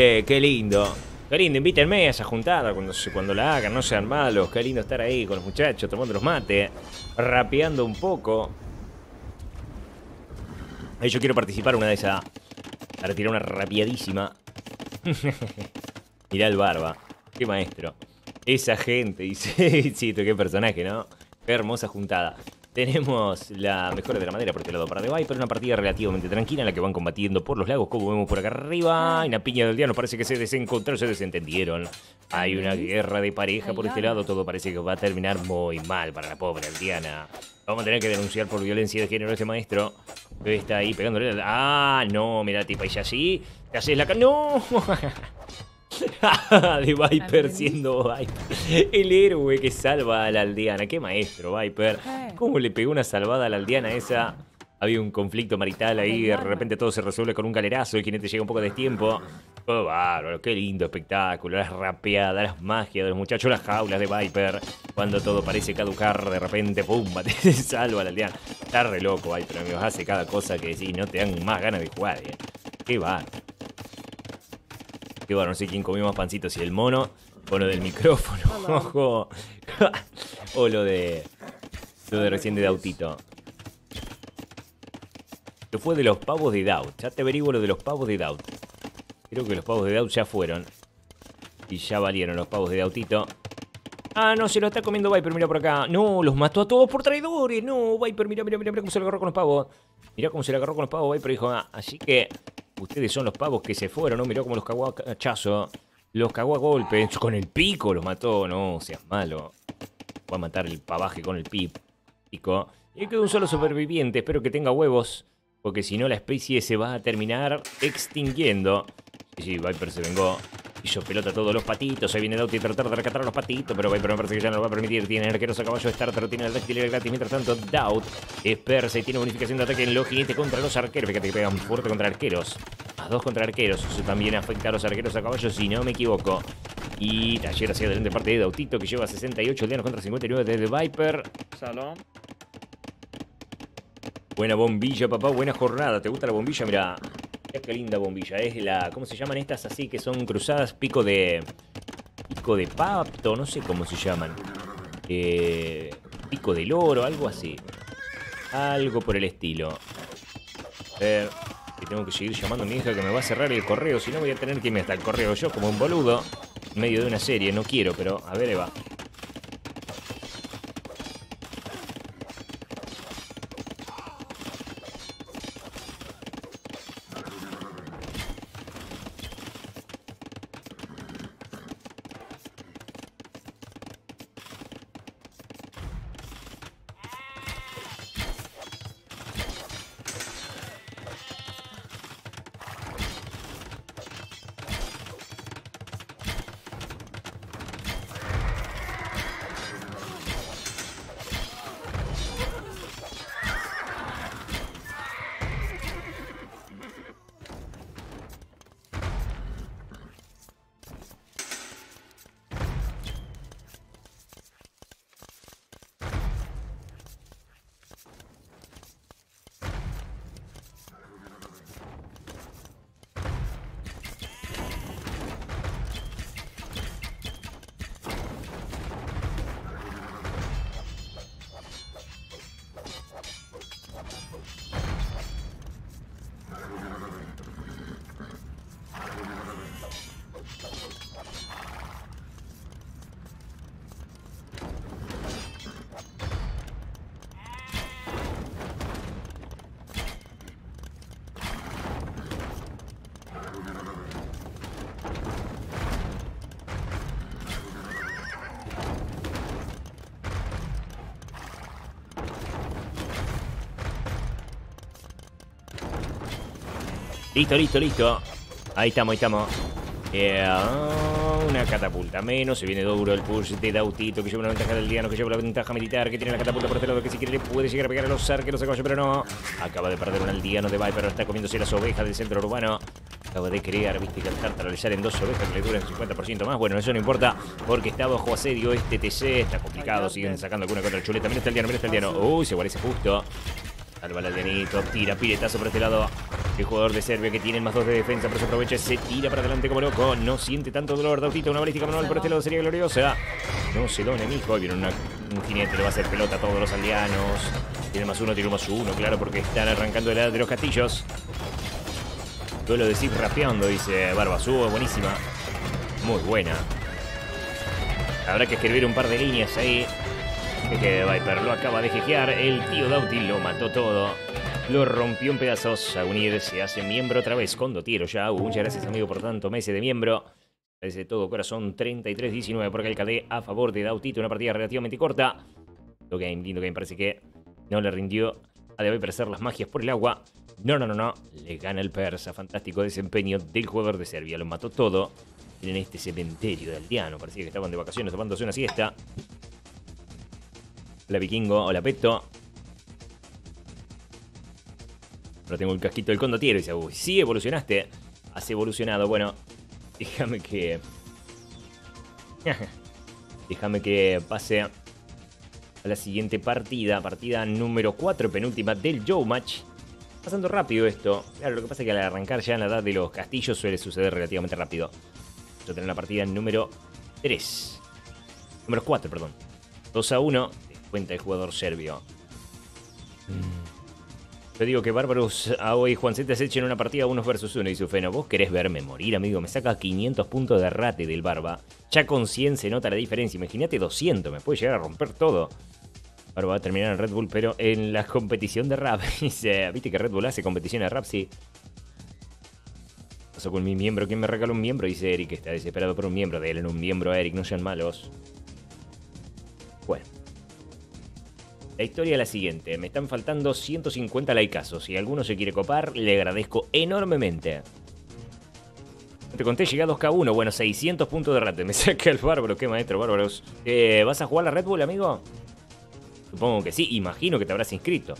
Eh, qué lindo. Qué lindo, invítenme a esa juntada cuando, cuando la hagan, no sean malos. Qué lindo estar ahí con los muchachos, tomando los mates, rapeando un poco. Ahí yo quiero participar una de esas. Para tirar una rapiadísima. Mirá el barba. Qué maestro. Esa gente, dice. sí, qué personaje, ¿no? Qué hermosa juntada. Tenemos la mejora de la madera por este lado para The Viper, una partida relativamente tranquila en la que van combatiendo por los lagos, como vemos por acá arriba. En la piña del día nos parece que se desencontraron, se desentendieron. Hay una guerra de pareja por este lado, todo parece que va a terminar muy mal para la pobre Aldiana. Vamos a tener que denunciar por violencia de género a este maestro. Que está ahí pegándole. Ah, no, mira, tipa, y así. Te haces la ¡No! de Viper siendo Viper. El héroe que salva a la aldeana. Qué maestro, Viper. ¿Cómo le pegó una salvada a la aldeana esa? Había un conflicto marital ahí, de repente todo se resuelve con un galerazo, el jinete llega un poco de tiempo. Todo bárbaro, qué lindo espectáculo, las rapeadas, las magias de los muchachos, las jaulas de Viper. Cuando todo parece caducar, de repente, pum, te salva a la aldeana. Está re loco Viper, amigos, hace cada cosa que sí, no te dan más ganas de jugar. eh. Qué bárbaro. Qué bueno, no sé quién comió más pancitos, si el mono o lo del micrófono. Ojo. o lo de. Lo de recién de Dautito. Esto fue de los pavos de Daut. Ya te averiguo lo de los pavos de Daut. Creo que los pavos de Daut ya fueron. Y ya valieron los pavos de Dautito. Ah, no, se lo está comiendo Viper, mira por acá. No, los mató a todos por traidores. No, Viper, mira, mira, mira, mira cómo se lo agarró con los pavos. Mira cómo se le agarró con los pavos, Viper dijo, ah, así que ustedes son los pavos que se fueron, ¿no? Mirá cómo los cagó cachazo. Los cagó a golpes. Con el pico los mató, no, seas malo. Va a matar el pavaje con el. Pico. Y quedó un solo superviviente, espero que tenga huevos. Porque si no la especie se va a terminar extinguiendo. Y sí, Viper se vengó. Hizo pelota a todos los patitos. Ahí viene Dauti a tratar de rescatar a los patitos. Pero Viper me parece que ya no lo va a permitir. Tiene arqueros a caballo starter. Tiene el dáctil gratis. Mientras tanto, Daut dispersa y tiene bonificación de ataque en los jinetes contra los arqueros. Fíjate que pegan fuerte contra arqueros. Más dos contra arqueros. Eso también afecta a los arqueros a caballo, si no me equivoco. Y taller hacia adelante parte de Dautito que lleva 68 aldeanos contra 59 de The Viper. Salón. Buena bombilla, papá, buena jornada. ¿Te gusta la bombilla? Mira, qué linda bombilla. Es la. ¿Cómo se llaman estas así que son cruzadas? Pico de. Pico de pato, no sé cómo se llaman. Eh, pico del oro, algo así. Algo por el estilo. Ver, que tengo que seguir llamando a mi hija que me va a cerrar el correo. Si no, voy a tener que irme hasta el correo yo como un boludo. En medio de una serie. No quiero, pero a ver, Eva. Listo, listo, listo. Ahí estamos, ahí estamos. Eh, una catapulta menos. Se viene duro el push de Dautito que lleva una ventaja del diano, que lleva la ventaja militar, que tiene la catapulta por este lado, que si quiere le puede llegar a pegar a los arqueros a caballo, pero no. Acaba de perder un aldeano de Viper, está comiéndose las ovejas del centro urbano. Acaba de crear, viste, que al tartaralizar en dos ovejas que le duran 50% más. Bueno, eso no importa, porque está bajo asedio este TC. Está complicado, siguen sacando alguna contra el chuleta. Mira este aldeano, mira este aldeano. Uy, se parece justo. Salva el aldeanito, tira piletazo por este lado. El jugador de Serbia que tiene más 2 de defensa, pero se aprovecha, se tira para adelante como loco. No siente tanto dolor. Dautito, una balística manual por este lado sería gloriosa. No se enemigo. Ahí viene una- un jinete, le va a hacer pelota a todos los aldeanos. Tiene más uno, tiene más uno, claro, porque están arrancando el edad de los castillos. Duelo de Zip rapeando, dice Barbazú, buenísima. Muy buena. Habrá que escribir un par de líneas ahí. Que que Viper lo acaba de jejear. El tío Dauti lo mató todo. Lo rompió en pedazos. Agunir se hace miembro otra vez con Dotiero ya. Uh, Muchas gracias, amigo, por tanto meses de miembro. Desde todo corazón, 33-19 por KD a favor de Dautito. Una partida relativamente corta. Lindo game, lindo game. Parece que no le rindió a de Viper hacer las magias por el agua. No, no, no, no. Le gana el persa. Fantástico desempeño del jugador de Serbia. Lo mató todo. En este cementerio de aldeano. Parecía que estaban de vacaciones tomándose una siesta. Hola vikingo, hola peto. Ahora tengo el casquito del condotiero y dice, uy, sí evolucionaste. Has evolucionado. Bueno, déjame que... déjame que pase a la siguiente partida. Partida número 4, penúltima del Joe Match. Pasando rápido esto. Claro, lo que pasa es que al arrancar ya en la edad de los castillos suele suceder relativamente rápido. Yo tengo la partida número 3. Número 4, perdón. 2 a 1. Cuenta el jugador serbio. Yo digo que Bárbaros Ao y Juancete se echen una partida unos versus uno y su feno. ¿Vos querés verme morir, amigo? Me saca 500 puntos de rate del Barba. Ya con 100 se nota la diferencia. Imagínate 200, me puede llegar a romper todo. Barba va a terminar en Red Bull, pero en la competición de rap. Dice, ¿viste que Red Bull hace competición de rap? Sí. Pasó con mi miembro. ¿Quién me regaló un miembro? Dice Eric, está desesperado por un miembro. Denle un miembro a Eric, no sean malos. Bueno. La historia es la siguiente. Me están faltando 150 likeazos. Si alguno se quiere copar, le agradezco enormemente. Te conté, llegué a 2K1. Bueno, 600 puntos de rate. Me saca el bárbaro. Qué maestro, bárbaros. Eh, ¿Vas a jugar la Red Bull, amigo? Supongo que sí. Imagino que te habrás inscrito.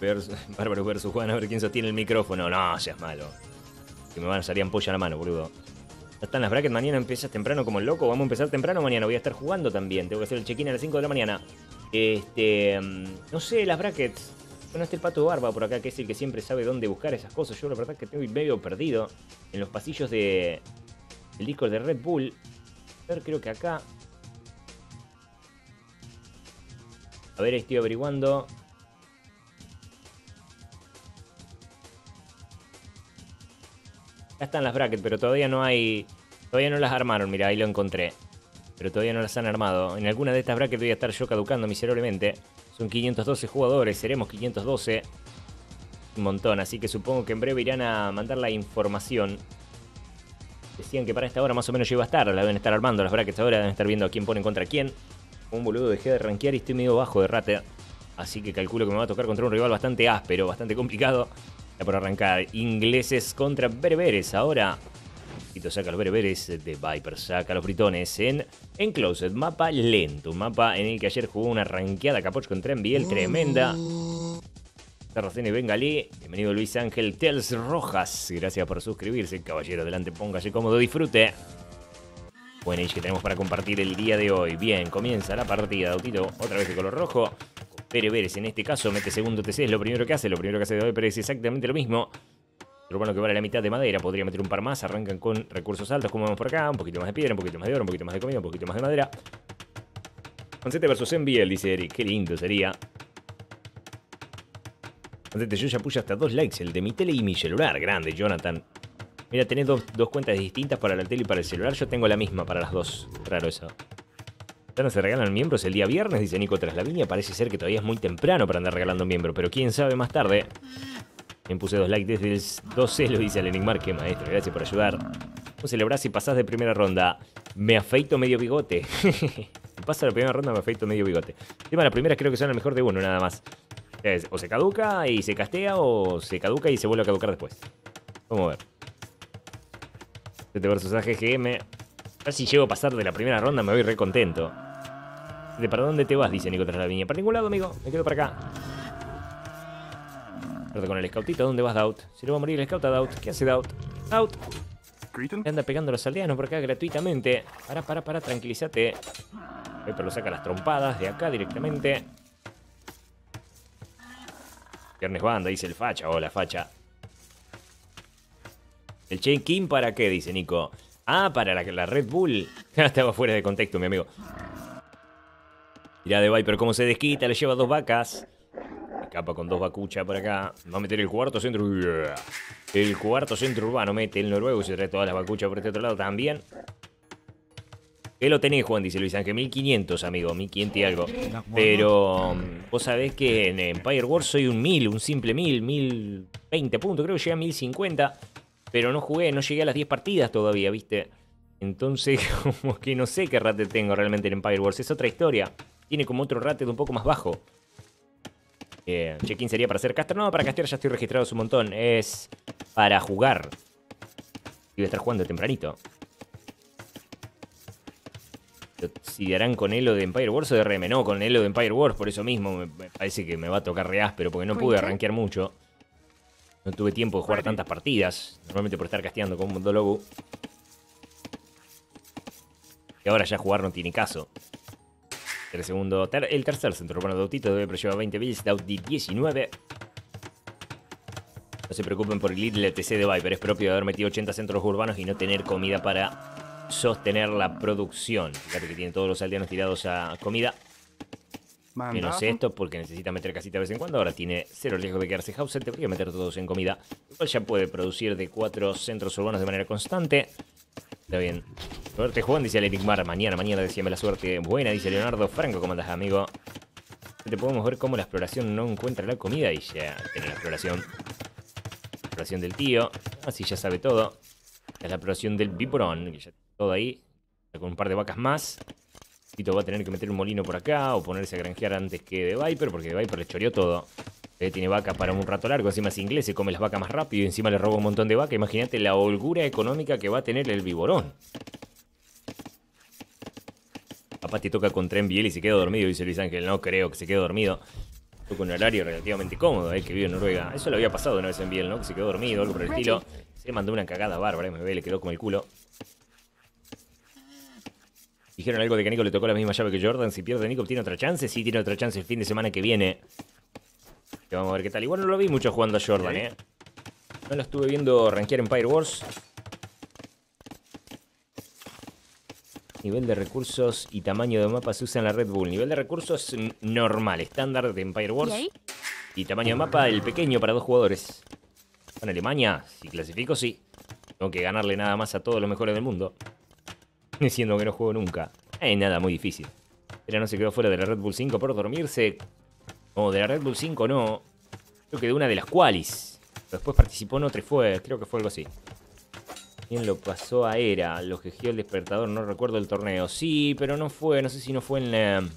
Vers- Bárbaro versus Juan, a ver quién sostiene el micrófono. No, seas malo. Que me van a salir ampolla a la mano, boludo. Están las brackets, mañana empiezas temprano como el loco. Vamos a empezar temprano mañana. Voy a estar jugando también. Tengo que hacer el check-in a las 5 de la mañana. Este. mm, No sé, las brackets. Bueno, está el pato barba por acá, que es el que siempre sabe dónde buscar esas cosas. Yo la verdad que estoy medio perdido en los pasillos de. El Discord de Red Bull. A ver, creo que acá. A ver, estoy averiguando. Ya están las brackets, pero todavía no hay. Todavía no las armaron, mira, ahí lo encontré. Pero todavía no las han armado. En alguna de estas brackets voy a estar yo caducando miserablemente. Son 512 jugadores, seremos 512. Un montón, así que supongo que en breve irán a mandar la información. Decían que para esta hora más o menos yo iba a estar. La deben estar armando las brackets ahora, deben estar viendo a quién ponen contra quién. Un boludo dejé de rankear y estoy medio bajo de rate. Así que calculo que me va a tocar contra un rival bastante áspero, bastante complicado. Ya por arrancar, ingleses contra bereberes. Ahora, Tito saca los bereberes de Viper, saca los britones en Enclosed. Mapa lento, un mapa en el que ayer jugó una ranqueada Capoch contra Enviel tremenda. Sarracene Bengalí, bienvenido Luis Ángel Tels Rojas. Gracias por suscribirse, caballero. Adelante, póngase cómodo, disfrute. Buen age que tenemos para compartir el día de hoy. Bien, comienza la partida. Autito, otra vez de color rojo. Pere Vélez en este caso mete segundo TC, es lo primero que hace. Lo primero que hace de hoy, pero es exactamente lo mismo. Bueno que vale la mitad de madera, podría meter un par más. Arrancan con recursos altos, como vemos por acá. Un poquito más de piedra, un poquito más de oro, un poquito más de comida, un poquito más de madera. Concete versus Enviel, dice Eric. Qué lindo sería. Concete, yo ya puse hasta dos likes, el de mi tele y mi celular. Grande, Jonathan. Mira, tenés dos cuentas distintas para la tele y para el celular. Yo tengo la misma para las dos. Raro eso. Ya no se regalan miembros el día viernes, dice Nico tras la viña. Parece ser que todavía es muy temprano para andar regalando miembros, pero quién sabe más tarde. Me puse dos likes desde el 12, lo dice el Enigmar. Qué maestro, gracias por ayudar. ¿Cómo celebrás si pasás de primera ronda? Me afeito medio bigote. si pasa la primera ronda, me afeito medio bigote. El tema de las primeras creo que son el mejor de uno, nada más. O se caduca y se castea, o se caduca y se vuelve a caducar después. Vamos a ver. Este versus AGGM. A ver si llego a pasar de la primera ronda, me voy re contento. ¿De para dónde te vas? Dice Nico tras la viña. Para ningún lado, amigo. Me quedo para acá. Verde con el scoutito. ¿Dónde vas, Daut? Si no va a morir el scout a Daut. ¿Qué hace Daut? Daut. ¿Qué anda pegando a los aldeanos por acá gratuitamente? Para, para, para, tranquilízate. Viper lo saca las trompadas de acá directamente. Viernes banda, dice el facha. Hola, facha. ¿El check-in para qué? Dice Nico. Ah, para la, la Red Bull. Estaba fuera de contexto, mi amigo. Mirá de Viper cómo se desquita, le lleva dos vacas. Escapa con dos vacuchas por acá. Va a meter el cuarto centro. El cuarto centro urbano mete el noruego y se trae todas las vacuchas por este otro lado también. ¿Qué lo tenés, Juan? Dice Luis Ángel. 1500, amigo. 1500 y algo. Pero mm, vos sabés que en Empire Wars soy un 1000, un simple 1000, 1020 puntos. Creo que llegué a 1050. Pero no jugué, no llegué a las 10 partidas todavía, ¿viste? Entonces, como que no sé qué rate tengo realmente en Empire Wars. Es otra historia. Tiene como otro rate de un poco más bajo. Eh, check-in sería para hacer caster. No, para castear ya estoy registrado hace un montón. Es para jugar. Y voy a estar jugando tempranito. Si darán con Elo de Empire Wars o de RM. No, con Elo de Empire Wars. Por eso mismo me me parece que me va a tocar re áspero. Porque no pude arranquear mucho. No tuve tiempo de jugar tantas partidas. Normalmente por estar casteando con Mundo Lobo. Y ahora ya jugar no tiene caso. El segundo, ter- el tercer centro urbano de Autito debe lleva 20 bills, Dauti 19. No se preocupen por el Lidl TC de Viper, es propio de haber metido 80 centros urbanos y no tener comida para sostener la producción. Fíjate que tiene todos los aldeanos tirados a comida. Menos esto, porque necesita meter casita de vez en cuando. Ahora tiene cero riesgo de quedarse house. Debería meter todos en comida. Igual ya puede producir de cuatro centros urbanos de manera constante. Está bien. Suerte, Juan, dice el Enigmar. Mañana, mañana, decíame la suerte. Buena, dice Leonardo Franco. ¿Cómo andas, amigo? Te podemos ver cómo la exploración no encuentra la comida y ya tiene la exploración. Exploración del tío. Así ya sabe todo. Es la exploración del biporón. Que ya todo ahí. Con un par de vacas más. Tito va a tener que meter un molino por acá o ponerse a granjear antes que de Viper, porque de Viper le choreó todo. Eh, tiene vaca para un rato largo, encima es inglés, se come las vacas más rápido y encima le roba un montón de vaca. Imagínate la holgura económica que va a tener el viborón. Papá te toca con tren Biel y se queda dormido, dice Luis Ángel. No creo que se quede dormido. Toca un horario relativamente cómodo, eh, que vive en Noruega. Eso le había pasado una vez en Biel, ¿no? Que se quedó dormido, algo por el estilo. Se mandó una cagada bárbara, MB, le quedó como el culo. Dijeron algo de que a Nico le tocó la misma llave que Jordan. Si pierde Nico, ¿tiene otra chance? Sí, tiene otra chance el fin de semana que viene. Que vamos a ver qué tal. Igual no lo vi mucho jugando a Jordan, ¿eh? No lo estuve viendo rankear Empire Wars. Nivel de recursos y tamaño de mapa se usa en la Red Bull. Nivel de recursos normal, estándar de Empire Wars. Y tamaño de mapa, el pequeño para dos jugadores. En Alemania, si clasifico, sí. Tengo que ganarle nada más a todos los mejores del mundo. Diciendo que no juego nunca. Eh, nada, muy difícil. Pero no se quedó fuera de la Red Bull 5 por dormirse. O de la Red Bull 5 no. Creo que de una de las cuales. Después participó en otra y fue. Creo que fue algo así. ¿Quién lo pasó a Era? Lo gegió el despertador, no recuerdo el torneo. Sí, pero no fue, no sé si no fue en la...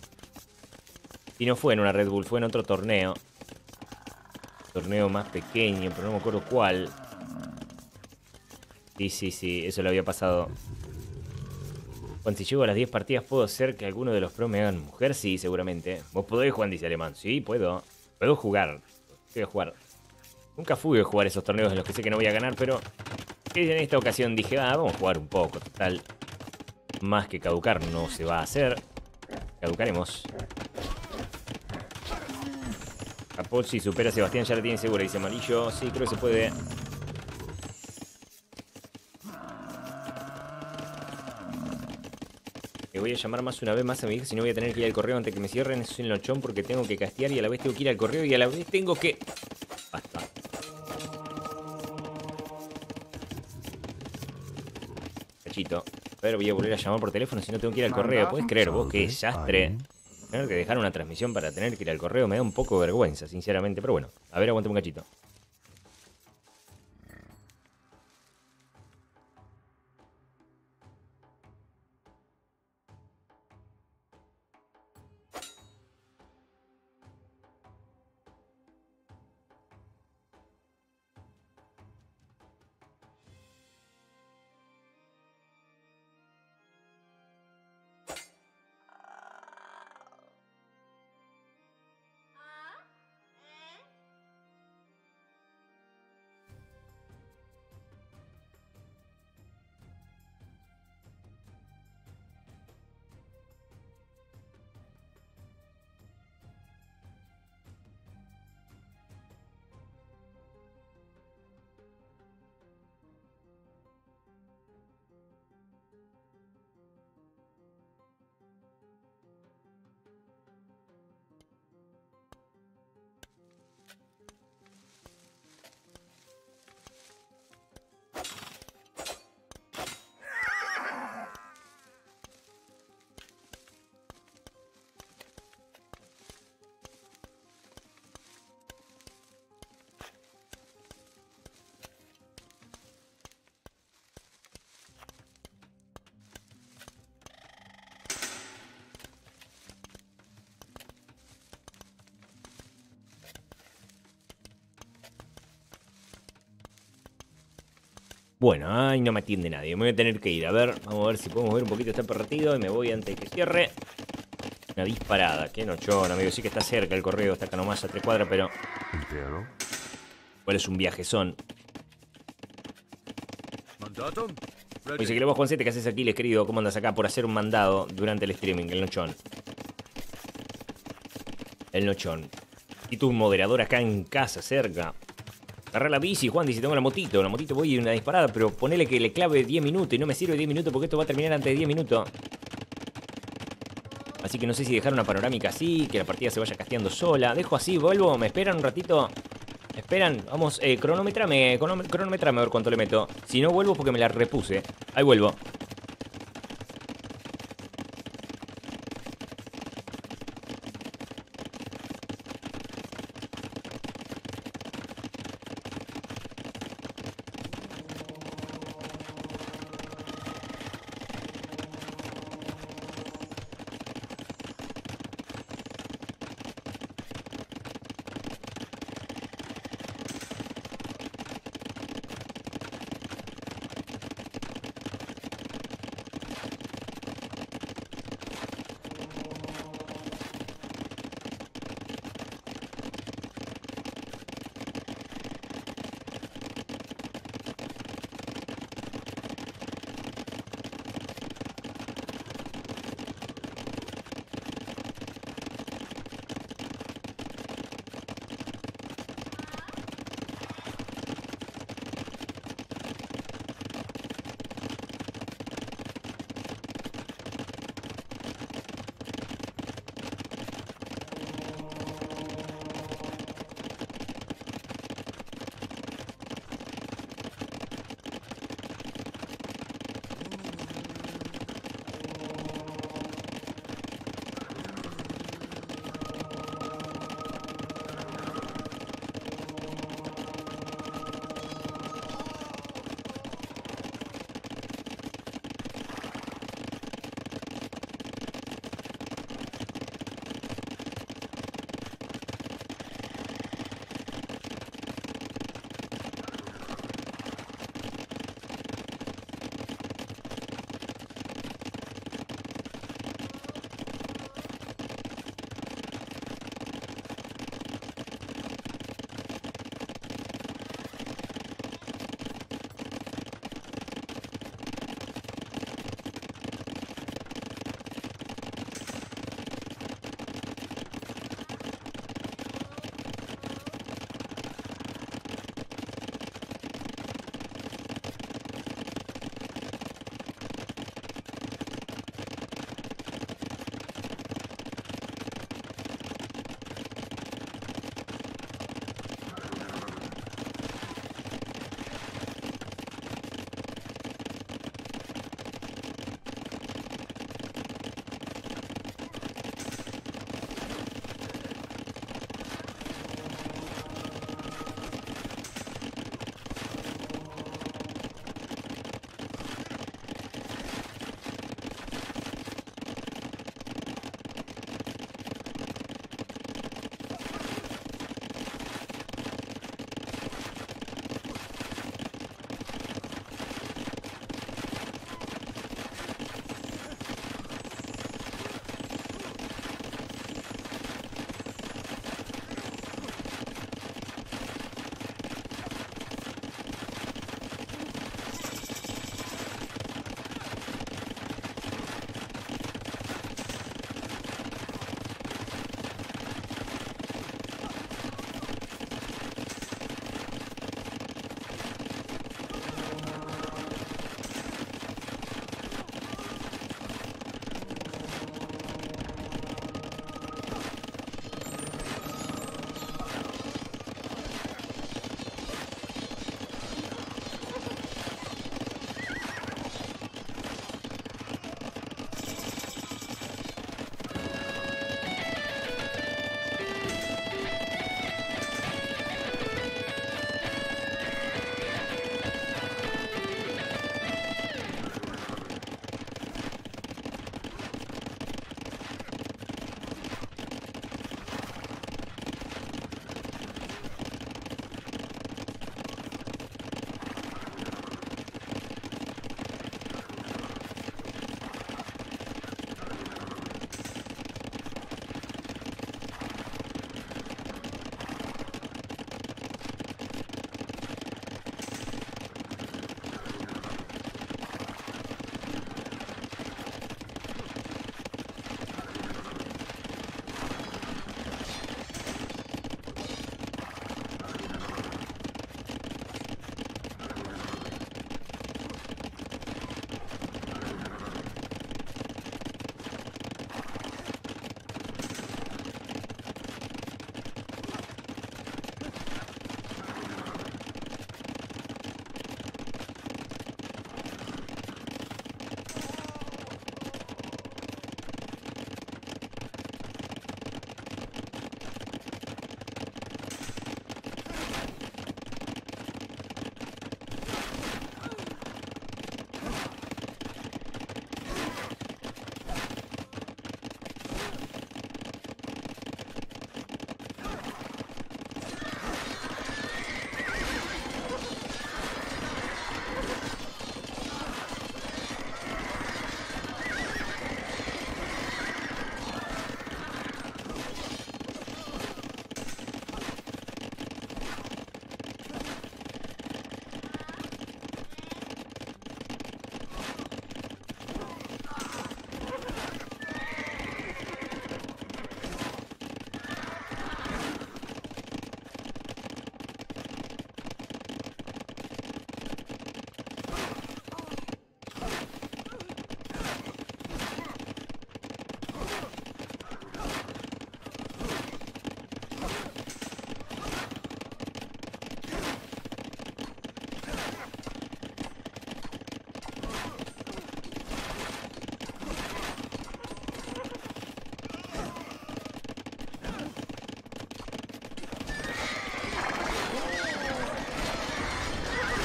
Si no fue en una Red Bull, fue en otro torneo. Torneo más pequeño, pero no me acuerdo cuál. Sí, sí, sí, eso lo había pasado. Juan, si llego a las 10 partidas, ¿puedo hacer que alguno de los pros me hagan mujer? Sí, seguramente. ¿Vos podés, Juan? Dice Alemán. Sí, puedo. Puedo jugar. A jugar. Nunca fui a jugar esos torneos en los que sé que no voy a ganar, pero en esta ocasión dije, ah, vamos a jugar un poco. Total, más que caducar no se va a hacer. Caducaremos. Capol si supera a Sebastián ya la tiene segura, dice Amarillo. Sí, creo que se puede. Voy a llamar más una vez más a mi hija, si no voy a tener que ir al correo antes que me cierren. Eso es un lochón porque tengo que castear y a la vez tengo que ir al correo y a la vez tengo que... Basta. Cachito. A ver, voy a volver a llamar por teléfono si no tengo que ir al correo. ¿Puedes creer vos qué desastre? Tener que dejar una transmisión para tener que ir al correo me da un poco de vergüenza, sinceramente. Pero bueno, a ver, aguanta un cachito. Bueno, ay, no me atiende nadie. Me voy a tener que ir. A ver, vamos a ver si podemos ver un poquito este perretido. Y me voy antes de que cierre. Una disparada. Qué nochón, amigo. Sí que está cerca el correo. Está acá nomás a tres cuadras, pero... ¿Cuál es un viajezón? Mandatum? Dice que le vos, Juancete, ¿qué haces aquí? Les querido, ¿cómo andas acá? Por hacer un mandado durante el streaming, el nochón. El nochón. Y tu moderador acá en casa, cerca. Agarra la bici, Juan, dice, tengo la motito. La motito voy y una disparada, pero ponele que le clave 10 minutos y no me sirve 10 minutos porque esto va a terminar antes de 10 minutos. Así que no sé si dejar una panorámica así, que la partida se vaya casteando sola. Dejo así, vuelvo, me esperan un ratito. ¿Me esperan, vamos, eh, cronometrame, cronom- cronometrame a ver cuánto le meto. Si no vuelvo porque me la repuse. Ahí vuelvo.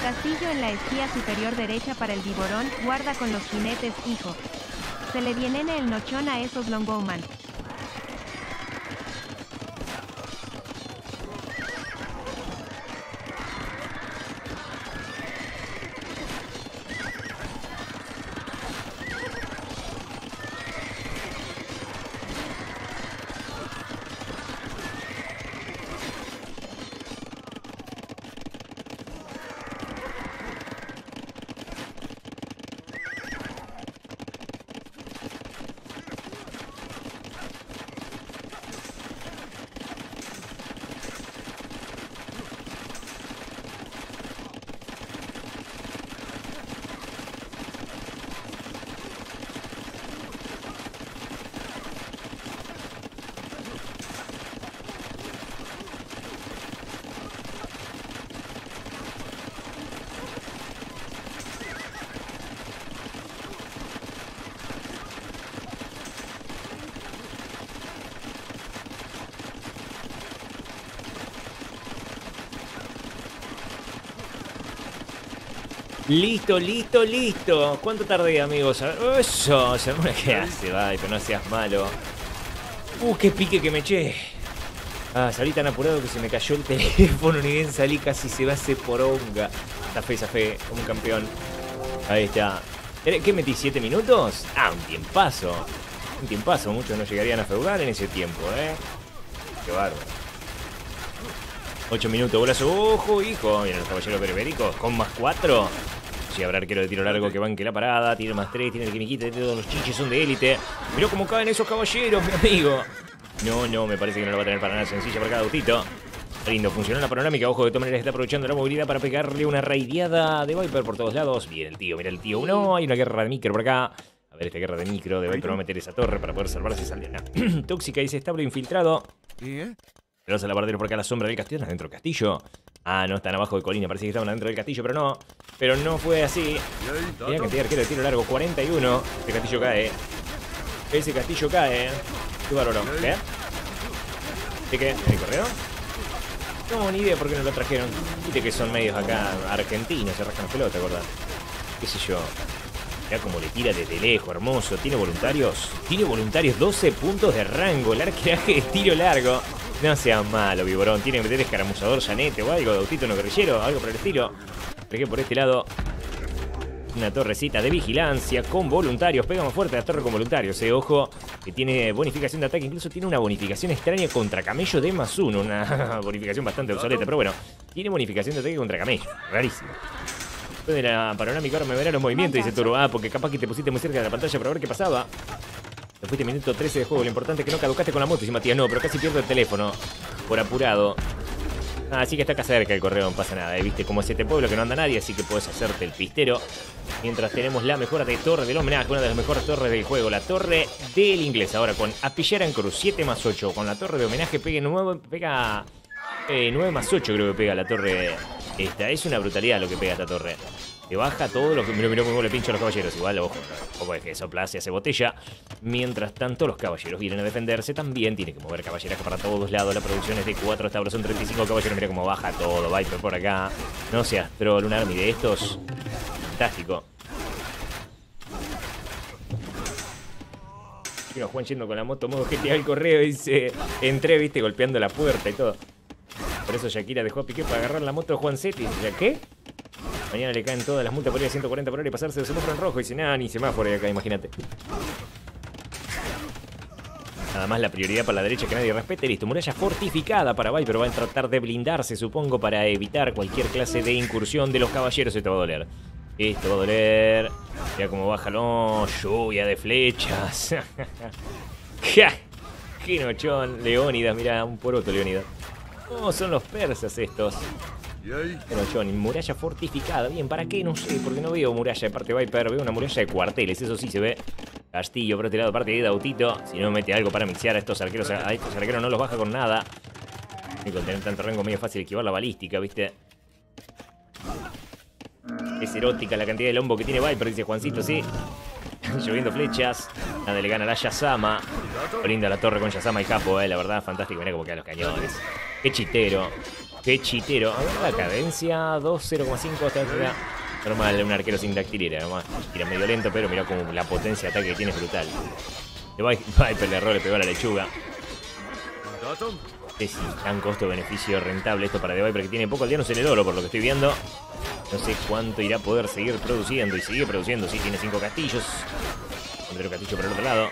Castillo en la esquina superior derecha para el viborón, guarda con los jinetes, hijo. Se le viene el nochón a esos longowman. Listo, listo, listo. ¿Cuánto tardé, amigos? Ver, Eso, se me hace, Viper, no seas malo. Uh, qué pique que me eché. Ah, salí tan apurado que se me cayó el teléfono, ni bien salí, casi se va a hacer poronga. Esta fe, esa fe, como un campeón. Ahí está. ¿Era- ¿Qué metí? ¿Siete minutos? Ah, un tiempazo. Un tiempazo, muchos no llegarían a feudar en ese tiempo, ¿eh? Qué bárbaro. 8 minutos, golazo. Ojo, hijo. Miren los caballeros periféricos con más 4. Si habrá arquero de tiro largo que banque la parada. Tiene más 3, tiene el quimiquita, todos los chiches son de élite. Mirá cómo caen esos caballeros, mi amigo. No, no, me parece que no lo va a tener para nada sencilla para cada autito. Lindo, funcionó la panorámica. Ojo, de todas maneras está aprovechando la movilidad para pegarle una raideada de Viper por todos lados. Bien, el tío, mira el tío. No, hay una guerra de micro por acá. A ver, esta guerra de micro de Viper va a meter esa torre para poder salvarse esa aldeana. Tóxica dice estable infiltrado. Los alabarderos por acá a la sombra del castillo, adentro del castillo. Ah, no, están abajo de colina, parece que estaban adentro del castillo, pero no. Pero no fue así. Mira cantidad de arquero de tiro largo, 41. Ese castillo cae. Ese castillo cae. Qué bárbaro. ¿Qué? ¿De qué? ¿El correo? No, ni idea por qué no lo trajeron. Viste que son medios acá argentinos, se rascan pelota, ¿verdad? ¿Qué sé yo? Mirá cómo le tira desde lejos, hermoso. ¿Tiene voluntarios? Tiene voluntarios, 12 puntos de rango. El arqueraje de tiro largo. No sea malo, Viborón. Tiene que meter escaramuzador llanete o algo, autito no guerrillero, algo por el estilo. Dejé por este lado una torrecita de vigilancia con voluntarios. Pega más fuerte la torre con voluntarios. Eh. Ojo, que tiene bonificación de ataque. Incluso tiene una bonificación extraña contra camello de más uno. Una bonificación bastante obsoleta, pero bueno. Tiene bonificación de ataque contra camello. Rarísimo. Después de la panorámica ahora me verán los movimientos, dice Toro. Ah, porque capaz que te pusiste muy cerca de la pantalla para ver qué pasaba. Te fuiste minuto 13 de juego. Lo importante es que no caducaste con la moto. Dice Matías, no, pero casi pierdo el teléfono. Por apurado. Ah, así que está acá cerca el correo, no pasa nada. ¿eh? Viste como es este pueblo que no anda nadie, así que puedes hacerte el pistero. Mientras tenemos la mejora de torre del homenaje, una de las mejores torres del juego, la torre del inglés. Ahora con Apillar en Cruz, 7 más 8. Con la torre de homenaje pega 9, pega, eh, 9 más 8 creo que pega la torre esta. Es una brutalidad lo que pega esta torre. Te baja todo lo que... Mirá, cómo le pincho a los caballeros. Igual, ojo, ojo es que sopla se hace botella. Mientras tanto, los caballeros vienen a defenderse. También tiene que mover caballeraje para todos lados. La producción es de 4 establos, son 35 caballeros. Mira cómo baja todo. Viper por acá. No seas troll, un army de estos. Fantástico. Mira, Juan yendo con la moto modo GTA el correo dice, entré, viste, golpeando la puerta y todo. Por eso Shakira dejó a Piqué para agarrar la moto de Juan Setti. Dice, ¿qué? Mañana le caen todas las multas por ir a 140 por hora y pasarse de semáforo en rojo. Y dice, nada, ni semáforo hay acá, imagínate. Nada más la prioridad para la derecha que nadie respete. Listo, muralla fortificada para Viper. Va a tratar de blindarse, supongo, para evitar cualquier clase de incursión de los caballeros. Esto va a doler. Esto va a doler. Mira cómo baja, no, lluvia de flechas. ¡Ja! ¡Qué nochón! Leónidas, mira, un poroto Leónidas. No, son los persas estos. Qué nochón, muralla fortificada. Bien, ¿para qué? No sé, porque no veo muralla de parte de Viper. Veo una muralla de cuarteles, eso sí se ve. Castillo, por este lado, parte de Dautito. Si no mete algo para mixear a estos arqueros, a estos arqueros no los baja con nada. Y con tener tanto rango medio fácil esquivar la balística, ¿viste? Es erótica la cantidad de lombo que tiene Viper, dice Juancito, sí. Lloviendo flechas. Nada le gana la Yasama. Brinda la torre con Yasama y Capo, eh. La verdad, fantástico. Mirá cómo quedan los cañones. Qué chitero. Qué chitero. A ver la cadencia. 2.0,5. Está está normal. Un arquero sin dactilera. Nomás. Tira medio lento, pero mira como la potencia de ataque que tiene es brutal. De Vi- Viper le error, le pegó a la lechuga. No sé tan costo-beneficio rentable esto para The Viper que tiene poco aldeanos en el oro, por lo que estoy viendo. No sé cuánto irá a poder seguir produciendo. Y sigue produciendo. Sí, tiene 5 castillos. Otro castillo por el otro lado.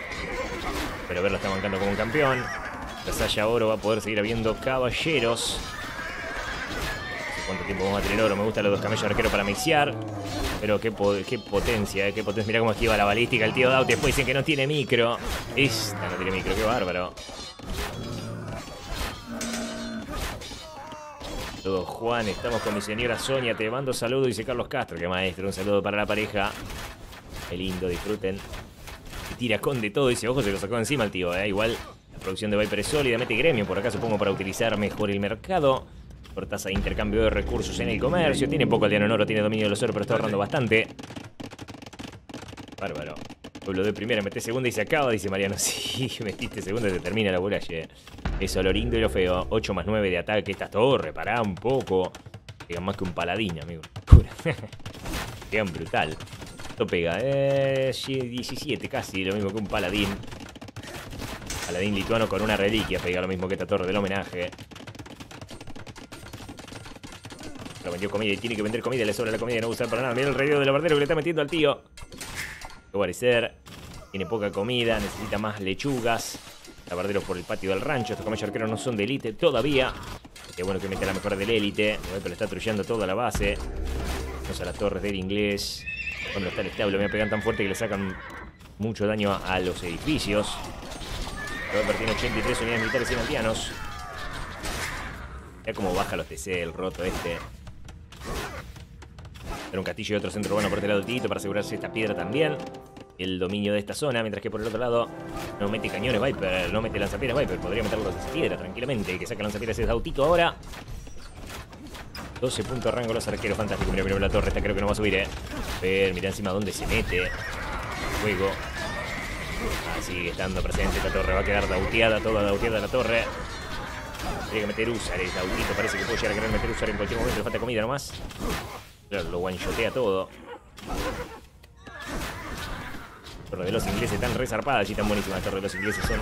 Pero verlo está bancando como un campeón. La Saya Oro va a poder seguir habiendo caballeros. No sé cuánto tiempo vamos a tener oro. Me gustan los dos camellos arqueros para mixear. Pero qué, po- qué potencia, eh, qué potencia. Mira cómo esquiva la balística el tío Dauti. Después dicen que no tiene micro. Esta no tiene micro, qué bárbaro. Todo Juan, estamos con mi señora Sonia. Te mando saludos, dice Carlos Castro. Qué maestro, un saludo para la pareja. Qué lindo, disfruten. Y tira con de todo. Dice, ojo, se lo sacó encima el tío. ¿eh? Igual producción de Viper sólida. Mete gremio por acá, supongo, para utilizar mejor el mercado. Por tasa de intercambio de recursos en el comercio. Tiene poco aldeano en oro, tiene dominio de los oro, pero está ahorrando bastante. Bárbaro. Pueblo de primera, mete segunda y se acaba, dice Mariano. Sí, metiste segunda y se termina la buralle. Eso, lo lindo y lo feo. 8 más 9 de ataque. Esta torre, pará un poco. Pegan más que un paladín, amigo. Pegan brutal. Esto pega, eh, 17 casi, lo mismo que un paladín. Paladín lituano con una reliquia, pega lo mismo que esta torre del homenaje. Lo vendió comida y tiene que vender comida, le sobra la comida y no usar para nada. Mira el radio del bardero que le está metiendo al tío. Que parecer. Tiene poca comida, necesita más lechugas. Lavarderos por el patio del rancho. Estos camellos arqueros no son de élite todavía. Qué bueno que mete la mejor del élite. Pero está trullando toda la base. Vamos a las torres del inglés. Cuando está el establo, me pegan tan fuerte que le sacan mucho daño a, a los edificios. Robert tiene 83 unidades militares y aldeanos. Mira cómo baja los TC, el roto este. Pero un castillo y otro centro urbano por este lado del Tito para asegurarse esta piedra también. El dominio de esta zona, mientras que por el otro lado no mete cañones Viper, no mete lanzapiedras Viper. Podría meter piedra tranquilamente. El que saca lanzapiedras es Dautito ahora. 12 puntos de rango los arqueros, fantástico. Mira, mira la torre, esta creo que no va a subir, eh. Ver, mira encima dónde se mete. Juego. Ah, sigue estando presente esta torre, va a quedar dauteada, toda dauteada la torre. Tiene que meter Usares, Dautito parece que puede llegar a querer meter Usar en cualquier momento, le falta comida nomás. Lo one-shotea todo. Torre de los ingleses están resarpadas y tan buenísimas. Las torres de los ingleses son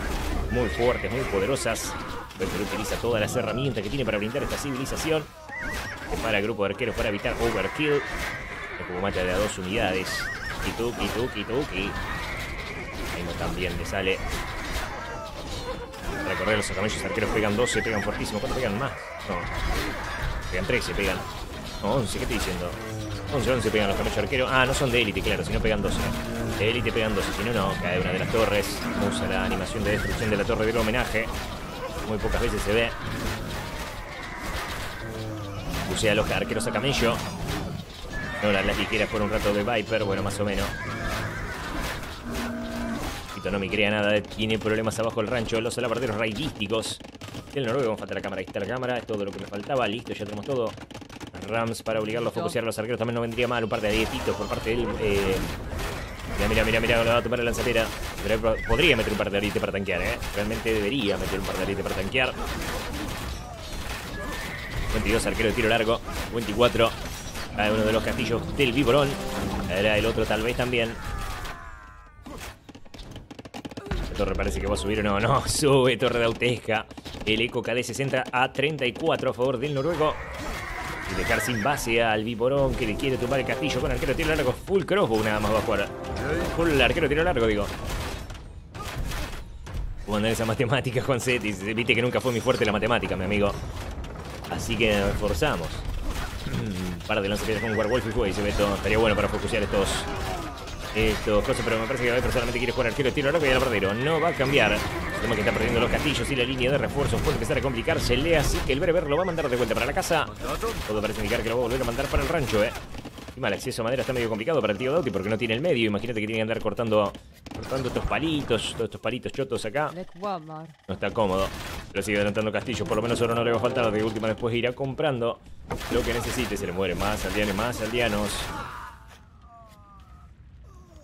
muy fuertes, muy poderosas. Viper utiliza todas las herramientas que tiene para brindar esta civilización. Separa grupo de arqueros para evitar overkill. El como mata de a dos unidades. Kituki, tuki, tuki. También le sale. Para correr los camellos arqueros pegan 12, pegan fortísimo. ¿Cuánto pegan más? No. Pegan 13, pegan. No, 11, ¿qué estoy diciendo? 11, 11 pegan los camellos arqueros. Ah, no son de élite, claro, si no pegan 12. De élite pegan 12, si no, no. Cae una de las torres. Usa la animación de destrucción de la torre del homenaje. Muy pocas veces se ve. Usea los arqueros a camello. No, las, las ligeras por un rato de Viper, bueno, más o menos. No me crea nada, tiene problemas abajo el rancho. Los alabarderos raidísticos. El noruego, falta la cámara, ahí está la cámara, es todo lo que me faltaba. Listo, ya tenemos todo. Rams para obligarlo a focusear a los arqueros también no vendría mal. Un par de dietitos por parte del. Eh... Mira, mira, mira, mira, lo va a tomar la lanzapera. Pero podría meter un par de ariete para tanquear, ¿eh? Realmente debería meter un par de ariete para tanquear. 22 arquero de tiro largo. 24. Cada uno de los castillos del Viborón. Era el otro tal vez también. La torre parece que va a subir o no. No, sube Torre de Autesca. El Eco KD60 a 34 a favor del noruego. Y dejar sin base al Viborón que le quiere tumbar el castillo con arquero tiro largo. Full crossbow nada más va a jugar. Full arquero tiro largo, digo. ¿Cómo andan esas matemáticas, Juan Cetis? Viste que nunca fue muy fuerte la matemática, mi amigo. Así que nos esforzamos. Un par de lanzapiedras con Warwolf y dice Beto. Estaría bueno para focusear estos. Estos cosas, pero me parece que Viper solamente quiere jugar arquero tiro largo y al verdadero. No va a cambiar. El tema que está perdiendo los castillos y la línea de refuerzos puede empezar a complicarse. Le así que el Bereber lo va a mandar de vuelta para la casa. Todo parece indicar que lo va a volver a mandar para el rancho, eh. Encima el acceso a madera está medio complicado para el tío Dauti porque no tiene el medio. Imagínate que tiene que andar cortando, cortando estos palitos, todos estos palitos chotos acá. No está cómodo. Pero sigue adelantando castillos. Por lo menos ahora no le va a faltar. De última después irá comprando lo que necesite. Se le muere más aldeanos, más aldeanos.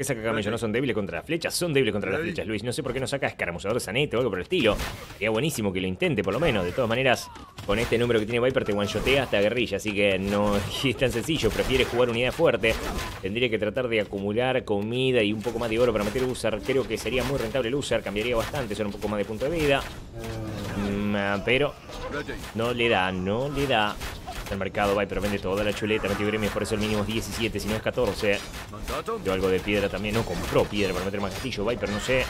¿Qué saca Camello? ¿No son débiles contra las flechas? Son débiles contra las flechas, Luis. No sé por qué no saca escaramuzador sanete o algo por el estilo. Sería buenísimo que lo intente, por lo menos. De todas maneras, con este número que tiene Viper te one-shotea hasta guerrilla, así que no es tan sencillo. Prefiere jugar unidad fuerte. Tendría que tratar de acumular comida y un poco más de oro para meter User. Creo que sería muy rentable el User, cambiaría bastante, son un poco más de punto de vida. Mm, ah, pero no le da, no le da. El mercado Viper vende toda la chuleta, metió gremios, por eso el mínimo es 17, si no es 14. Dio algo de piedra también, no compró piedra para meter más castillo, Viper no sé.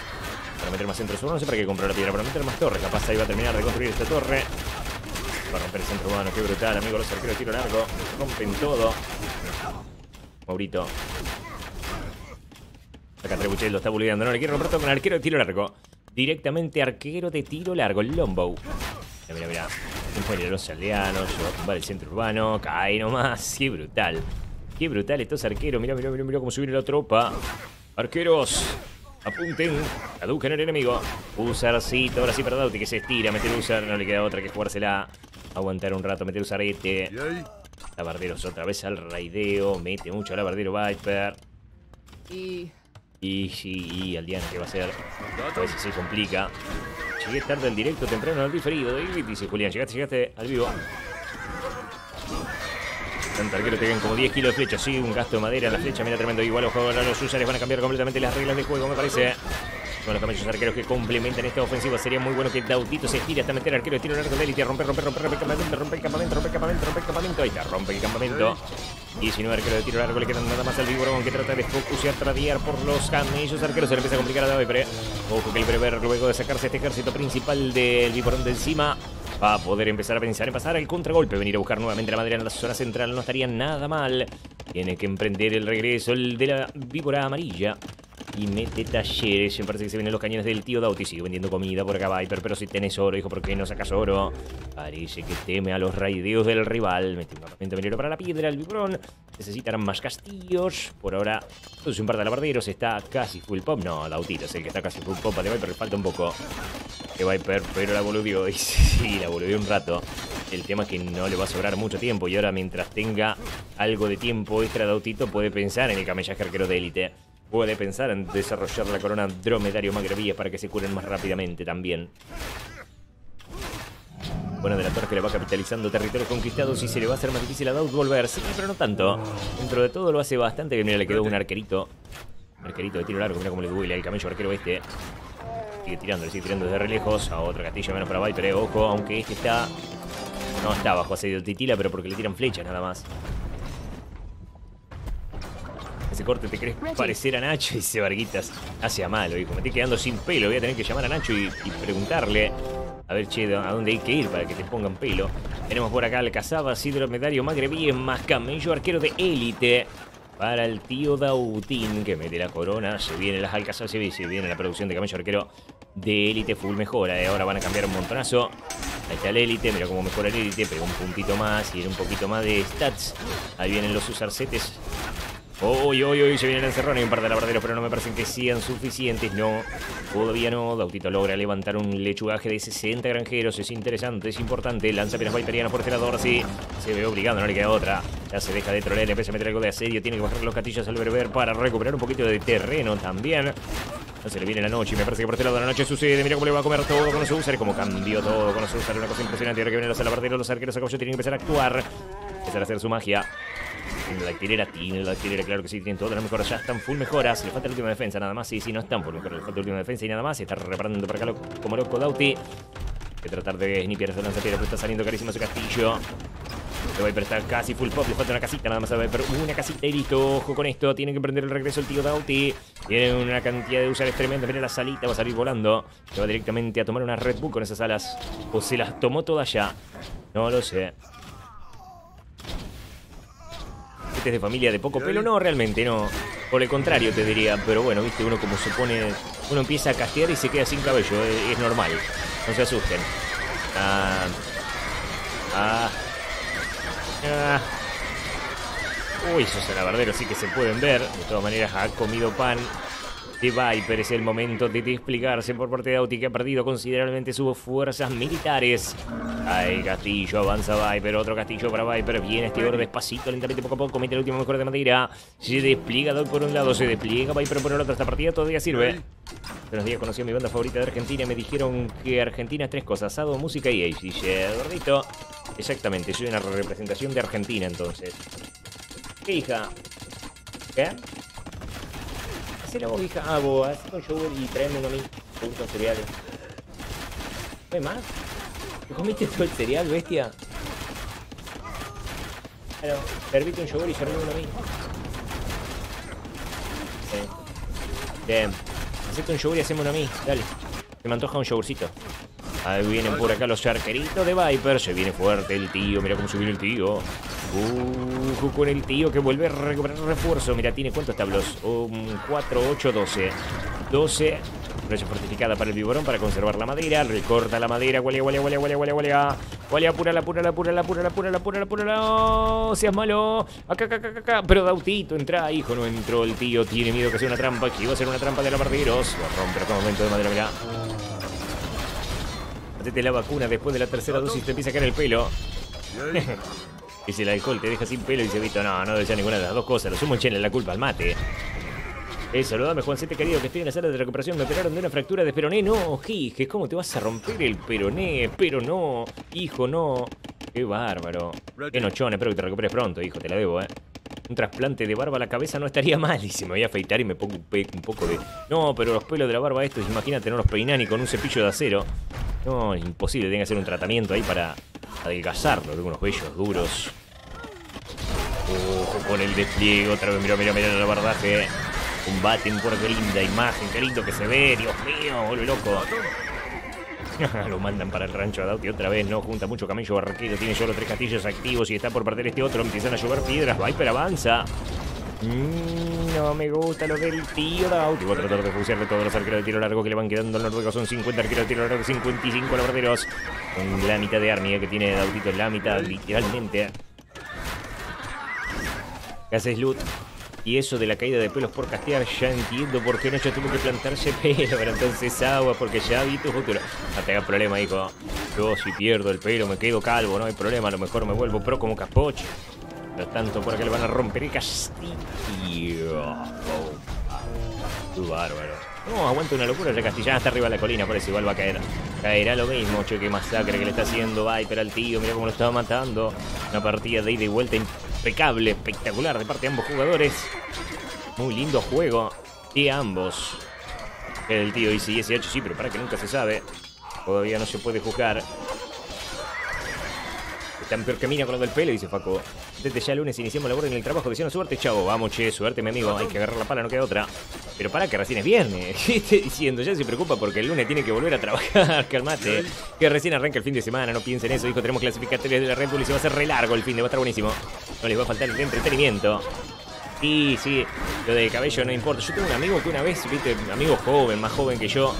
Para meter más centro urbano, no sé para qué compró la piedra, para meter más torres. Capaz ahí va a terminar de construir esta torre. Va a romper el centro urbano, qué brutal, amigo. Los arqueros tiro largo. Rompen todo. Maurito. Acá Trebuchet lo está bulleando. No le quiere romper todo con arquero de tiro largo. Directamente arquero de tiro largo, el Mira, mira, mira. Un los aldeanos. Yo va a tumbar el centro urbano. Cae nomás. Qué brutal. Qué brutal estos arqueros. Mira, mira, mira, mira cómo viene la tropa. Arqueros. Apunten. Caducan el enemigo. Usarcito. Ahora sí para Dauti que se estira. Meter usar. No le queda otra que jugársela. Aguantar un rato. Meter usarete. Labarderos otra vez al raideo. Mete mucho a Labardero Viper. Y y, y, y Aldeano, ¿qué va a? A veces se complica. Llegué tarde al directo, temprano al diferido. David dice Julián, llegaste, llegaste al vivo. Tanto arquero te como 10 kilos de flecha, sí, un gasto de madera, la flecha, mira tremendo. Igual los los usuarios van a cambiar completamente las reglas de juego, me parece. Bueno, los camellos arqueros que complementan esta ofensiva. Sería muy bueno que Dautito se gire hasta meter arquero de tiro largo de élite. Romper, romper, romper, romper el campamento, romper el campamento, romper el campamento, romper el campamento. Ahí está, rompe el campamento. 19 arqueros de tiro largo, le quedan nada más al Viborón que trata de focusear, tradear por los camellos arqueros. Se le empieza a complicar a David, ojo que el Brever, luego de sacarse este ejército principal del Viborón de encima, va a poder empezar a pensar en pasar al contragolpe, venir a buscar nuevamente la madera en la zona central. No estaría nada mal. Tiene que emprender el regreso el de la víbora amarilla y mete talleres. Me parece que se vienen los cañones del tío Dauti. Sigue vendiendo comida por acá, Viper. Pero si tenés oro, hijo, ¿por qué no sacas oro? Parece que teme a los raideos del rival. Mete un minero para la piedra, el vibrón. Necesitarán más castillos. Por ahora, entonces un par de alabarderos. Está casi full pop. No, Dautito es el que está casi full pop. De Viper le falta un poco. De Viper, pero la boludió. Y sí, la boludió un rato. El tema es que no le va a sobrar mucho tiempo. Y ahora, mientras tenga algo de tiempo extra, Dautito puede pensar en el camellaje arquero de élite puede pensar en desarrollar la corona dromedario magrebíes para que se curen más rápidamente también. Bueno, de la torre que le va capitalizando territorios conquistados y se le va a hacer más difícil a Daud volver. Pero no tanto. Dentro de todo lo hace bastante bien. Mira, le quedó un arquerito. Un arquerito de tiro largo. Mira cómo le duele al camello arquero este. Sigue tirando, le sigue tirando desde re lejos. A otro castillo menos para Viper. Eh. Ojo, aunque este está... No está bajo asedio titila, pero porque le tiran flechas nada más. Ese corte te crees parecer a Nacho y dice Varguitas. Hace a malo, hijo. Me estoy quedando sin pelo. Voy a tener que llamar a Nacho y, preguntarle. A ver, che, ¿a dónde hay que ir para que te pongan pelo? Tenemos por acá al Cazaba, Sidro Medario Magrebí, más camello arquero de élite. Para el tío Dautín, que mete la corona. Se viene las alcazas, se viene la producción de camello arquero de élite full mejora. Eh. Ahora van a cambiar un montonazo. Ahí está el élite, mira cómo mejora el élite. Pega un puntito más y un poquito más de stats. Ahí vienen los usarcetes Uy, uy, uy, se viene el encerrón y un par de lavarderos, pero no me parecen que sean suficientes. No, todavía no. Dautito logra levantar un lechugaje de 60 granjeros. Es interesante, es importante. Lanza apenas viperiano por este lado. Ahora sí, se ve obligado, no le queda otra. Ya se deja de trolear, empieza a meter algo de asedio. Tiene que bajar los castillos al berber para recuperar un poquito de terreno también. No se le viene la noche me parece que por este lado de la noche sucede. Mira cómo le va a comer todo con los usuarios. Como cambió todo con los usuarios. Una cosa impresionante. Ahora que vienen los alabarderos, los arqueros a caballo tienen que empezar a actuar. Empezar a hacer su magia. Tiene la alquilera, tiene la alquilera, claro que sí, tienen todas las mejoras, ya están full mejoras. Le falta la última defensa, nada más. Sí, sí, no están por mejorar, le falta la última defensa y nada más. Está reparando para acá como loco Dauti. que tratar de snipear esa lanzapiedra, pero está saliendo carísimo ese castillo. Le Viper está casi full pop, le falta una casita nada más a. Una casita y listo. Ojo con esto, tiene que emprender el regreso el tío Dauti. Tiene una cantidad de usuarios tremenda. Mira la salita, va a salir volando. Se va directamente a tomar una Red Bull con esas alas. O se las tomó todas ya. No lo sé de familia de poco pelo. No, realmente no. Por el contrario, te diría. Pero bueno, viste, uno como se pone. Uno empieza a castear y se queda sin cabello. Es, normal. No se asusten. Ah. Ah. Ah. Uy, esos alabarderos sí que se pueden ver. De todas maneras, ha comido pan. De Viper. Es el momento de desplegarse por parte de Auti, que ha perdido considerablemente sus fuerzas militares. Ay, castillo, avanza Viper. Otro castillo para Viper. Viene este oro despacito, lentamente, poco a poco. Mete el último mejor de madera. Se despliega Doug por un lado, se despliega Viper por el otro. Esta partida todavía sirve. Hace unos días conocí a mi banda favorita de Argentina me dijeron que Argentina es tres cosas: asado, música y age. Dije, gordito. Exactamente, soy una representación de Argentina entonces. ¿Qué hija? ¿Qué? Vos, hija. Ah, vos, haz con yogur y tráeme uno a mí. Con cereales. ¿No hay más? ¿Te comiste todo el cereal, bestia? Claro, servite un yogur y servime uno a mí. Sí. Bien. Hacete un yogur y haceme uno a mí. Dale. Se me antoja un yogurcito. Ahí vienen por acá los arqueritos de Viper. Se viene fuerte el tío. Mira cómo se viene el tío. Uh, con el tío que vuelve a recuperar refuerzo. Mira, tiene cuántos tablos. Un 4, 8, 12. 12. Flecha fortificada para el viborón para conservar la madera. Recorta la madera. Gualia, gualia, gualia, gualia, gualia, gualia. Gualia, apúrala, apúrala, apúrala, apúrala, apúrala, apúrala, apúrala. Oh, seas malo. Acá, acá, acá, acá. Pero Dautito, entra, hijo. No entró el tío. Tiene miedo que sea una trampa. Que iba a ser una trampa de la partideros. Lo rompe acá momento de madera, mirá. Hacete la vacuna después de la tercera dosis te empieza a caer el pelo. y si el alcohol te deja sin pelo y se Vito, no, no debe ser ninguna de las dos cosas. Lo sumo echenle la culpa al mate. Eh, saludame, Juancete querido, que estoy en la sala de recuperación. Me operaron de una fractura de peroné. No, Gige, ¿cómo te vas a romper el peroné? Pero no, hijo, no. Qué bárbaro. Qué nochón, espero que te recuperes pronto, hijo, te la debo, eh. Un trasplante de barba a la cabeza no estaría mal. Y si me voy a afeitar y me pongo un, poco de. No, pero los pelos de la barba estos, imagínate, no los peinan con un cepillo de acero. No, imposible, tiene que hacer un tratamiento ahí para adelgazarlo. Tengo unos vellos duros. Ojo con el despliegue, otra vez, mira, mira, mira el abordaje. Combaten por qué linda imagen, qué lindo que se ve, Dios mío, vuelve loco. Lo mandan para el rancho de Dauti otra vez, no junta mucho camello arquero, tiene solo tres castillos activos y está por perder este otro, empiezan a llover piedras, Viper avanza. Mm, no me gusta lo del tío Dauti. Va a tratar de fusiarle todos los arqueros de tiro largo que le van quedando al noruego. Son 50 arqueros de tiro largo, 55 alabarderos. Con la mitad de armia que tiene Dautito, la mitad, literalmente. ¿Qué haces, Lut? Y eso de la caída de pelos por castear, ya entiendo por qué Nacho tuvo que plantarse pelo, pero entonces agua, porque ya vi tu futuro. No te hagas problema, hijo. Yo si pierdo el pelo me quedo calvo, no hay problema, a lo mejor me vuelvo pro como capoche. Pero tanto por acá le van a romper el castillo. Oh, tu bárbaro. No, aguanta una locura, ya Castillán está arriba de la colina, por eso igual va a caer. Caerá lo mismo, che, qué masacre que le está haciendo Viper al tío, mira cómo lo estaba matando. Una partida de ida y vuelta impecable, espectacular de parte de ambos jugadores. Muy lindo juego de ambos. El tío ese sí, pero para que nunca se sabe. Todavía no se puede juzgar. Están peor que mina con lo del pelo, dice Faco. Desde ya el lunes iniciamos labor en el trabajo. Deseando suerte, chavo. Vamos, che, suerte, mi amigo. Hay que agarrar la pala, no queda otra. Pero para que recién es viernes. ¿Qué estoy diciendo? Ya se preocupa porque el lunes tiene que volver a trabajar. Calmate. Que recién arranca el fin de semana. No piensen eso, hijo. Tenemos clasificatorias de la Red Bull y se va a hacer re largo el fin de. Va a estar buenísimo. No les va a faltar el entretenimiento. Sí, sí, lo de cabello no importa. Yo tengo un amigo que una vez, viste, amigo joven, más joven que yo,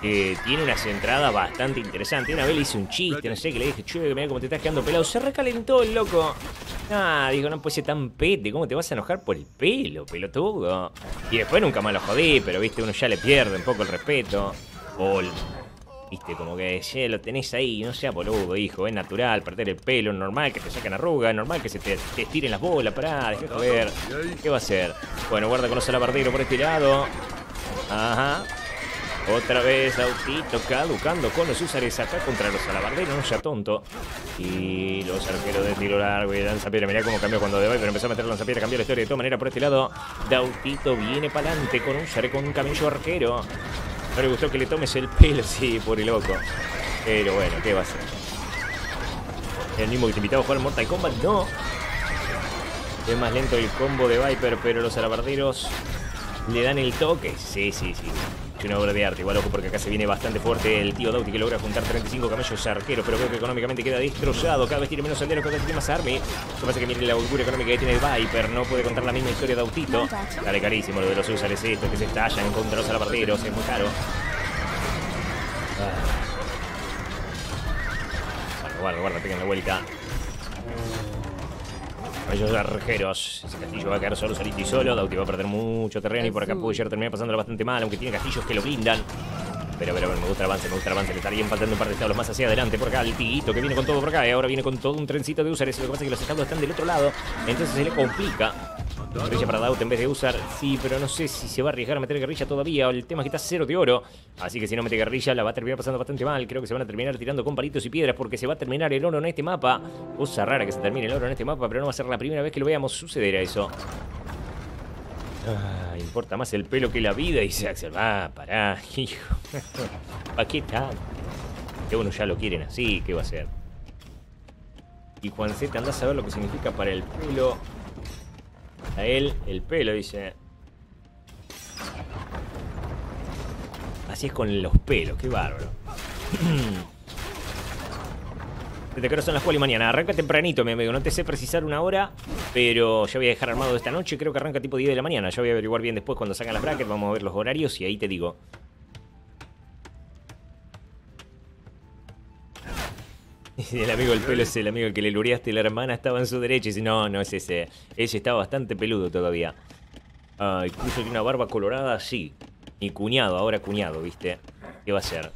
que tiene unas entradas bastante interesantes. Una vez le hice un chiste, no sé, que le dije, che, mira cómo te estás quedando pelado. Se recalentó el loco. Ah, digo, no puede ser tan pete, ¿cómo te vas a enojar por el pelo, pelotudo? Y después nunca más lo jodí, pero viste, uno ya le pierde un poco el respeto. Viste, como que lo tenés ahí, no sea boludo, hijo, es natural perder el pelo, normal que te saquen arrugas, normal que se te, estiren las bolas, pará, dejá de joder. ¿Qué va a hacer? Bueno, guarda con los alabardeiros por este lado. Ajá. Otra vez Autito caducando con los usares acá contra los alabarderos, no sea tonto. Y los arqueros de tiro largo y lanzapiedra. Mirá cómo cambió cuando de pero empezó a meter lanzapiedra, cambió la historia de todas maneras por este lado. Dautito viene para adelante con un Sare con un camello arquero. No le gustó que le tomes el pelo, sí, por el loco. Pero bueno, ¿qué va a hacer? El mismo que te invitaba a jugar Mortal Kombat, no. Es más lento el combo de Viper, pero los alabarderos le dan el toque. Sí, sí, sí. Es una obra de arte, igual ojo porque acá se viene bastante fuerte el tío Dauti que logra juntar 35 camellos arqueros, pero veo que económicamente queda destrozado. Cada vez tiene menos aldeanos, cada vez tiene más army. Lo que pasa es que mire la locura económica que tiene el Viper, no puede contar la misma historia de Autito. Sale carísimo lo de los usares estos que se estallan contra los alabarderos, es muy caro. Ah. Bueno, guarda, guarda, pegan la vuelta. Ellos arqueros. Ese castillo va a quedar solo, solito y solo. Dauti va a perder mucho terreno y por acá puede llegar a terminar pasándola bastante mal, aunque tiene castillos que lo blindan. Pero, pero, pero, me gusta el avance, me gusta el avance. Le estarían faltando un par de establos más hacia adelante. Por acá, el tiguito que viene con todo por acá. Y ahora viene con todo un trencito de usares. Lo que pasa es que los establos están del otro lado. Entonces se le complica. Guerrilla para Daut en vez de usar. Sí, pero no sé si se va a arriesgar a meter guerrilla todavía. El tema es que está cero de oro. Así que si no mete guerrilla, la va a terminar pasando bastante mal. Creo que se van a terminar tirando con palitos y piedras porque se va a terminar el oro en este mapa. Cosa rara que se termine el oro en este mapa, pero no va a ser la primera vez que lo veamos suceder a eso. Ah, importa más el pelo que la vida, dice Axel. Va, pará, hijo. ¿Para qué tal? Que uno ya lo quieren así, ¿qué va a hacer? Y Juan Z anda a saber lo que significa para el pelo. A él, el pelo, dice. Así es con los pelos, qué bárbaro. Desde que son las 4 y mañana. Arranca tempranito, mi amigo. No te sé precisar una hora, pero ya voy a dejar armado esta noche. Creo que arranca tipo 10 de la mañana. Ya voy a averiguar bien después cuando salgan las brackets. Vamos a ver los horarios y ahí te digo. El amigo del pelo es el amigo al que le lureaste la hermana, estaba en su derecha y dice, no, no es ese. Ese estaba bastante peludo todavía. Ah, incluso tiene una barba colorada, sí. Mi cuñado, ahora cuñado, ¿viste? ¿Qué va a hacer?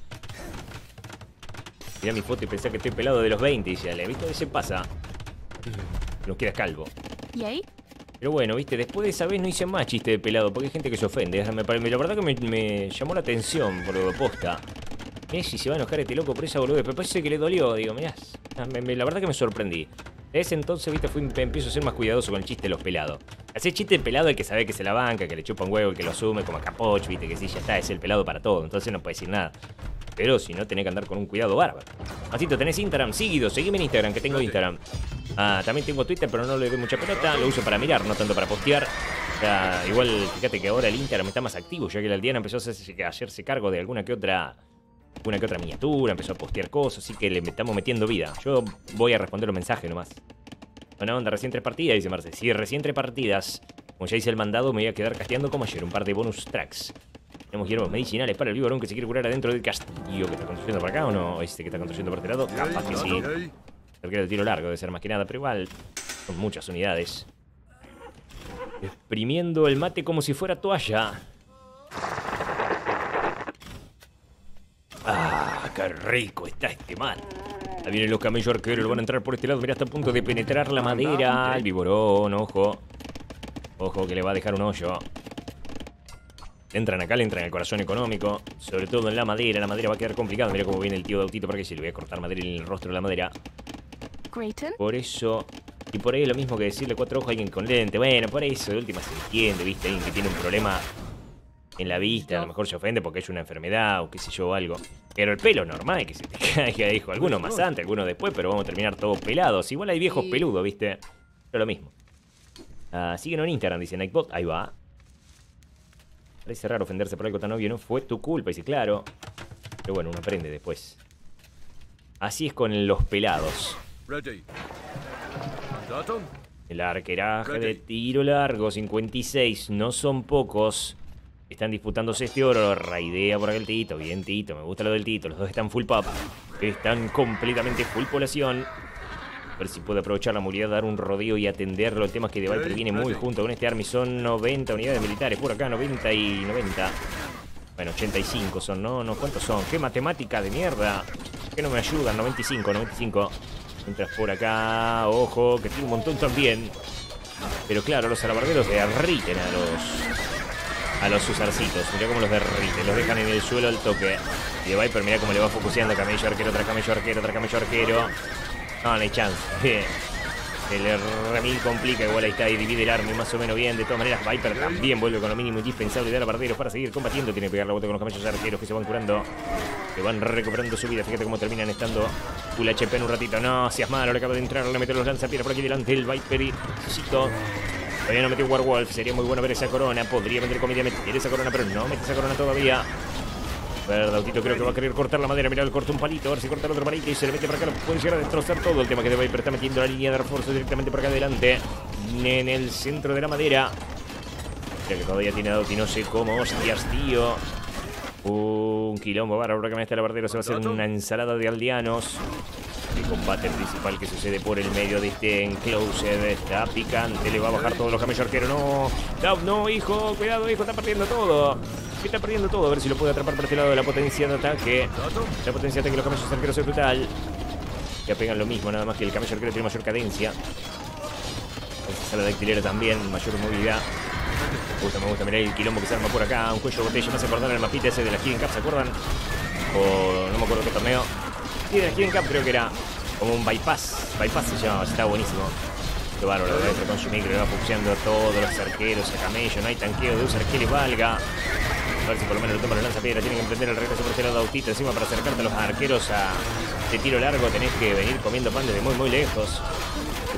Mirá mi foto y pensé que estoy pelado de los 20 y dice, ¿viste? Ese pasa. No quedas calvo. ¿Y ahí? Pero bueno, viste, después de esa vez no hice más chiste de pelado, porque hay gente que se ofende. Me La verdad que me, me llamó la atención por lo de posta. Mirá si se va a enojar este loco por esa boludez, pero parece que le dolió, digo, mirá. me- la verdad que me sorprendí. Desde ese entonces, viste, fui, empiezo a ser más cuidadoso con el chiste de los pelados. Hacer chiste de pelado el que sabe que se la banca, que le chupa un huevo, el que lo asume como a Capoch, viste, que sí, ya está, es el pelado para todo, entonces no puede decir nada. Pero si no, tenés que andar con un cuidado bárbaro. Masito, ¿tenés Instagram? Seguido, seguime en Instagram, que tengo Instagram. Ah, también tengo Twitter, pero no le doy mucha pelota. Lo uso para mirar, no tanto para postear. O sea, igual, fíjate que ahora el Instagram está más activo, ya que la aldeana empezó a hacerse, a hacerse cargo de alguna que otra una que otra miniatura, empezó a postear cosas, así que le estamos metiendo vida. Yo voy a responder los mensajes nomás. Buena onda, recién tres partidas, dice Marce. Sí, recién tres partidas. Como ya hice el mandado, me voy a quedar casteando como ayer, un par de bonus tracks. Tenemos hierbas medicinales para el viborón que se quiere curar adentro del castillo que está construyendo por acá o no. Este que está construyendo por este lado, capaz que sí. Cerca del tiro largo debe ser más que nada, pero igual son muchas unidades. Exprimiendo el mate como si fuera toalla. Ah, qué rico está este mate. Ahí vienen los camellos arqueros, lo van a entrar por este lado. Mira, está a punto de penetrar la madera. El viborón, ojo. Ojo que le va a dejar un hoyo. Entran acá, le entran en el corazón económico. Sobre todo en la madera. La madera va a quedar complicada. Mira cómo viene el tío de autito para que se le voy a cortar madera en el rostro de la madera. Grayton? Por eso. Y por ahí es lo mismo que decirle cuatro ojos a alguien con lente. Bueno, por eso de última se entiende, ¿viste? Alguien que tiene un problema en la vista, a lo mejor se ofende porque es una enfermedad o qué sé yo, algo. Pero el pelo normal, que se te caiga, dijo. Algunos más antes, algunos después, pero vamos a terminar todos pelados. Igual hay viejos peludos, ¿viste? Pero lo mismo. Síguenos en Instagram, dice Nightbot. Ahí va. Parece raro ofenderse por algo tan obvio, no fue tu culpa, dice, claro. Pero bueno, uno aprende después. Así es con los pelados. El arqueraje de tiro largo, 56, no son pocos. Están disputándose este oro. Raidea por aquel Tito. Bien, Tito. Me gusta lo del Tito. Los dos están full pop. Están completamente full población. A ver si puede aprovechar la movilidad, dar un rodeo y atenderlo. El tema es que de Viper viene muy junto con este Army. Son 90 unidades militares. Por acá, 90 y 90. Bueno, 85 son, ¿no? no ¿Cuántos son? ¿Qué matemática de mierda? ¿Por qué no me ayudan? 95, 95. Mientras por acá, ojo, que tiene un montón también. Pero claro, los alabarderos derriten a los a los usarcitos. Mirá cómo los derriten, los dejan en el suelo al toque. Y de Viper, mirá cómo le va focuseando camello arquero, otra camello arquero, otra camello arquero. No, hay chance. El remil complica, igual ahí está, y divide el army más o menos bien. De todas maneras, Viper también vuelve con lo mínimo indispensable de alabarderos para seguir combatiendo. Tiene que pegar la vuelta con los camellos arqueros que se van curando. Que van recuperando su vida. Fíjate cómo terminan estando full HP en un ratito. No, seas malo, le acaba de entrar, le mete los lanzapiedras por aquí delante el Viper y Todavía no metió Warwolf, sería muy bueno ver esa corona. Podría meter comida, meter esa corona, pero no mete esa corona todavía. A ver, Dautito creo que va a querer cortar la madera. Mira, le corta un palito, a ver si corta el otro palito y se le mete para acá. Lo puede llegar a destrozar todo. El tema que de Viper está metiendo la línea de refuerzo directamente por acá adelante. En el centro de la madera. Ya que todavía tiene Dauti, no sé cómo. Hostias, tío. Un quilombo bárbaro que me está el bardero. Se va a hacer una ensalada de aldeanos. El combate principal que sucede por el medio de este enclosed está picante. Le va a bajar todos los camellos arqueros. No, no, no, hijo, cuidado, hijo, está perdiendo todo. Está perdiendo todo. A ver si lo puede atrapar por este lado de la potencia de ataque. La potencia de ataque de los camellos arqueros es brutal. Ya pegan lo mismo, nada más que el camello arquero tiene mayor cadencia. Esa sala de actilero también, mayor movilidad. Me gusta, me gusta, mirá el quilombo que se arma por acá. Un cuello de botella, me hace acordar el mapita ese de la Hidden Cup, ¿se acuerdan? O no me acuerdo qué torneo. Sí, de la Hidden Cup creo que era como un bypass. Bypass se llama, está buenísimo. Qué bárbaro, de con su micro, le va fucseando a todos los arqueros, a camello, no hay tanqueo de usar que le valga. A ver si por lo menos lo toma la lanzapiedra. Tienen que emprender el regreso por este de autito encima para acercarte a los arqueros a de tiro largo. Tenés que venir comiendo pan desde muy, muy lejos.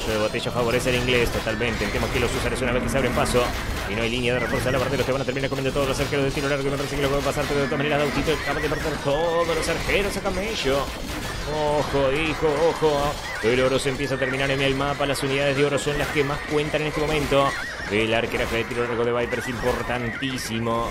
El de botella favorece el inglés totalmente. El tema es que los usuarios una vez que se abren paso y no hay línea de refuerzo a la parte, los que van a terminar comiendo todos los arqueros de tiro largo. Y me parece que lo puede pasar, pero de todas maneras, Dautito acaba de perder todos los arqueros a camello. Ojo, hijo, ojo. El oro se empieza a terminar en el mapa. Las unidades de oro son las que más cuentan en este momento. El arqueraje de tiro largo de Viper es importantísimo.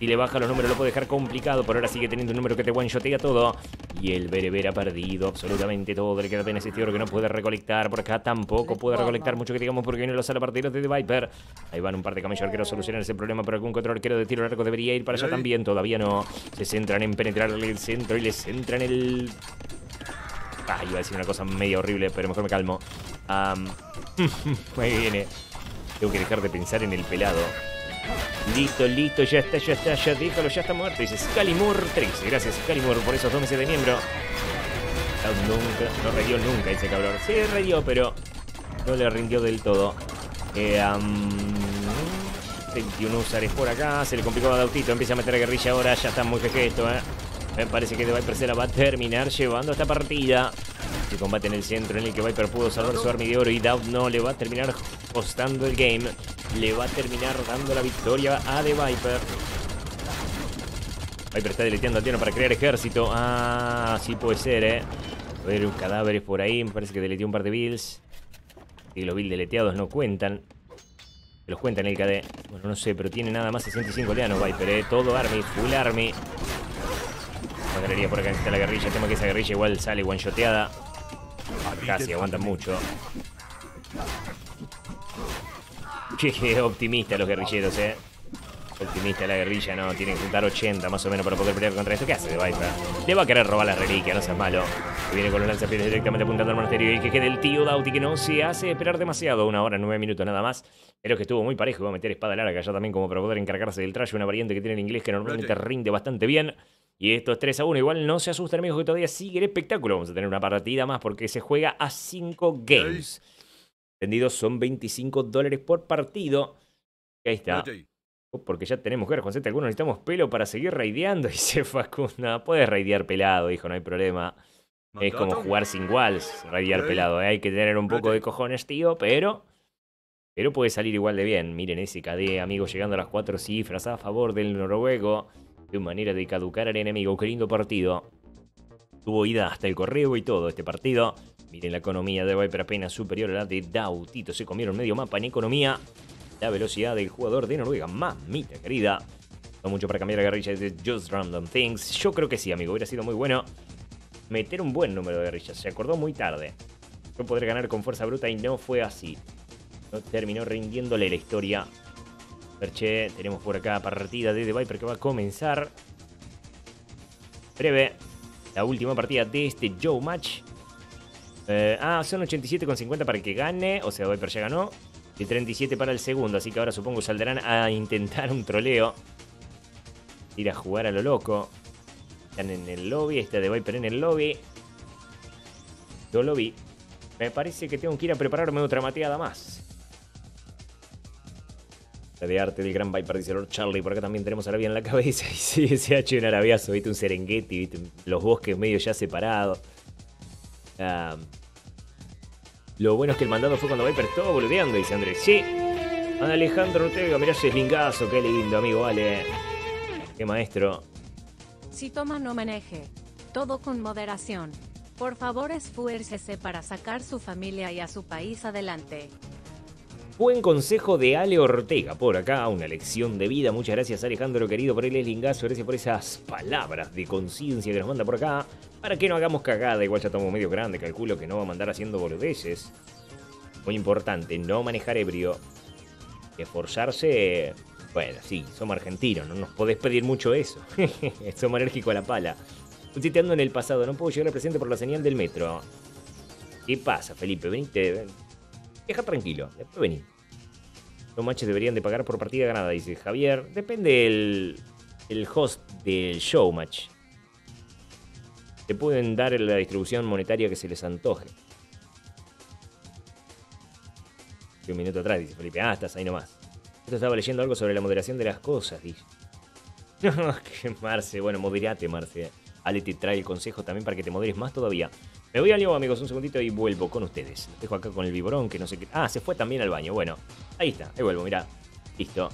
Si le baja los números lo puede dejar complicado, pero ahora sigue teniendo un número que te one-shotea todo. Y el Bereber ha perdido absolutamente todo. Le queda apenas este oro que no puede recolectar. Por acá tampoco puede recolectar mucho que digamos porque viene los alaparteros de The Viper. Ahí van un par de camellos arqueros a solucionar ese problema, pero algún otro arquero de tiro largo debería ir para allá también. Todavía no. Se centran en penetrarle el centro y le centran el... Ah, iba a decir una cosa medio horrible, pero mejor me calmo. Am, Ahí viene. Tengo que dejar de pensar en el pelado. Listo, listo, ya está, ya está, ya déjalo, ya está muerto. Dice Scalimur 13. Gracias, Scalimur, por esos dos meses de miembro. Cloud nunca, no reyó nunca ese cabrón. Sí, reyó, pero no le rindió del todo. Eh, am, 21 usares por acá, se le complicó a Dautito, empieza a meter a guerrilla ahora, ya está muy jeje esto, eh. Me parece que The Viper se la va a terminar llevando esta partida. El combate en el centro en el que Viper pudo salvar su arma de oro y Doubt no le va a terminar costando el game. Le va a terminar dando la victoria a The Viper. Viper está deleteando a Tiano para crear ejército. Ah, sí puede ser, eh. A ver, un cadáveres por ahí. Me parece que deleteó un par de builds. Y los builds deleteados no cuentan. Los cuentan el KD. Bueno, no sé, pero tiene nada más 65 leanos Viper, eh. Todo army, full army. Por acá necesita la guerrilla. El tema que esa guerrilla igual sale one-shoteada. Casi aguanta mucho. Qué optimista los guerrilleros, eh. Optimista la guerrilla, no. Tienen que juntar 80 más o menos para poder pelear contra esto. ¿Qué hace de Viper? Le va a querer robar la reliquia, no seas malo. Que viene con los lanzapiés directamente apuntando al monasterio. Y que quede el tío Dauti que no se hace esperar demasiado. Una hora, nueve minutos nada más. Pero que estuvo muy parejo. Va a meter espada larga ya también como para poder encargarse del traje. Una variante que tiene el inglés que normalmente rinde bastante bien. Y esto es 3 a 1. Igual no se asusten, amigos, que todavía sigue el espectáculo. Vamos a tener una partida más porque se juega a 5 games. Entendidos son 25 dólares por partido. Y ahí está. Porque ya tenemos que ver, Juancete, algunos necesitamos pelo para seguir raideando. Y se Facunda, puedes raidear pelado, hijo, no hay problema. Es como jugar sin walls, raidear pelado. ¿eh? Hay que tener un poco de cojones, tío, pero... Pero puede salir igual de bien. Miren ese KD, amigos, llegando a las 4 cifras a favor del noruego. De manera de caducar al enemigo. Qué lindo partido. Tuvo ida hasta el correo y todo este partido. Miren la economía de Viper apenas superior a la de Dautito. Se comieron medio mapa en economía. La velocidad del jugador de Noruega. Mamita querida. No mucho para cambiar la guerrilla de Just Random Things. Yo creo que sí, amigo. Hubiera sido muy bueno meter un buen número de guerrillas. Se acordó muy tarde. Yo podré ganar con fuerza bruta y no fue así. No terminó rindiéndole la historia. Tenemos por acá partida de The Viper que va a comenzar. Breve. La última partida de este Joe Match. Eh, ah, son 87,50 para que gane. O sea, Viper ya ganó. Y 37 para el segundo. Así que ahora supongo saldrán a intentar un troleo. Ir a jugar a lo loco. Están en el lobby. Este de Viper en el lobby. Yo lo vi. Me parece que tengo que ir a prepararme otra mateada más. De arte del gran Viper, dice Lord Charlie. Por acá también tenemos Arabia en la cabeza. Y sí, se ha hecho un arabiazo, viste, un Serengeti, viste, los bosques medio ya separados. Lo bueno es que el mandado fue cuando Viper estuvo boludeando, dice Andrés. Sí. Alejandro Ortega, mirá ese lingazo, qué lindo, amigo, vale. Qué maestro. Si toma no maneje. Todo con moderación. Por favor esfuércese para sacar su familia y a su país adelante. Buen consejo de Ale Ortega por acá, una lección de vida. Muchas gracias Alejandro querido por el lingazo, gracias por esas palabras de conciencia que nos manda por acá. Para que no hagamos cagada, igual ya estamos medio grande, calculo que no va a mandar haciendo boludeces. Muy importante, no manejar ebrio. Esforzarse, bueno, sí, somos argentinos, no nos podés pedir mucho eso. somos alérgicos a la pala. Citeando en el pasado, no puedo llegar al presente por la señal del metro. ¿Qué pasa, Felipe? Venite, Deja tranquilo, después vení. Los matches deberían de pagar por partida ganada, dice Javier. Depende el, el host del showmatch. Te pueden dar la distribución monetaria que se les antoje. Un minuto atrás, dice Felipe. Ah, estás ahí nomás. Esto estaba leyendo algo sobre la moderación de las cosas, dice. No, que Marce. Bueno, moderate, Marce. Ale te trae el consejo también para que te moderes más todavía. Me voy al lío, amigos, un segundito y vuelvo con ustedes. Dejo acá con el viborón, que no sé qué. Ah, se fue también al baño. Bueno, ahí está, ahí vuelvo, mirá. Listo.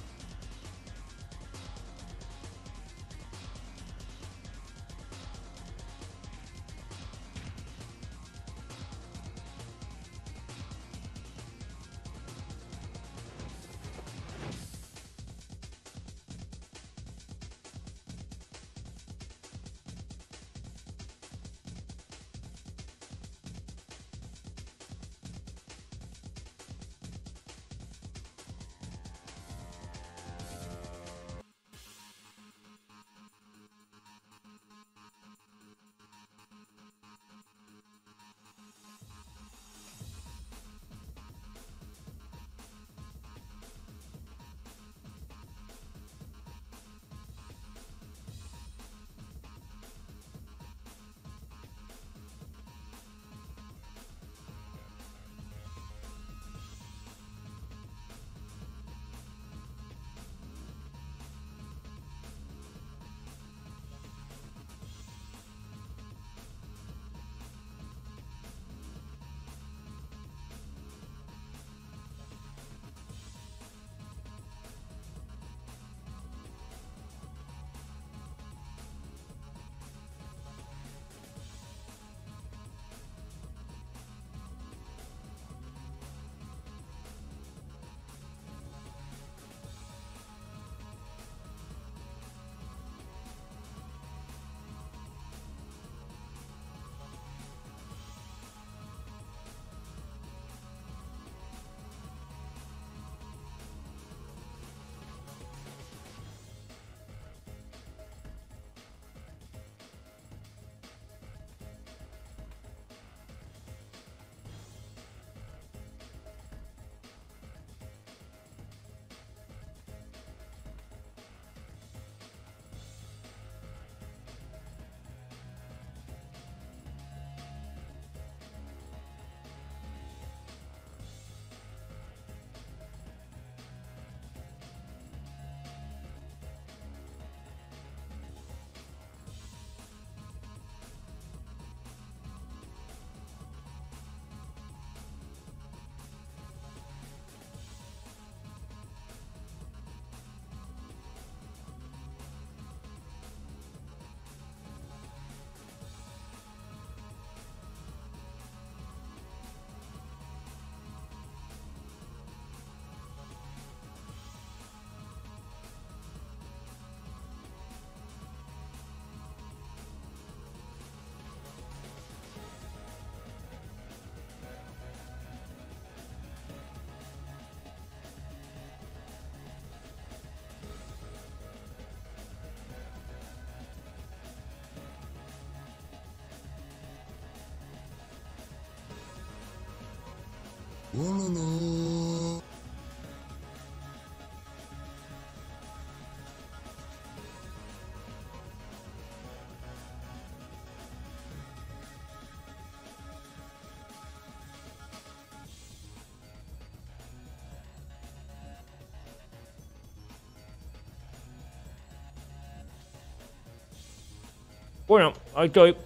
Bueno, ahí estoy.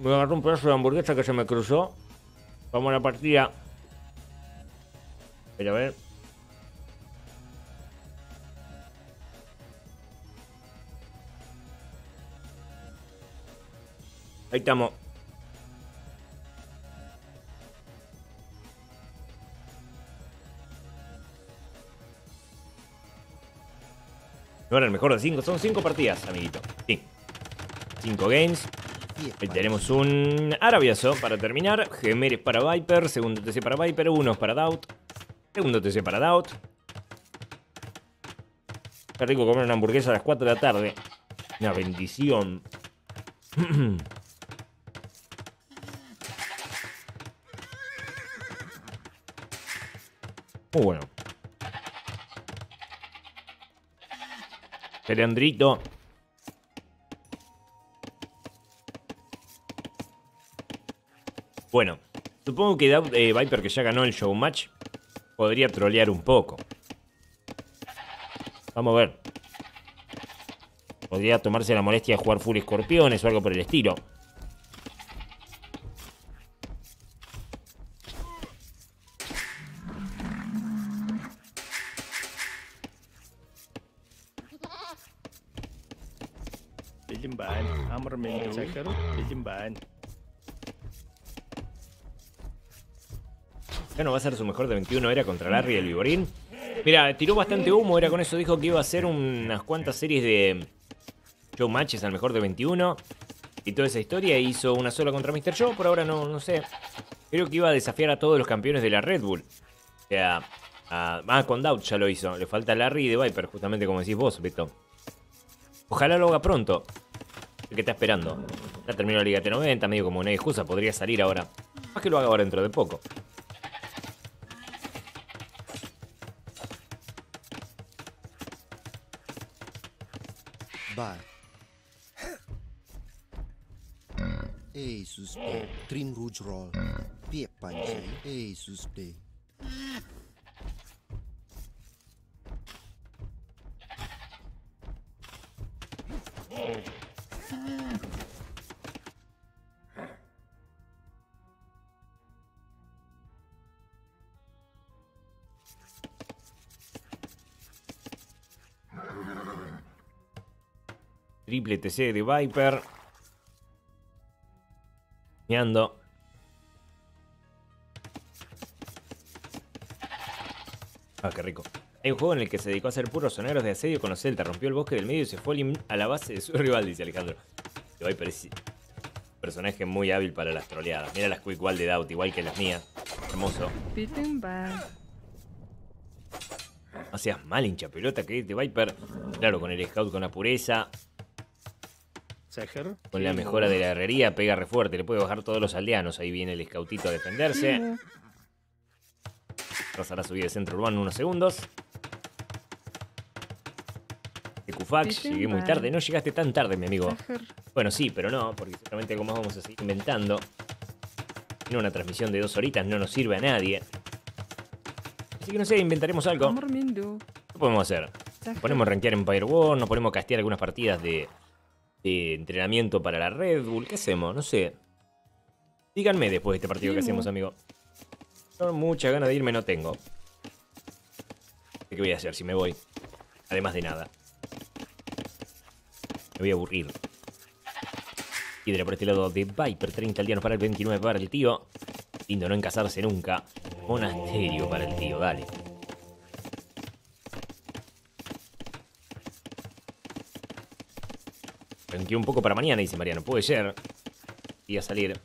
Me agarró un pedazo de hamburguesa que se me cruzó. Vamos a la partida. te amo. No era el mejor de 5. Son 5 partidas, amiguito. Sí. 5 games. Ahí tenemos un Arabiaso para terminar. Gemeres para Viper. Segundo TC para Viper. Unos para Doubt. Segundo TC para Doubt. Qué rico comer una hamburguesa a las 4 de la tarde. Una bendición. Muy bueno. Leandrito. Bueno, supongo que eh, Viper, que ya ganó el showmatch, podría trolear un poco. Vamos a ver. Podría tomarse la molestia de jugar full escorpiones o algo por el estilo. Ser su mejor de 21 era contra Larry el Viborín. Mira, tiró bastante humo, era con eso dijo que iba a hacer unas cuantas series de show matches al mejor de 21. Y toda esa historia hizo una sola contra Mr. Joe, por ahora no, no sé. Creo que iba a desafiar a todos los campeones de la Red Bull. O sea, ah, con Doubt ya lo hizo. Le falta Larry y de Viper, justamente como decís vos, Beto. Ojalá lo haga pronto. El que está esperando. Ya terminó la Liga T90, medio como una excusa, podría salir ahora. Más que lo haga ahora dentro de poco. Trim Rouge Roll. Piep Panche. Ei, suspe. Triple TC de Viper. Meando. Ah, qué rico. Hay un juego en el que se dedicó a hacer puros soneros de asedio con los Celta. Rompió el bosque del medio y se fue a la base de su rival, dice Alejandro. Viper es un personaje muy hábil para las troleadas. Mira las quick wall de Doubt, igual que las mías. Hermoso. No seas mal, hincha pelota, que de Viper. Claro, con el scout con la pureza. Con la mejora de la herrería, pega re fuerte. Le puede bajar todos los aldeanos. Ahí viene el scoutito a defenderse. Rozará subir el centro urbano en unos segundos. Ecufax, llegué muy tarde. No llegaste tan tarde, mi amigo. Bueno, sí, pero no, porque seguramente algo más vamos a seguir inventando. En una transmisión de dos horitas no nos sirve a nadie. Así que no sé, inventaremos algo. ¿Qué podemos hacer? Nos ponemos a rankear en Firewall, nos ponemos a castear algunas partidas de de entrenamiento para la Red Bull. ¿Qué hacemos? No sé. Díganme después de este partido que hacemos, amigo. No, mucha ganas de irme no tengo. ¿Qué voy a hacer si me voy? Además de nada. Me voy a aburrir. Hidra por este lado de Viper. 30 aldeanos para el 29 para el tío. Lindo no encasarse nunca. Monasterio para el tío, dale. Un poco para mañana, dice Mariano. Puede ser. Y a salir.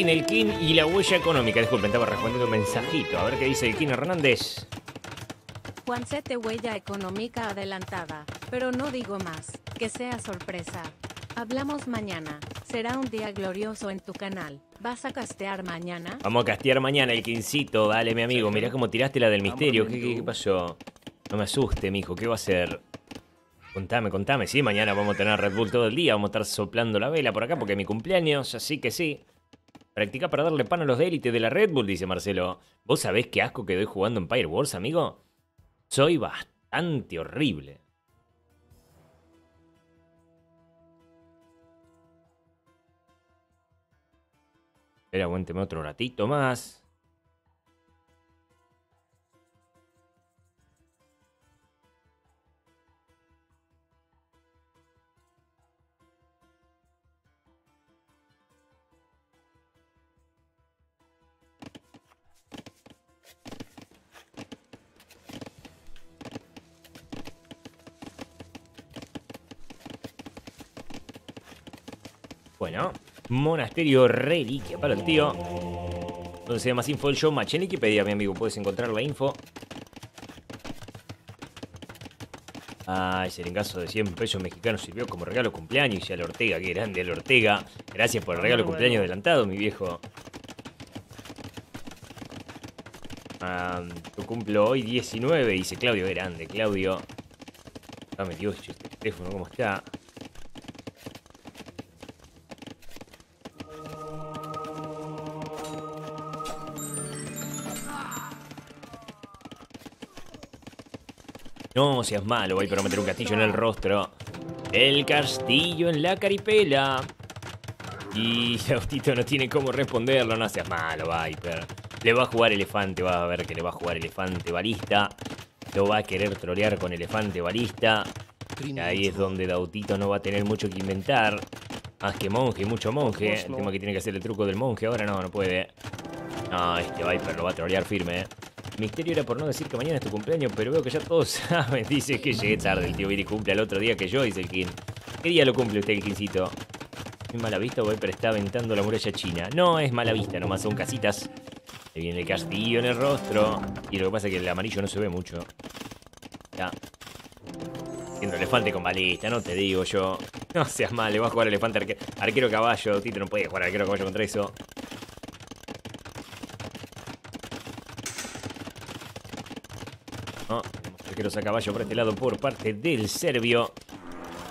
Kin, el Kin y la huella económica. Disculpen, estaba respondiendo un mensajito. A ver qué dice el Kin Hernández. Juancete huella económica adelantada, pero no digo más, que sea sorpresa. Hablamos mañana, será un día glorioso en tu canal. ¿Vas a castear mañana? Vamos a castear mañana el Kincito, dale mi amigo. Mirá cómo tiraste la del misterio. ¿Qué, qué, qué pasó? No me asuste, mijo. ¿Qué va a hacer? Contame, contame. Sí, mañana vamos a tener Red Bull todo el día. Vamos a estar soplando la vela por acá porque es mi cumpleaños, así que sí. Practica para darle pan a los de de la Red Bull, dice Marcelo. ¿Vos sabés qué asco que doy jugando Empire Wars, amigo? Soy bastante horrible. Espera, aguánteme otro ratito más. Bueno, monasterio reliquia para el tío. Donde se da más info del show match en Wikipedia, mi amigo. Puedes encontrar la info. Ah, ese engazo de 100 pesos mexicanos sirvió como regalo cumpleaños. Y al Ortega, qué grande el Ortega. Gracias por el regalo cumpleaños adelantado, mi viejo. Ah, tu cumplo hoy 19, dice Claudio. Grande, Claudio. Dame Dios, este teléfono, ¿cómo está? No seas malo, voy a meter un castillo en el rostro. El castillo en la caripela. Y Autito no tiene cómo responderlo, no seas malo, Viper. Le va a jugar elefante, va a ver que le va a jugar elefante balista. Lo va a querer trolear con elefante balista. Y ahí es donde Dautito no va a tener mucho que inventar. Más que monje, mucho monje. El tema que tiene que hacer el truco del monje ahora no, no puede. No, este Viper lo va a trolear firme. Misterio era por no decir que mañana es tu cumpleaños, pero veo que ya todos saben. Dice que llegué tarde. El tío Viri cumple al otro día que yo, dice el King. ¿Qué día lo cumple usted, el Kincito? ¿Es mala vista o Viper está aventando la muralla china? No, es mala vista, nomás son casitas. Le viene el castillo en el rostro. Y lo que pasa es que el amarillo no se ve mucho. Ya. Siendo elefante con balista, no te digo yo. No seas mal, le va a jugar elefante arque arquero caballo. Tito no puede jugar arquero caballo contra eso. Arqueros a caballo por este lado por parte del serbio.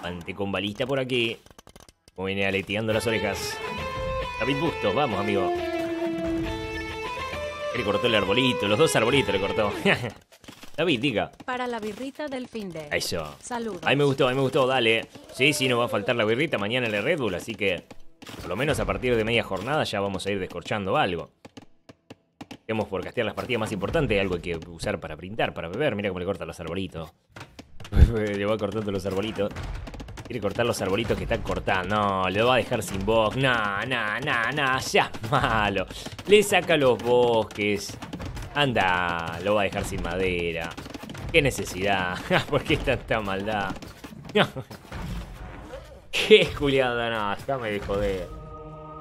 Ante con balista por aquí. Como viene aleteando las orejas. David Bustos, vamos, amigo. Le cortó el arbolito, los dos arbolitos le cortó. David, diga. Para la birrita del fin de. Eso. Saludos. A mí me gustó, a mí me gustó, dale. Sí, sí, no va a faltar la birrita mañana en el Red Bull, así que por lo menos a partir de media jornada ya vamos a ir descorchando algo. Tenemos por castear las partidas más importantes, algo que usar para brindar, para beber. Mira cómo le corta los arbolitos. le va cortando los arbolitos. Quiere cortar los arbolitos que están cortando. No, le va a dejar sin voz. No, no, no, no, ya malo. Le saca los bosques. Anda, lo va a dejar sin madera. ¿Qué necesidad? ¿Por qué tanta maldad? ¿Qué Juliada? No, déjame de.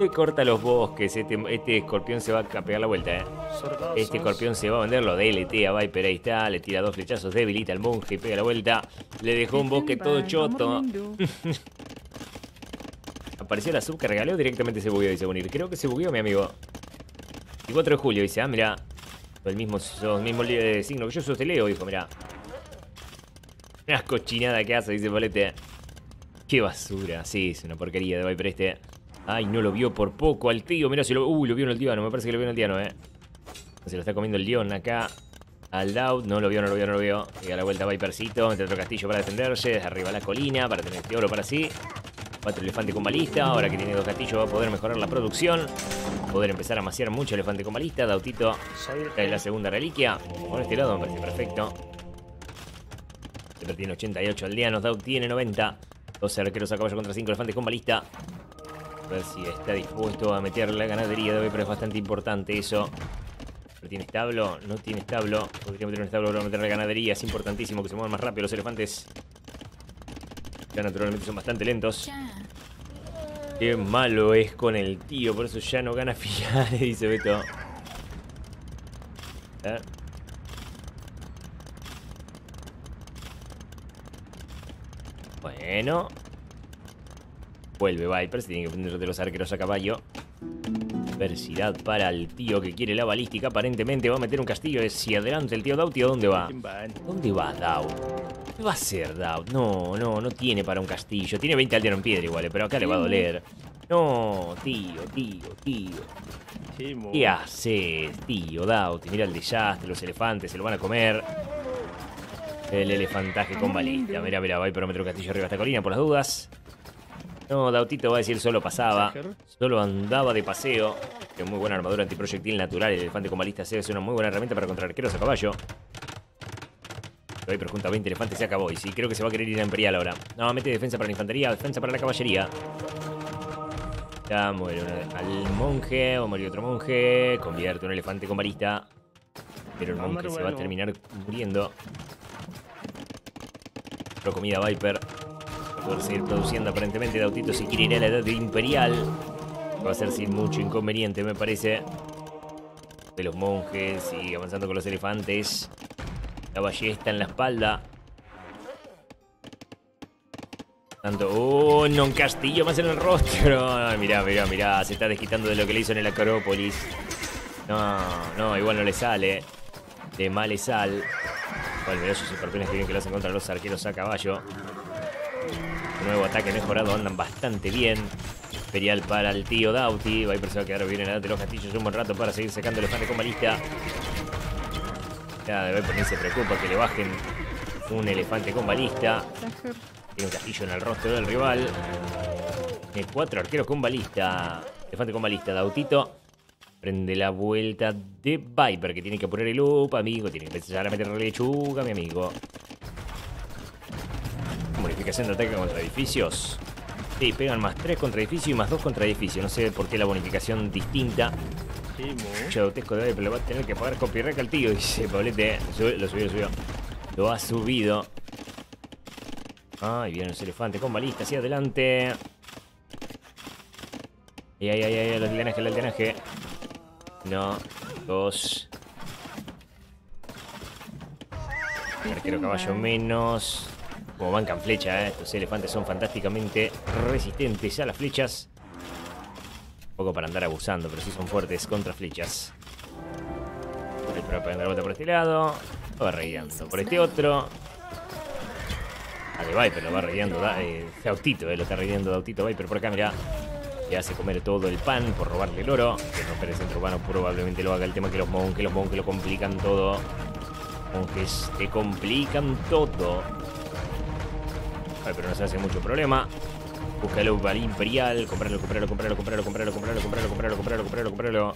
Le corta los bosques. Este, este escorpión se va a pegar la vuelta, eh. Este escorpión se va a vender lo DLT a Viper. Ahí está. Le tira dos flechazos. Debilita al monje y pega la vuelta. Le dejó un bosque todo choto. Apareció la sub que regaló directamente se bugueó, dice Bonir. Creo que se bugueó, mi amigo. El 4 de julio dice, ah, mira. El mismo, el mismo signo que yo sos te leo, dijo, mira. Una cochinada que hace, dice Polete. Qué basura. Sí, es una porquería de Viper este. Ay, no lo vio por poco al tío. Mira si lo... Uy, lo vio en el diano. Me parece que lo vio en el diano, eh. Se lo está comiendo el león acá. Al Loud. No lo vio, no lo vio, no lo vio. Llega la vuelta Vipercito. Mete otro castillo para defenderse. Desde arriba la colina. Para tener este oro para sí. Cuatro elefante con balista. Ahora que tiene dos castillos va a poder mejorar la producción. Poder empezar a maciar mucho elefante con balista. Dautito cae la segunda reliquia. Por este lado me parece perfecto. Siempre tiene 88 aldeanos. Daut tiene 90. 12 arqueros a caballo contra 5 elefantes con balista. A ver si está dispuesto a meter la ganadería de hoy, pero es bastante importante eso. ¿Pero tiene establo? No tiene establo. Podría meter un establo para meter la ganadería. Es importantísimo que se muevan más rápido los elefantes. Ya naturalmente son bastante lentos. Qué malo es con el tío, por eso ya no gana finales, dice Beto. Bueno. Vuelve Viper, se tiene que prender de los arqueros a caballo. Adversidad para el tío que quiere la balística. Aparentemente va a meter un castillo hacia adelante el tío Dauti. ¿A dónde va? ¿Dónde va Dau? ¿Qué va a hacer, Daut? No, no, no tiene para un castillo. Tiene 20 aldeanos en piedra igual, eh, pero acá le va a doler. No, tío, tío, tío. ¿Qué haces, tío, Daut? Mira el desastre, los elefantes se lo van a comer. El elefantaje con balista. Mira, mira, va a ir metro castillo arriba de esta colina por las dudas. No, Dautito va a decir solo pasaba. Solo andaba de paseo. Tiene muy buena armadura antiproyectil natural. El elefante con balista C es una muy buena herramienta para contra arqueros a caballo. Pero junta 20 elefantes se acabó. Y sí, creo que se va a querer ir a Imperial ahora. No, mete defensa para la infantería, defensa para la caballería. Ya muere al monje, o morir otro monje. Convierte un elefante con balista. Pero el monje se va a terminar muriendo. Pro comida Viper. Poder seguir produciendo aparentemente. Dautito si quiere ir a la edad de Imperial. Va a ser sin mucho inconveniente, me parece. De los monjes. Sigue avanzando con los elefantes. La ballesta en la espalda. Tanto. ¡Oh! No, un castillo más en el rostro. Ay, mirá, mirá, mirá. Se está desquitando de lo que le hizo en el Acrópolis. No, no, igual no le sale. De mal le sal. Igual mirá sus escorpiones que bien que lo hacen los arqueros a caballo. Nuevo ataque mejorado, andan bastante bien. Imperial para el tío Dauti. Viper se va a quedar bien en de los castillos un buen rato para seguir sacando el elefante con balista. Ya de Viper ni se preocupa que le bajen un elefante con balista. Tiene un castillo en el rostro del rival. Tiene cuatro arqueros con balista. Elefante con balista. Dautito. Prende la vuelta de Viper, que tiene que poner el loop, amigo. Tiene que empezar a meterle lechuga, mi amigo. Bonificación de ataque contra edificios. Sí, pegan más 3 contra edificio y más 2 contra edificio. No sé por qué la bonificación distinta. Chautesco de Viper le va a tener que pagar copyright al tío, dice Pablete. Lo subió, lo subió. Lo ha subido. Ay, vienen los elefantes con balista hacia adelante. Ay, ay, ay, ay, el aldeanaje, el aldeanaje. No, dos. Arquero caballo menos. Como bancan flecha, ¿eh? estos elefantes son fantásticamente resistentes a las flechas. Un poco para andar abusando, pero sí son fuertes contra flechas. El pro pegando la vuelta por este lado. Lo va rayando por este otro. A de Viper lo va rayando. Da, eh, Dautito, eh, lo está rayando Dautito Viper por acá, mirá. Le hace comer todo el pan por robarle el oro. Que romper el centro urbano probablemente lo haga. El tema que los monjes, los monjes lo complican todo. Monjes te complican todo. Pero no se hace mucho problema. Búscalo para Imperial. Comprarlo, comprarlo, comprarlo, comprarlo, comprarlo, comprarlo, comprarlo, comprarlo, comprarlo, comprarlo, comprarlo.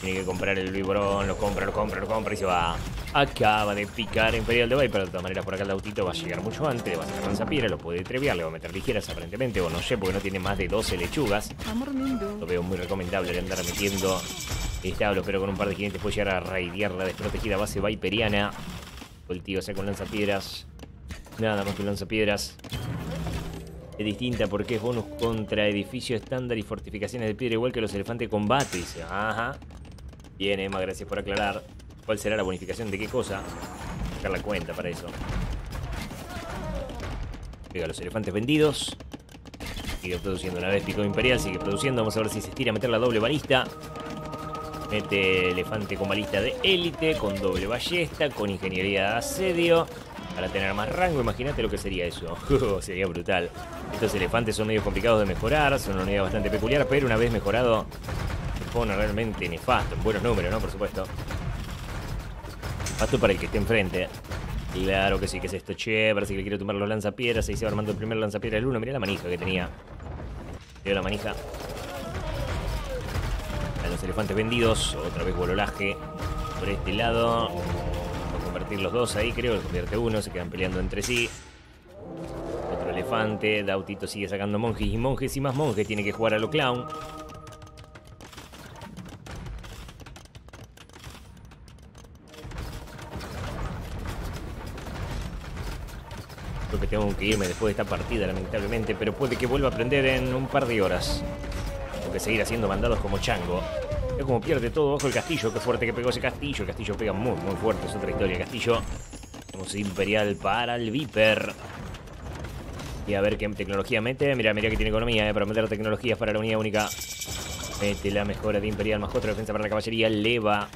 Tiene que comprar el viborón, lo compra, lo compra, lo compra y se va. Acaba de picar Imperial de Viper. de todas maneras por acá el autito va a llegar mucho antes. Le va a sacar lanzapiedra, lo puede treviar, le va a meter ligeras aparentemente. O no sé, porque no tiene más de 12 lechugas. Lo veo muy recomendable de andar metiendo establo, pero con un par de jinetes puede llegar a raidear la desprotegida base viperiana. El tío saca un lanzapiedras. Nada más que un lanzapiedras. Es distinta porque es bonus contra edificio estándar y fortificaciones de piedra igual que los elefantes combate. Dice, ajá. Bien, Emma, gracias por aclarar. ¿Cuál será la bonificación de qué cosa? Sacar la cuenta para eso. Pega los elefantes vendidos. Sigue produciendo una vez pico imperial, sigue produciendo. Vamos a ver si se estira a meter la doble balista. Mete elefante con balista de élite, con doble ballesta, con ingeniería de asedio. Para tener más rango, imagínate lo que sería eso. sería brutal. Estos elefantes son medio complicados de mejorar, son una unidad bastante peculiar, pero una vez mejorado, pone realmente nefasto, en buenos números, ¿no? Por supuesto. Pasto para el que esté enfrente. Claro que sí, que es esto, che. Parece que le quiero tomar los lanzapiedras. Ahí se va armando el primer lanzapiedra del uno. Mirá la manija que tenía. Mirá la manija. A los elefantes vendidos. Otra vez bololaje. Por este lado. Los dos ahí, creo. Convierte uno. Se quedan peleando entre sí. Otro elefante. Dautito sigue sacando monjes y monjes y más monjes. Tiene que jugar a lo clown. Creo que tengo que irme después de esta partida, lamentablemente, pero puede que vuelva a aprender en un par de horas. Tengo que seguir haciendo mandados como chango. Es como pierde todo bajo el castillo. Qué fuerte que pegó ese castillo. El castillo pega muy, muy fuerte. Es otra historia. Castillo. Tenemos Imperial para el Viper. Y a ver qué tecnología mete. Mira, mira que tiene economía, eh, para meter tecnologías para la unidad única. Mete la mejora de Imperial más otra defensa para la caballería. Leva.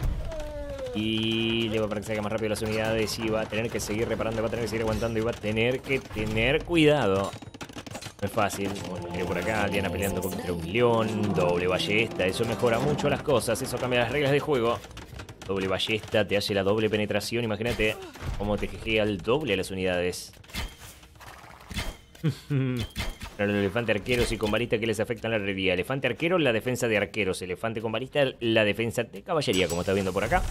Y le va para que salga más rápido las unidades y va a tener que seguir reparando, va a tener que seguir aguantando y va a tener que tener cuidado. No es fácil. Viene por acá, Diana peleando contra un león, doble ballesta, eso mejora mucho las cosas, eso cambia las reglas de juego. Doble ballesta, te hace la doble penetración, imagínate cómo te jejea el doble a las unidades. El elefante arqueros y con balista que les afectan la herrería. Elefante arquero, la defensa de arqueros. Elefante con balista, la defensa de caballería, como está viendo por acá.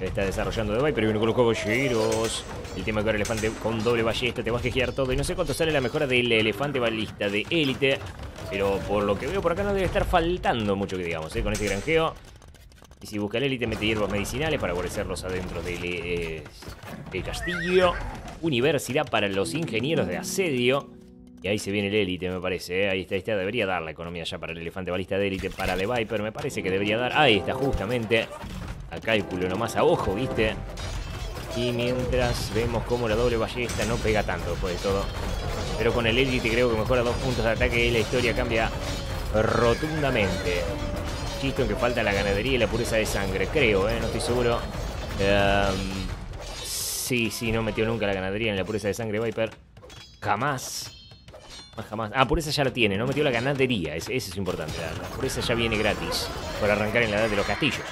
Está desarrollando de pero viene con los caballeros. El tema que ahora elefante con doble ballesta te va a jejear todo. Y no sé cuánto sale la mejora del elefante balista de élite. Pero por lo que veo por acá no debe estar faltando mucho que digamos, ¿eh? Con este granjeo. Y si busca el élite, mete hierbas medicinales para guarecerlos adentro del, eh, del castillo. Universidad para los ingenieros de asedio. Y ahí se viene el élite, me parece. ¿eh? Ahí está, ahí está. Debería dar la economía ya para el elefante balista de élite. Para The Viper, me parece que debería dar. Ahí está, justamente. A cálculo nomás a ojo, ¿viste? Y mientras vemos cómo la doble ballesta no pega tanto después de todo. Pero con el élite creo que mejora dos puntos de ataque y la historia cambia rotundamente. Chisto en que falta la ganadería y la pureza de sangre, creo, ¿eh? No estoy seguro. Ehm, sí, sí, no metió nunca la ganadería en la pureza de sangre Viper. Jamás. Más jamás. Ah, pureza ya la tiene, no metió la ganadería. Ese es importante. La, pureza ya viene gratis. Por arrancar en la edad de los castillos.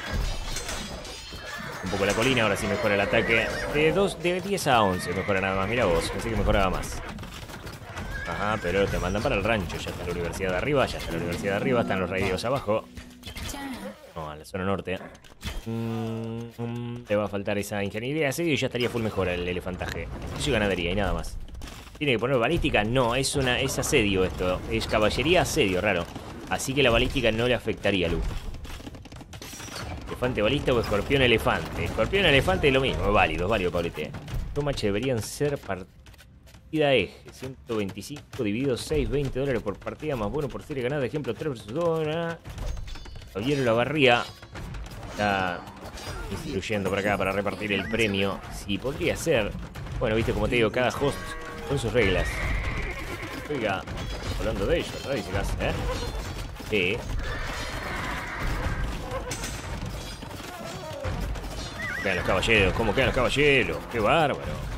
Un poco la colina, ahora sí mejora el ataque. De, dos, de 10 a 11 mejora nada más. Mira vos, pensé que mejoraba más. Ajá, pero te mandan para el rancho. Ya está la universidad de arriba, ya está la universidad de arriba, están los radios abajo. No, a la zona norte. Mm, mm, te va a faltar esa ingeniería y ya estaría full mejora el elefantaje. Eso y ganadería y nada más. ¿Tiene que poner balística? No, es una es asedio esto. Es caballería asedio, raro. Así que la balística no le afectaría a Lu. Elefante balista o escorpión elefante. Escorpión elefante es lo mismo, es válido, es válido, Pablete. Los matches deberían ser partida eje. 125 dividido 6, 20 dólares por partida, más bueno por serie ganada. Ejemplo 3 versus 2. Javier la barría. Está instruyendo por acá para repartir el premio. Sí, podría ser. Bueno, viste, como te digo, cada host con sus reglas. Oiga, hablando de ello, ¿no? ¿eh? Sí. Quedan los caballeros, ¿cómo quedan los caballeros? ¡Qué bárbaro!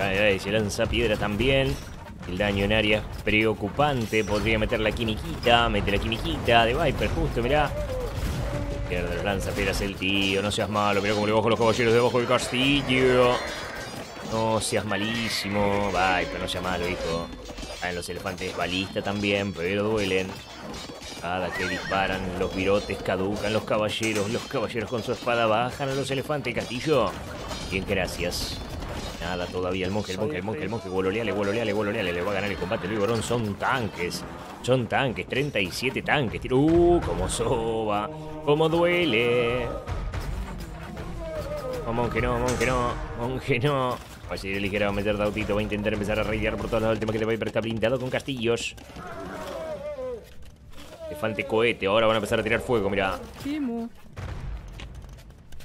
Ay, ay, se lanza piedra también. El daño en área es preocupante. Podría meter la quimiquita. Mete la quimiquita de Viper, justo, mirá. Pierde, lanza piedras el tío. No seas malo. Mirá cómo le bajo los caballeros debajo del castillo. No seas malísimo. Viper, no seas malo, hijo. Caen los elefantes balista también, pero duelen. Cada que disparan, los virotes caducan, los caballeros, los caballeros con su espada bajan a los elefantes, castillo. Bien, gracias. Nada todavía, el monje, el monje, el monje, el monje, gololeale, gololeale, gololeale, le va a ganar el combate, Luis Borón, son tanques, son tanques, 37 tanques, tiro, uh, como soba, como duele. Oh, monje no, monje no, monje no. Va a seguir ligera, va a meter Dautito, va a intentar empezar a raidear por todos lados, el tema que te va a ir, está blindado con castillos. Elefante cohete, ahora van a empezar a tirar fuego, mira.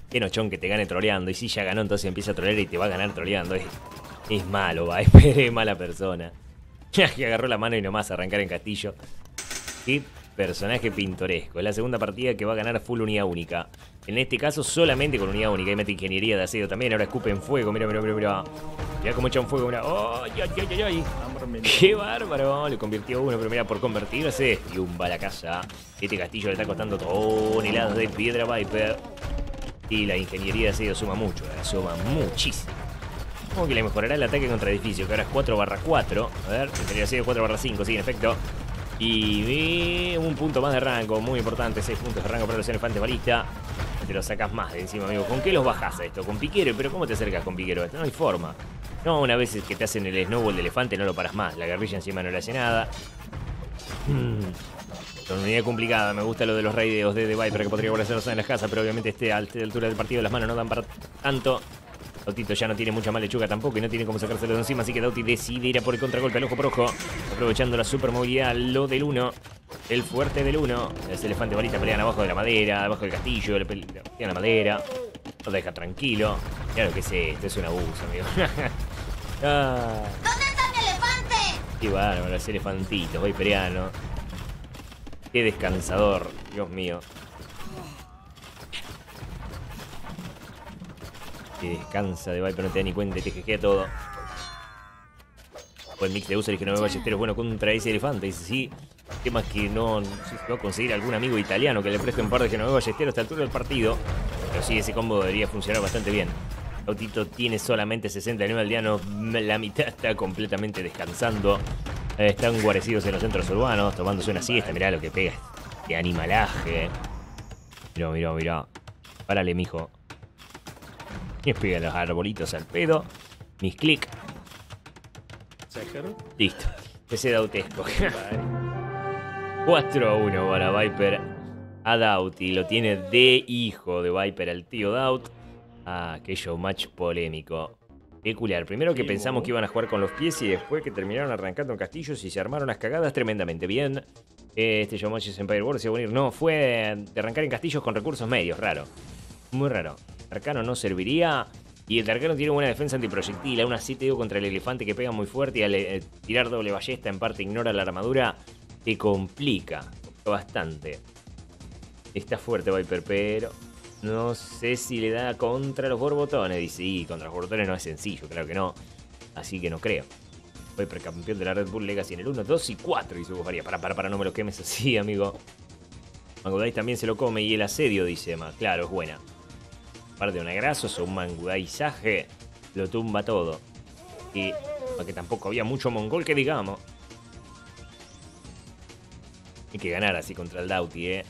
Qué nochón que te gane troleando. Y si ya ganó, entonces empieza a trolear y te va a ganar troleando. Es, es malo, va. Es mala persona. Ya que agarró la mano y nomás arrancar en castillo. Qué personaje pintoresco. Es la segunda partida que va a ganar full unidad única. En este caso solamente con unidad única. Y mete ingeniería de asedio también. Ahora escupe en fuego. Mira, mira, mira, mira. Mira cómo echa un fuego. Mira. ¡Oh, ay, ay, ay, ay! ¡Qué bárbaro! Le convirtió uno, pero mira, por convertirse. Y un a la casa. Este castillo le está costando toneladas de piedra Viper. Y la ingeniería de asedio suma mucho, eh, suma muchísimo. Como que le mejorará el ataque contra edificios, que ahora es 4 barra 4. A ver, ingeniería de asedio 4 barra 5, sí, en efecto. Y un punto más de rango, muy importante, 6 puntos de rango para los elefantes balista. Te lo sacas más de encima, amigo. ¿Con qué los bajas a esto? ¿Con piquero? ¿Pero cómo te acercas con piquero? No hay forma. No, una vez que te hacen el snowball de elefante no lo paras más. La guerrilla encima no le hace nada. Hmm. Unidad complicada, me gusta lo de los raideos de The Viper que podría volver a hacerlos en las casas, pero obviamente este, a esta altura del partido las manos no dan para tanto. Dautito ya no tiene mucha más lechuga tampoco y no tiene cómo sacárselo de encima, así que Dauti decide ir a por el contragolpe al ojo por ojo, aprovechando la super movilidad, lo del 1, el fuerte del 1. Ese elefante balita pelean abajo de la madera, abajo del castillo, le pelean la madera, lo deja tranquilo. Claro que sí, esto es un abuso, amigo. ah, ¿Dónde está mi elefante? qué bárbaro, ese elefantito, viperiano. Qué descansador, Dios mío. Que descansa de Viper, no te da ni cuenta y te jejea todo. Buen mix de user y que no me ballesteros bueno contra ese elefante. Dice, sí, tema es que no, no conseguir algún amigo italiano que le preste un par de Genoveva ballesteros a esta altura del partido. Pero sí, ese combo debería funcionar bastante bien. Autito tiene solamente 69 aldeanos, la mitad está completamente descansando. Eh, Están guarecidos en los centros urbanos, tomándose una siesta. Mirá lo que pega este animalaje. Mirá, mirá, mirá. Párale, mijo. Y pega los arbolitos al pedo. Mis clic. Listo. Ese Dautesco. 4 a 1 para Viper a Dauti. Lo tiene de hijo de Viper al tío Daut. Ah, aquello match polémico. Peculiar. Primero que Sí, pensamos que iban a jugar con los pies y después que terminaron arrancando en castillos y se armaron las cagadas tremendamente bien. Este Showmatch es Empire World se va a unir. No, fue de arrancar en castillos con recursos medios. Raro. Muy raro. Arcano no serviría. Y el Arcano tiene buena defensa antiproyectil. Aún así te digo contra el elefante que pega muy fuerte y al eh, tirar doble ballesta en parte ignora la armadura. Te complica bastante. Está fuerte Viper, pero no sé si le da contra los borbotones. Dice, y contra los borbotones no es sencillo, claro que no. Así que no creo. Viper campeón de la Red Bull Legacy en el 1, 2 y 4. Y su Faría. Para, para, para, no me lo quemes así, amigo. Mangudai también se lo come y el asedio, dice Emma. Claro, es buena. Aparte de un agraso o un mangudaizaje, lo tumba todo. Y para que tampoco había mucho mongol que digamos. Hay que ganar así contra el Dauti, eh.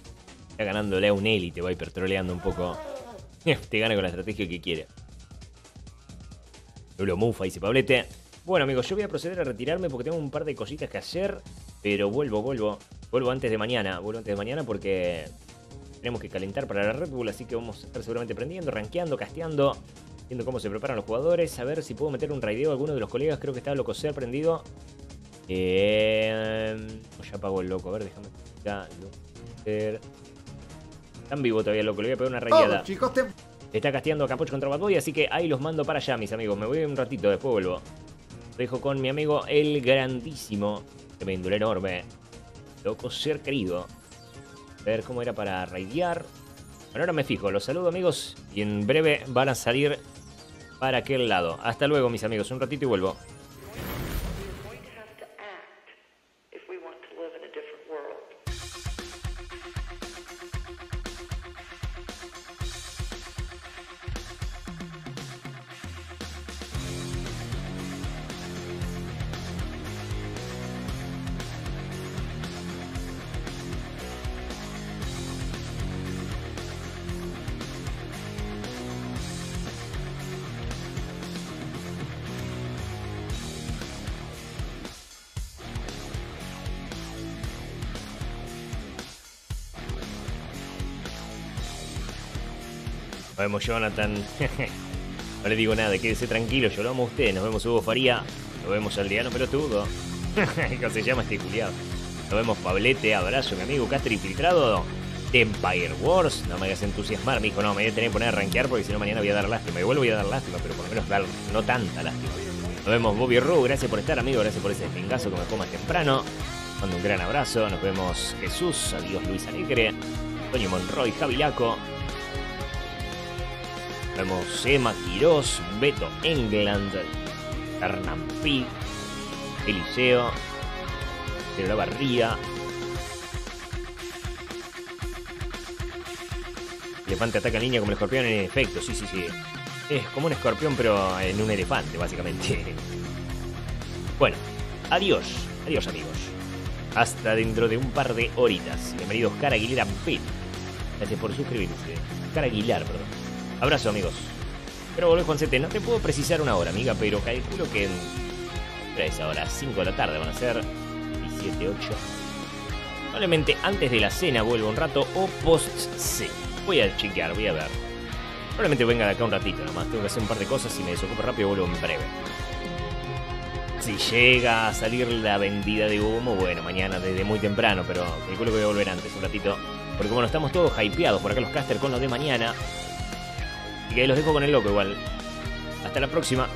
Está ganándole a un élite, va hipertroleando un poco. Te gana con la estrategia que quiere. Lo mufa, dice Pablete. Bueno, amigos, yo voy a proceder a retirarme porque tengo un par de cositas que hacer. Pero vuelvo, vuelvo. Vuelvo antes de mañana. Vuelvo antes de mañana porque tenemos que calentar para la Red Bull. Así que vamos a estar seguramente prendiendo, rankeando, casteando. Viendo cómo se preparan los jugadores. A ver si puedo meter un raideo a alguno de los colegas. Creo que está Locoser prendido. Eh, ya apagó el loco. A ver, déjame. Ya, Locoser. Están vivo todavía, loco. Le voy a pegar una chicos, te... Está casteando a Capuch contra Bad Boy, así que ahí los mando para allá, mis amigos. Me voy un ratito, después vuelvo. Lo dejo con mi amigo el grandísimo, tremendo, el enorme, loco ser querido. Ver cómo era para raidear. Bueno, ahora me fijo. Los saludo, amigos, y en breve van a salir para aquel lado. Hasta luego, mis amigos. Un ratito y vuelvo. Nos vemos, Jonathan. no le digo nada, quédese tranquilo, yo lo amo a usted. Nos vemos, Hugo Faría. Nos vemos, Aldeano Pelotudo. ¿Cómo se llama este culiado? Nos vemos, Pablete. Abrazo, mi amigo Castro Infiltrado. Empire Wars. No me hagas entusiasmar, me dijo, no, me voy a tener que poner a rankear porque si no mañana voy a dar lástima. Igual voy a dar lástima, pero por lo menos dar no tanta lástima. Nos vemos, Bobby Ru. Gracias por estar, amigo. Gracias por ese pingazo que me comas temprano. Mando un gran abrazo. Nos vemos, Jesús. Adiós, Luis Alegre. Toño Monroy, Javilaco. Vemos Emma Quirós, Beto England, Hernán Pi, Eliseo, La Barría. Elefante ataca en línea como el escorpión en efecto, sí, sí, sí. Es como un escorpión pero en un elefante, básicamente. Bueno, adiós, adiós amigos. Hasta dentro de un par de horitas. Bienvenidos Cara Aguilera P. Gracias por suscribirse. Cara Aguilar, perdón. Abrazo amigos. Pero volver Juan Cete, no te puedo precisar una hora, amiga, pero calculo que en 3 horas, 5 de la tarde van a ser 17, 8. Probablemente antes de la cena vuelvo un rato o post cena. Voy a chequear, voy a ver. Probablemente venga de acá un ratito nomás. Tengo que hacer un par de cosas y me desocupo rápido vuelvo en breve. Si llega a salir la vendida de humo, bueno, mañana desde muy temprano, pero calculo que voy a volver antes, un ratito. Porque bueno, estamos todos hypeados por acá los caster con los de mañana. Y ahí los dejo con el loco igual. Hasta la próxima.